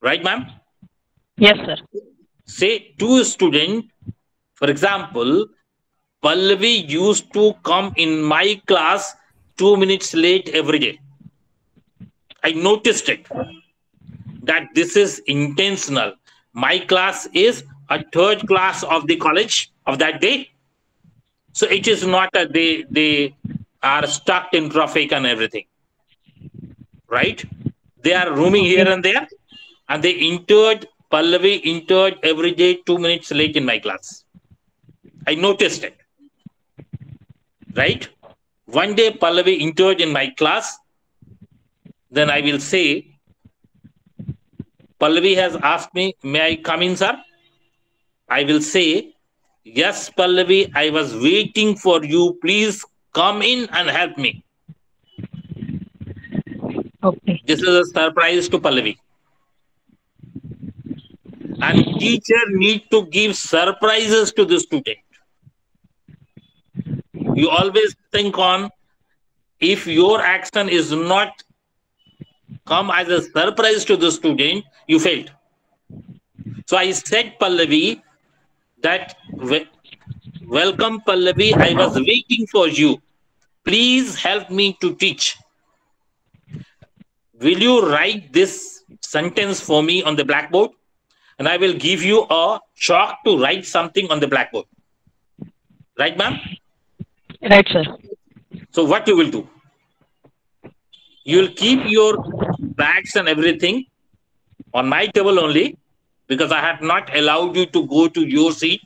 Right, ma'am? Yes, sir. Say to a student, for example, Pallavi used to come in my class two minutes late every day. I noticed it that this is intentional. My class is a third class of the college of that day. So it is not that they they are stuck in traffic and everything. Right? They are roaming here and there. and they entered, Pallavi entered every day two minutes late in my class. I noticed it. Right? One day Pallavi entered in my class, then I will say, Pallavi has asked me, May I come in, sir? I will say, Yes, Pallavi, I was waiting for you. Please come in and help me. Okay. This is a surprise to Pallavi. And teacher need to give surprises to the student. You always think on if your action is not come as a surprise to the student, you failed. So I said Pallavi that "Wel- welcome Pallavi, I was waiting for you. Please help me to teach. Will you write this sentence for me on the blackboard? And I will give you a chalk to write something on the blackboard. Right, ma'am? Right, sir. So what you will do? You will keep your bags and everything on my table only because I have not allowed you to go to your seat.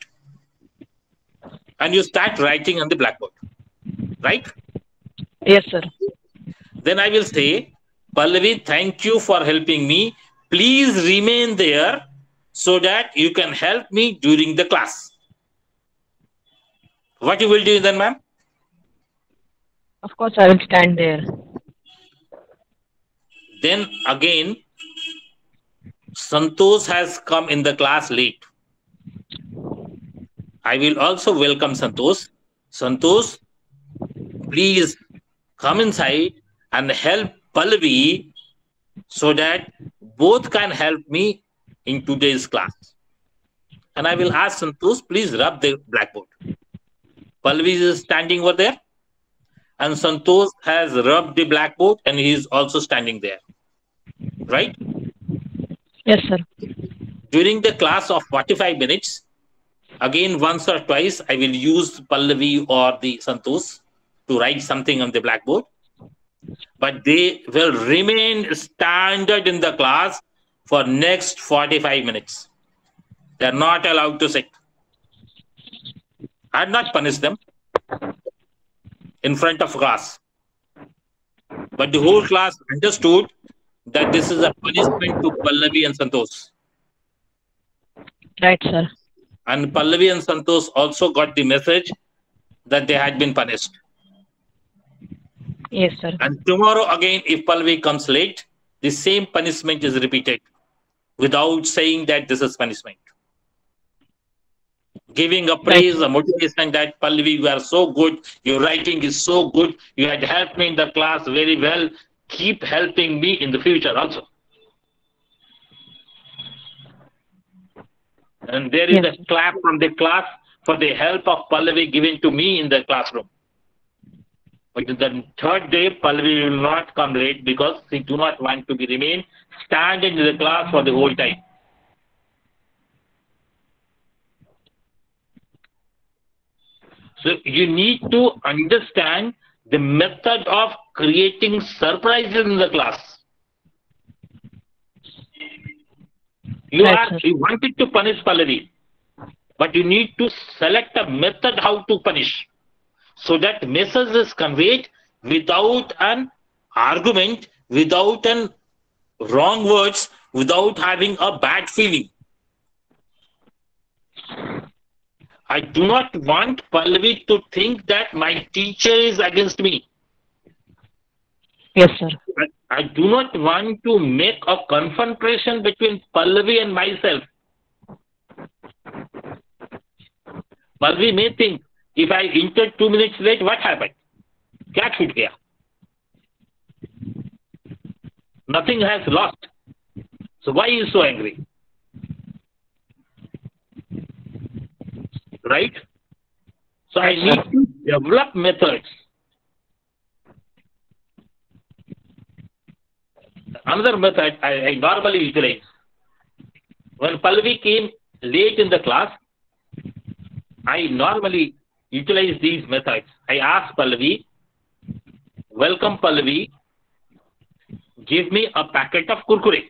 And you start writing on the blackboard. Right? Yes, sir. Then I will say, Pallavi, thank you for helping me. Please remain there so that you can help me during the class. What you will do then, ma'am? Of course, I will stand there. Then again, Santosh has come in the class late. I will also welcome Santosh. Santosh, please come inside and help Pallavi so that both can help me in today's class. And I will ask Santosh, please rub the blackboard. Pallavi is standing over there, and Santosh has rubbed the blackboard, and he is also standing there. Right? Yes, sir. During the class of 45 minutes, again, once or twice, I will use Pallavi or the Santosh to write something on the blackboard. But they will remain standard in the class for next 45 minutes. They are not allowed to sit. I had not punished them in front of class. But the whole class understood that this is a punishment to Pallavi and Santosh. Right, sir. And Pallavi and Santosh also got the message that they had been punished. Yes, sir. And tomorrow again, if Pallavi comes late, the same punishment is repeated without saying that this is punishment. Giving a praise, a motivation that Pallavi, you are so good, your writing is so good, you had helped me in the class very well. Keep helping me in the future also. And there is a clap from the class for the help of Pallavi given to me in the classroom. But the third day, Pallavi will not come late because she do not want to be remain standing in the class for the whole time. So you need to understand the method of creating surprises in the class. You Right, are you wanted to punish Pallavi, but you need to select a method how to punish so that message is conveyed without an argument, without an wrong words, without having a bad feeling. I do not want Pallavi to think that my teacher is against me. Yes, sir. I, I do not want to make a confrontation between Pallavi and myself. Pallavi may think if I entered two minutes late, what happened? क्या छूट गया? Nothing has lost. So why is so angry? Right? So I need to develop methods. Another method I, I normally utilize. When Pallavi came late in the class, I normally utilize these methods. I ask Pallavi, welcome Pallavi, give me a packet of kurkure.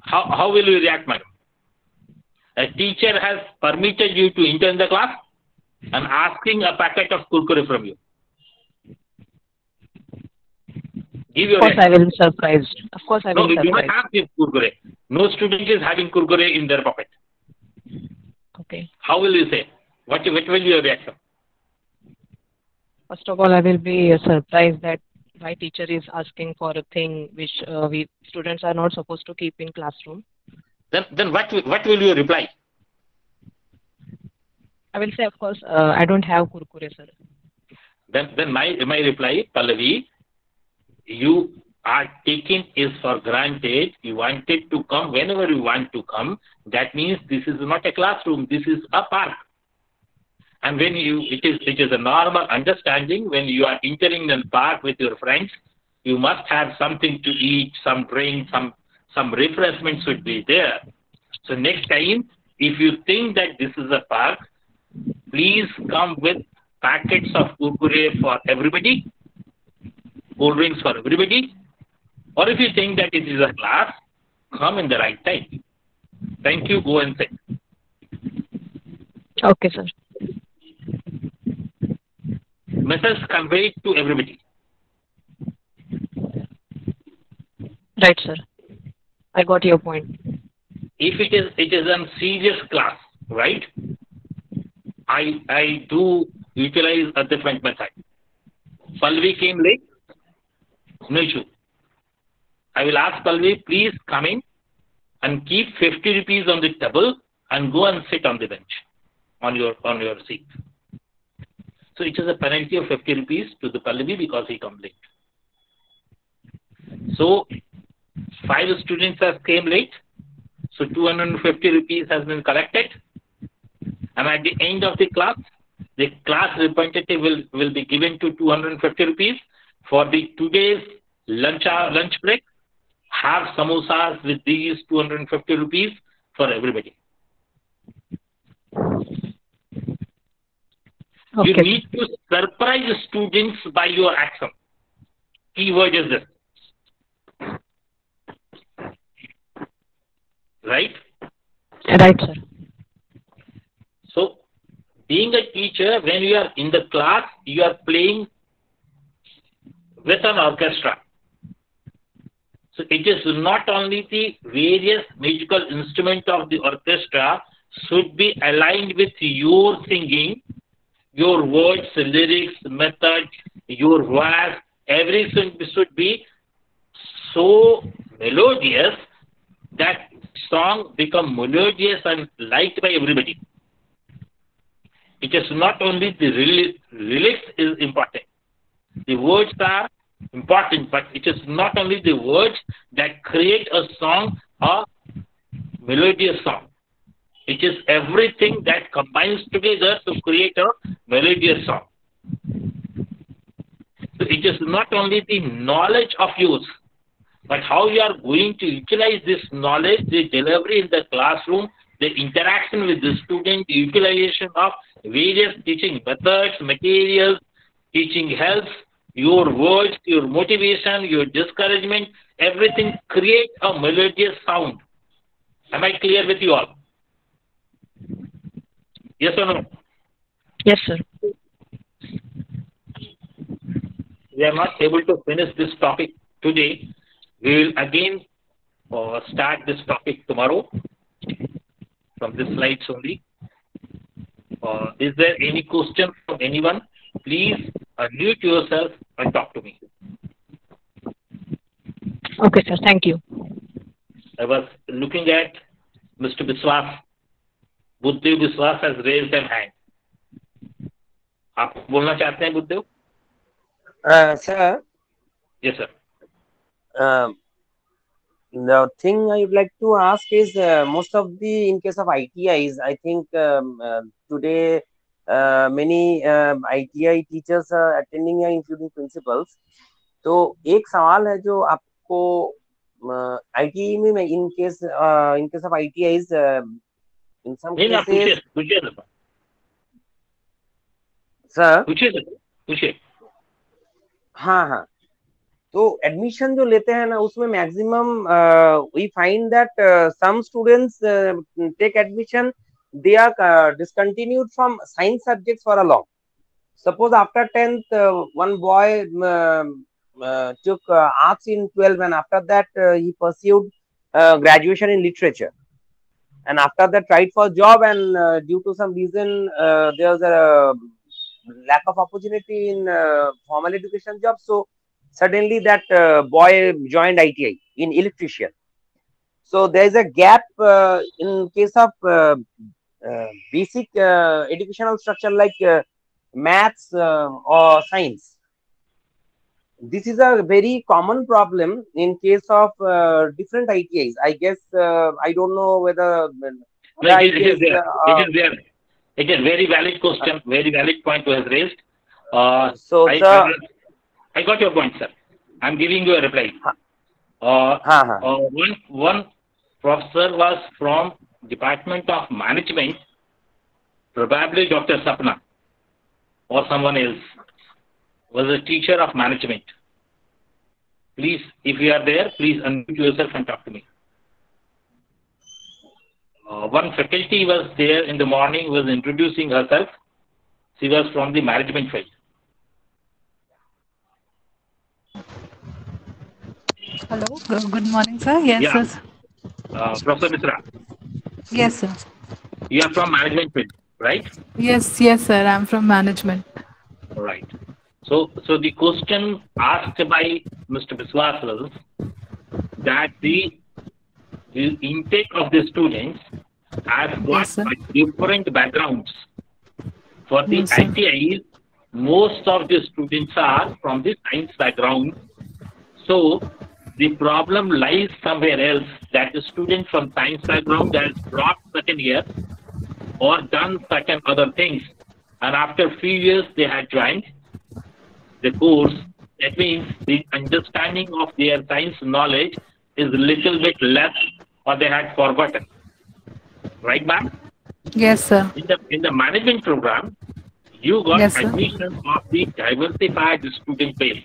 how, how will you react, madam? A teacher has permitted you to enter in the class and asking a packet of kurkure from you. Give your Of course, I will be surprised. Of course, I No, will be you do not surprised. have this kurkure. No student is having kurkure in their pocket. Okay. How will you say? What, what will be your reaction? First of all, I will be surprised that my teacher is asking for a thing which uh, we students are not supposed to keep in classroom. Then, then what, will- what will you reply? I will say, of course, uh, I don't have kurkure, sir. Then, then my, my reply, Pallavi, you are taking is for granted. You wanted to come whenever you want to come. That means this is not a classroom. This is a park. And when you, it is, it is a normal understanding when you are entering the park with your friends, you must have something to eat, some drink, some, some refreshments should be there. So next time, if you think that this is a park, please come with packets of kurkure for everybody, cold drinks for everybody, or if you think that it is a class, come in the right time. Thank you. Go and sit. Okay, sir. Message conveyed to everybody. Right, sir. I got your point. If it is it is a serious class, right? I I do utilize a different method. Pallavi came late, no issue. I will ask Pallavi, please come in and keep 50 rupees on the table and go and sit on the bench on your on your seat. So it is a penalty of 50 rupees to the Pallavi because he come late. So five students have came late. So 250 rupees has been collected. And at the end of the class, the class representative will, will be given to 250 rupees for the today's lunch hour, lunch break. Have samosas with these 250 rupees for everybody. You need to surprise students by your action. Keyword is this. Right? Right, sir. So, being a teacher, when you are in the class, you are playing with an orchestra. So, it is not only the various musical instruments of the orchestra should be aligned with your singing, your words, lyrics, method, your voice, everything should be so melodious that song become melodious and liked by everybody. It is not only the lyri- lyrics is important. The words are important, but it is not only the words that create a song or melodious song. It is everything that combines together to create a melodious song. So it is not only the knowledge of yours, but how you are going to utilize this knowledge, the delivery in the classroom, the interaction with the student, the utilization of various teaching methods, materials, teaching helps, your words, your motivation, your discouragement, everything create a melodious sound. Am I clear with you all? Yes or no? Yes, sir. we are not able to finish this topic today. We will again uh, start this topic tomorrow from the slides only. Uh, is there any question from anyone? Please unmute yourself and talk to me. Okay, sir. Thank you. I was looking at Mr. Biswas. Buddhev Biswas has raised an hand. आप बोलना चाहते हैं Buddhadev Uh, sir, Yes, sir. um, the thing I would like to ask is uh, most of the in case of ITIs, I think um, uh, today uh, many um, ITI teachers are attending here, including principals. तो एक सवाल है जो आपको ITI में मैं in case in case of ITIs in some cases पूछिए sir पूछिए पूछिए हाँ हाँ तो एडमिशन जो लेते हैं ना उसमें maximum we find that some students take admission are uh, discontinued from science subjects for a long suppose after 10th uh, one boy um, uh, took uh, arts in 12 and after that uh, he pursued uh, graduation in literature and after that tried for job and uh, due to some reason uh, there was a uh, lack of opportunity in uh, formal education jobs so suddenly that uh, boy joined ITI in electrician. So there is a gap uh, in case of uh, uh, basic uh, educational structure like uh, maths or science. This is a very common problem in case of uh, different ITIs. I guess uh, I don't know whether No, it, is, it is there. it is there. It is very valid question, very valid point was raised. Uh, So, I, sir- I, I got your point, sir. I'm giving you a reply. Uh, uh, one, one professor was from Department of Management, probably Dr. Sapna or someone else, was a teacher of management. Please, if you are there, please unmute yourself and talk to me. Uh, one faculty was there in the morning, was introducing herself. She was from the management field. Hello. Good morning, sir. Yes, Yeah. sir. Uh, Professor Misra, Yes, sir. you are from management field, right? Yes, yes, sir. I'm from management. Right. So, so the question asked by Mr. Biswas was that the, the intake of the students has got a different backgrounds. For the Yes. ITIs, most of the students are from the science background. So the problem lies somewhere else that the student from science background has dropped certain years or done certain other things. And after few years, they had joined the course. That means the understanding of their science knowledge is a little bit less or they had forgotten. Right, ma'am? Yes, sir. In the, in the management program, you got Yes, admission of the diversified student base.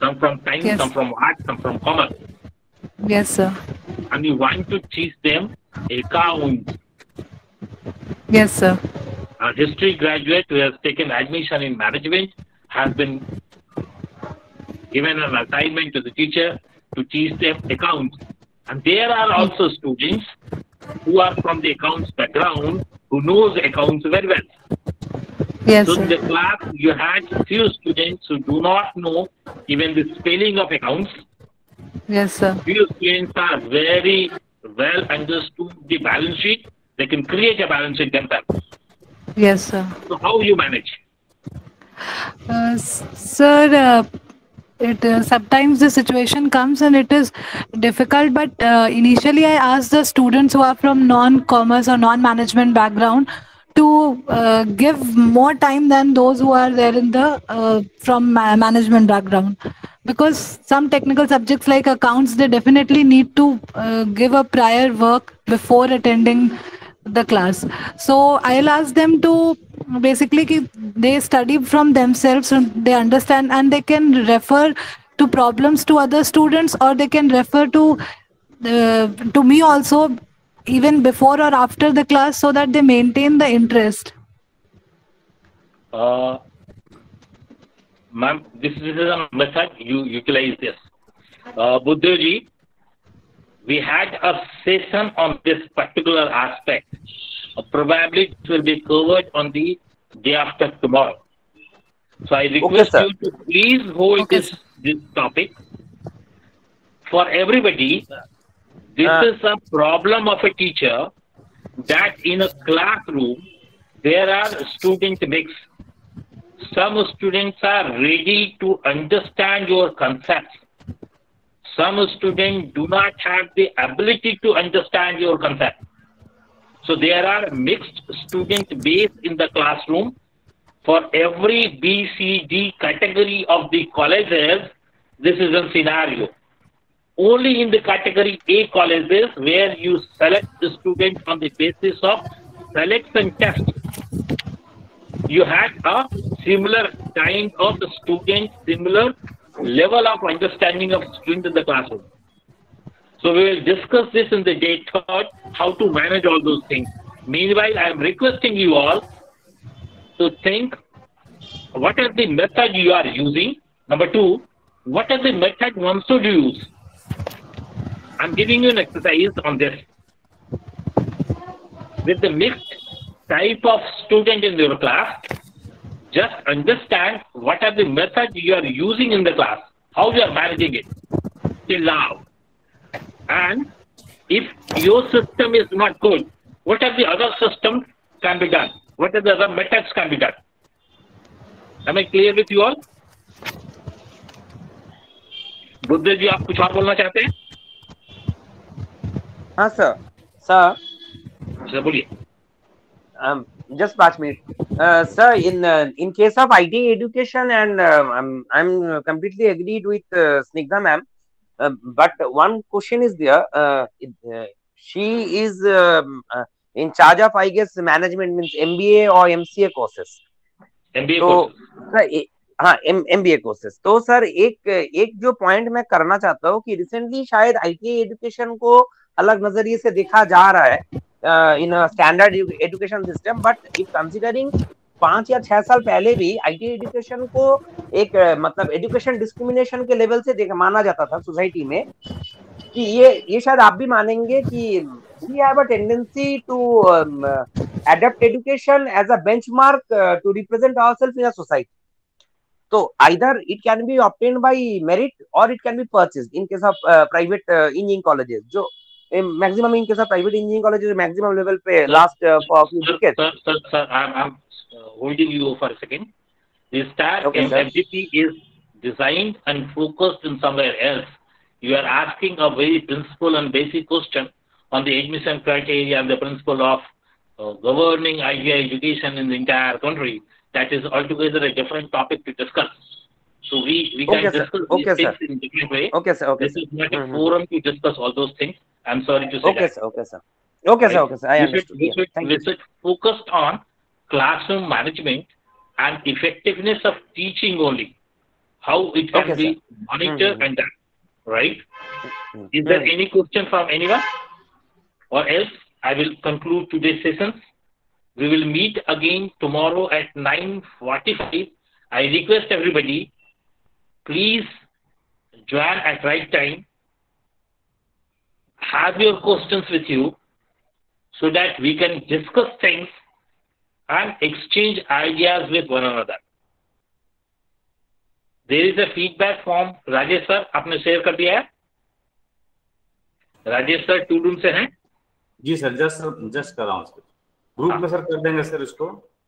Some from science, Yes. some from art, some from commerce. Yes, sir. And you want to teach them account. Yes, sir. A history graduate who has taken admission in management has been given an assignment to the teacher to teach them accounts. And there are also students who are from the accounts background who knows accounts very well. Yes, so in the class, you had few students who do not know even the spelling of accounts. Yes, sir. Few students are very well understood the balance sheet. They can create a balance sheet themselves. Yes, sir. So how you manage? Uh, sir, uh, it uh, sometimes the situation comes and it is difficult. But uh, initially, I ask the students who are from non-commerce or non-management background to uh, give more time than those who are there in the uh, from ma- management background. Because some technical subjects like accounts they definitely need to uh, give a prior work before attending the class. So i'll ask them to basically they study from themselves and they understand and they can refer to problems to other students or they can refer to uh, to me also even before or after the class so that they maintain the interest Uh, ma'am, this, this is a method you utilize this. Uh, Buddhaji, we had a session on this particular aspect. Uh, probably it will be covered on the day after tomorrow. So I request sir. you to please hold this this topic for everybody. This Uh, is a problem of a teacher that in a classroom there are student mix. Some students are ready to understand your concepts. Some students do not have the ability to understand your concept. So there are mixed student base in the classroom. For every B, C, D category of the colleges, this is a scenario. Only in the category A colleges where you select the student on the basis of selection test, you had a similar kind of student, similar level of understanding of student in the classroom. So we will discuss this in the day third, how to manage all those things. Meanwhile, I am requesting you all to think what is the method you are using. Number two, what is the method one should use? I'm giving you an exercise on this. With the mixed type of student in your class, just understand what are the methods you are using in the class, how you are managing it till now. And if your system is not good, what are the other systems can be done? What are the other methods can be done? Am I clear with you all? Buddhadev ji आप कुछ और बोलना चाहते हैं हाँ sir sir sir बोलिए um, just पाँच minutes. Uh, sir, in uh, in case of IT education, and uh, I'm I'm completely agreed with uh, Snigdha ma'am. Uh, but one question is there. Uh, it, uh, she is um, uh, in charge of, I guess, management means MBA or MCA courses. MBA तो courses. Sir ए- हाँ M M B A courses तो sir एक एक जो point मैं करना चाहता हूँ कि रिसेंटली शायद आईटी एजुकेशन को अलग नज़रिए से देखा जा रहा है in standard education system but if considering पाँच या छह साल पहले भी आईटी एजुकेशन को एक मतलब एजुकेशन डिस्क्रिमिनेशन के लेवल से देख माना जाता था सोसाइटी में कि ये ये शायद आप भी मानेंगे कि have a tendency to um, uh, adapt education as a benchmark uh, to represent ourselves in a. So either it can be obtained by merit or it can be purchased in case of uh, private uh, engineering colleges. जो maximum in case of private engineering colleges maximum level पे last uh, for a few decades. Sir, sir, sir, I'm, I'm uh, holding you for a second. The STAR Okay, sir. MFDP is designed and focused in somewhere else. You are asking a very principal and basic question on the admission criteria and the principle of uh, governing ITI education in the entire country. That is altogether a different topic to discuss. So we, we can sir. discuss Okay, these sir. things in different way. Okay, sir. Okay, This sir. is not a Mhm. forum to discuss all those things. I'm sorry to say Okay, that. sir. Okay, sir. Okay, sir. Okay, sir. I we should, understood. we Yeah. should, Thank we should focused on classroom management and effectiveness of teaching only. How it can Okay, be sir. monitored Mhm. and done. Right? Is there Mhm. any question from anyone? Or else I will conclude today's sessions. We will meet again tomorrow at 9.45. I request everybody, please join at right time. Have your questions with you so that we can discuss things and exchange ideas with one another. There is a feedback form. Rajesh sir आपने share कर दिया है Rajesh sir to room से हैं जी sir just just कर रहा हूँ सर ग्रुप में सर कर देंगे सर इसको।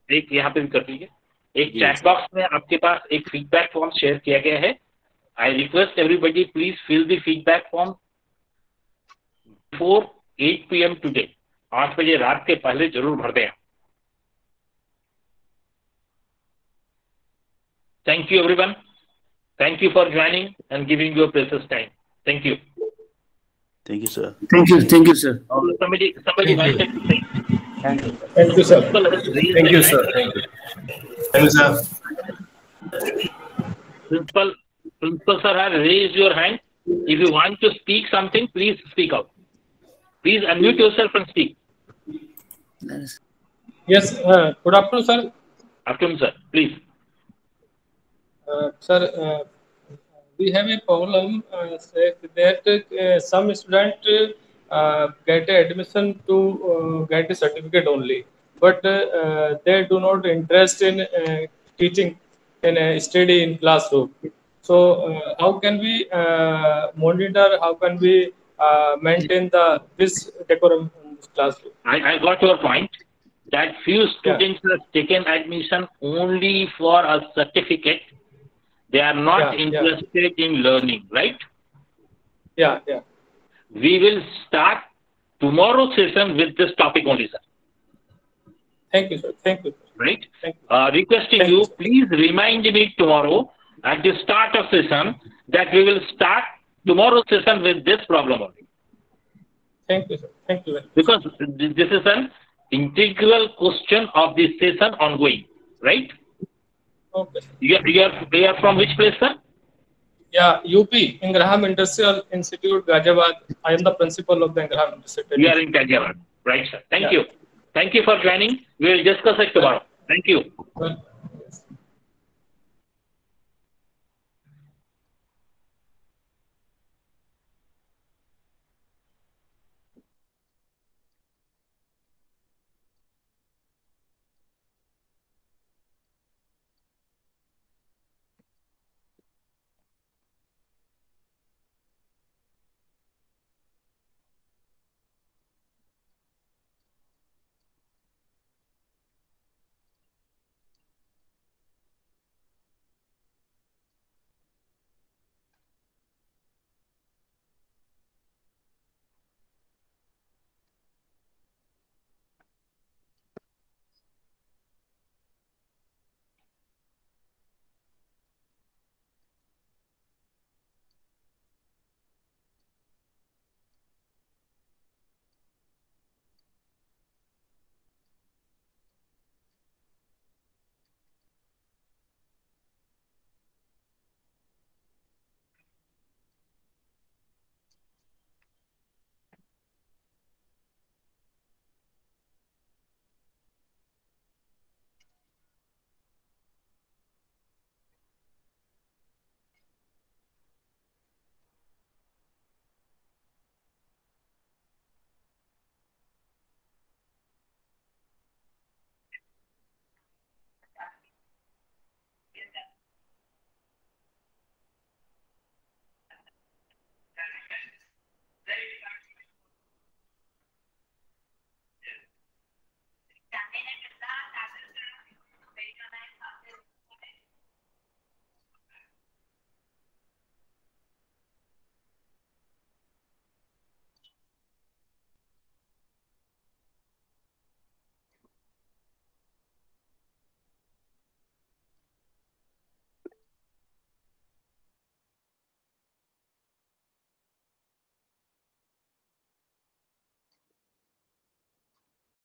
एक यहाँ पे भी कर दीजिए। एक चैट बॉक्स में आपके पास एक फीडबैक फॉर्म शेयर किया गया है। I request everybody please fill the feedback form before 8 PM today आठ बजे रात के पहले ज़रूर भर दें thank you everyone thank you for joining and giving your precious time thank you Thank you, sir. Thank you thank you, sir. somebody somebody Thank you. wanted to say Thank you. Thank you, sir. People have raised Thank you, sir. Thank you, sir. Principal, Principal sir has raised your hand. If you want to speak something, please speak out. Please unmute yourself and speak. Yes, uh, good afternoon, sir. Afternoon, sir. Please. Uh, sir, uh, we have a problem uh, say that uh, some student uh, get admission to uh, get a certificate only, but uh, they do not interest in uh, teaching in a study in classroom. So uh, how can we uh, monitor? How can we uh, maintain the this decorum in this classroom? I, I got your point that few students have taken admission only for a certificate. They are not Yeah, yeah. interested in learning, right? Yeah, yeah. We will start tomorrow's session with this topic only, sir. Thank you, sir. Thank you. right? Thank Uh, requesting you, please remind me tomorrow at the start of session that we will start tomorrow's session with this problem only. Thank you, sir. Thank you. very much. Because th- this is an integral question of this session ongoing, right? Okay. You are, you are, you are from which place, sir? Yeah, UP, Ingraham Industrial Institute, Ghaziabad. I am the principal of the Ingraham Institute. You are in Ghaziabad. Right, sir. Thank Yeah. you. Thank you for joining. We will discuss it tomorrow. Thank you. Well,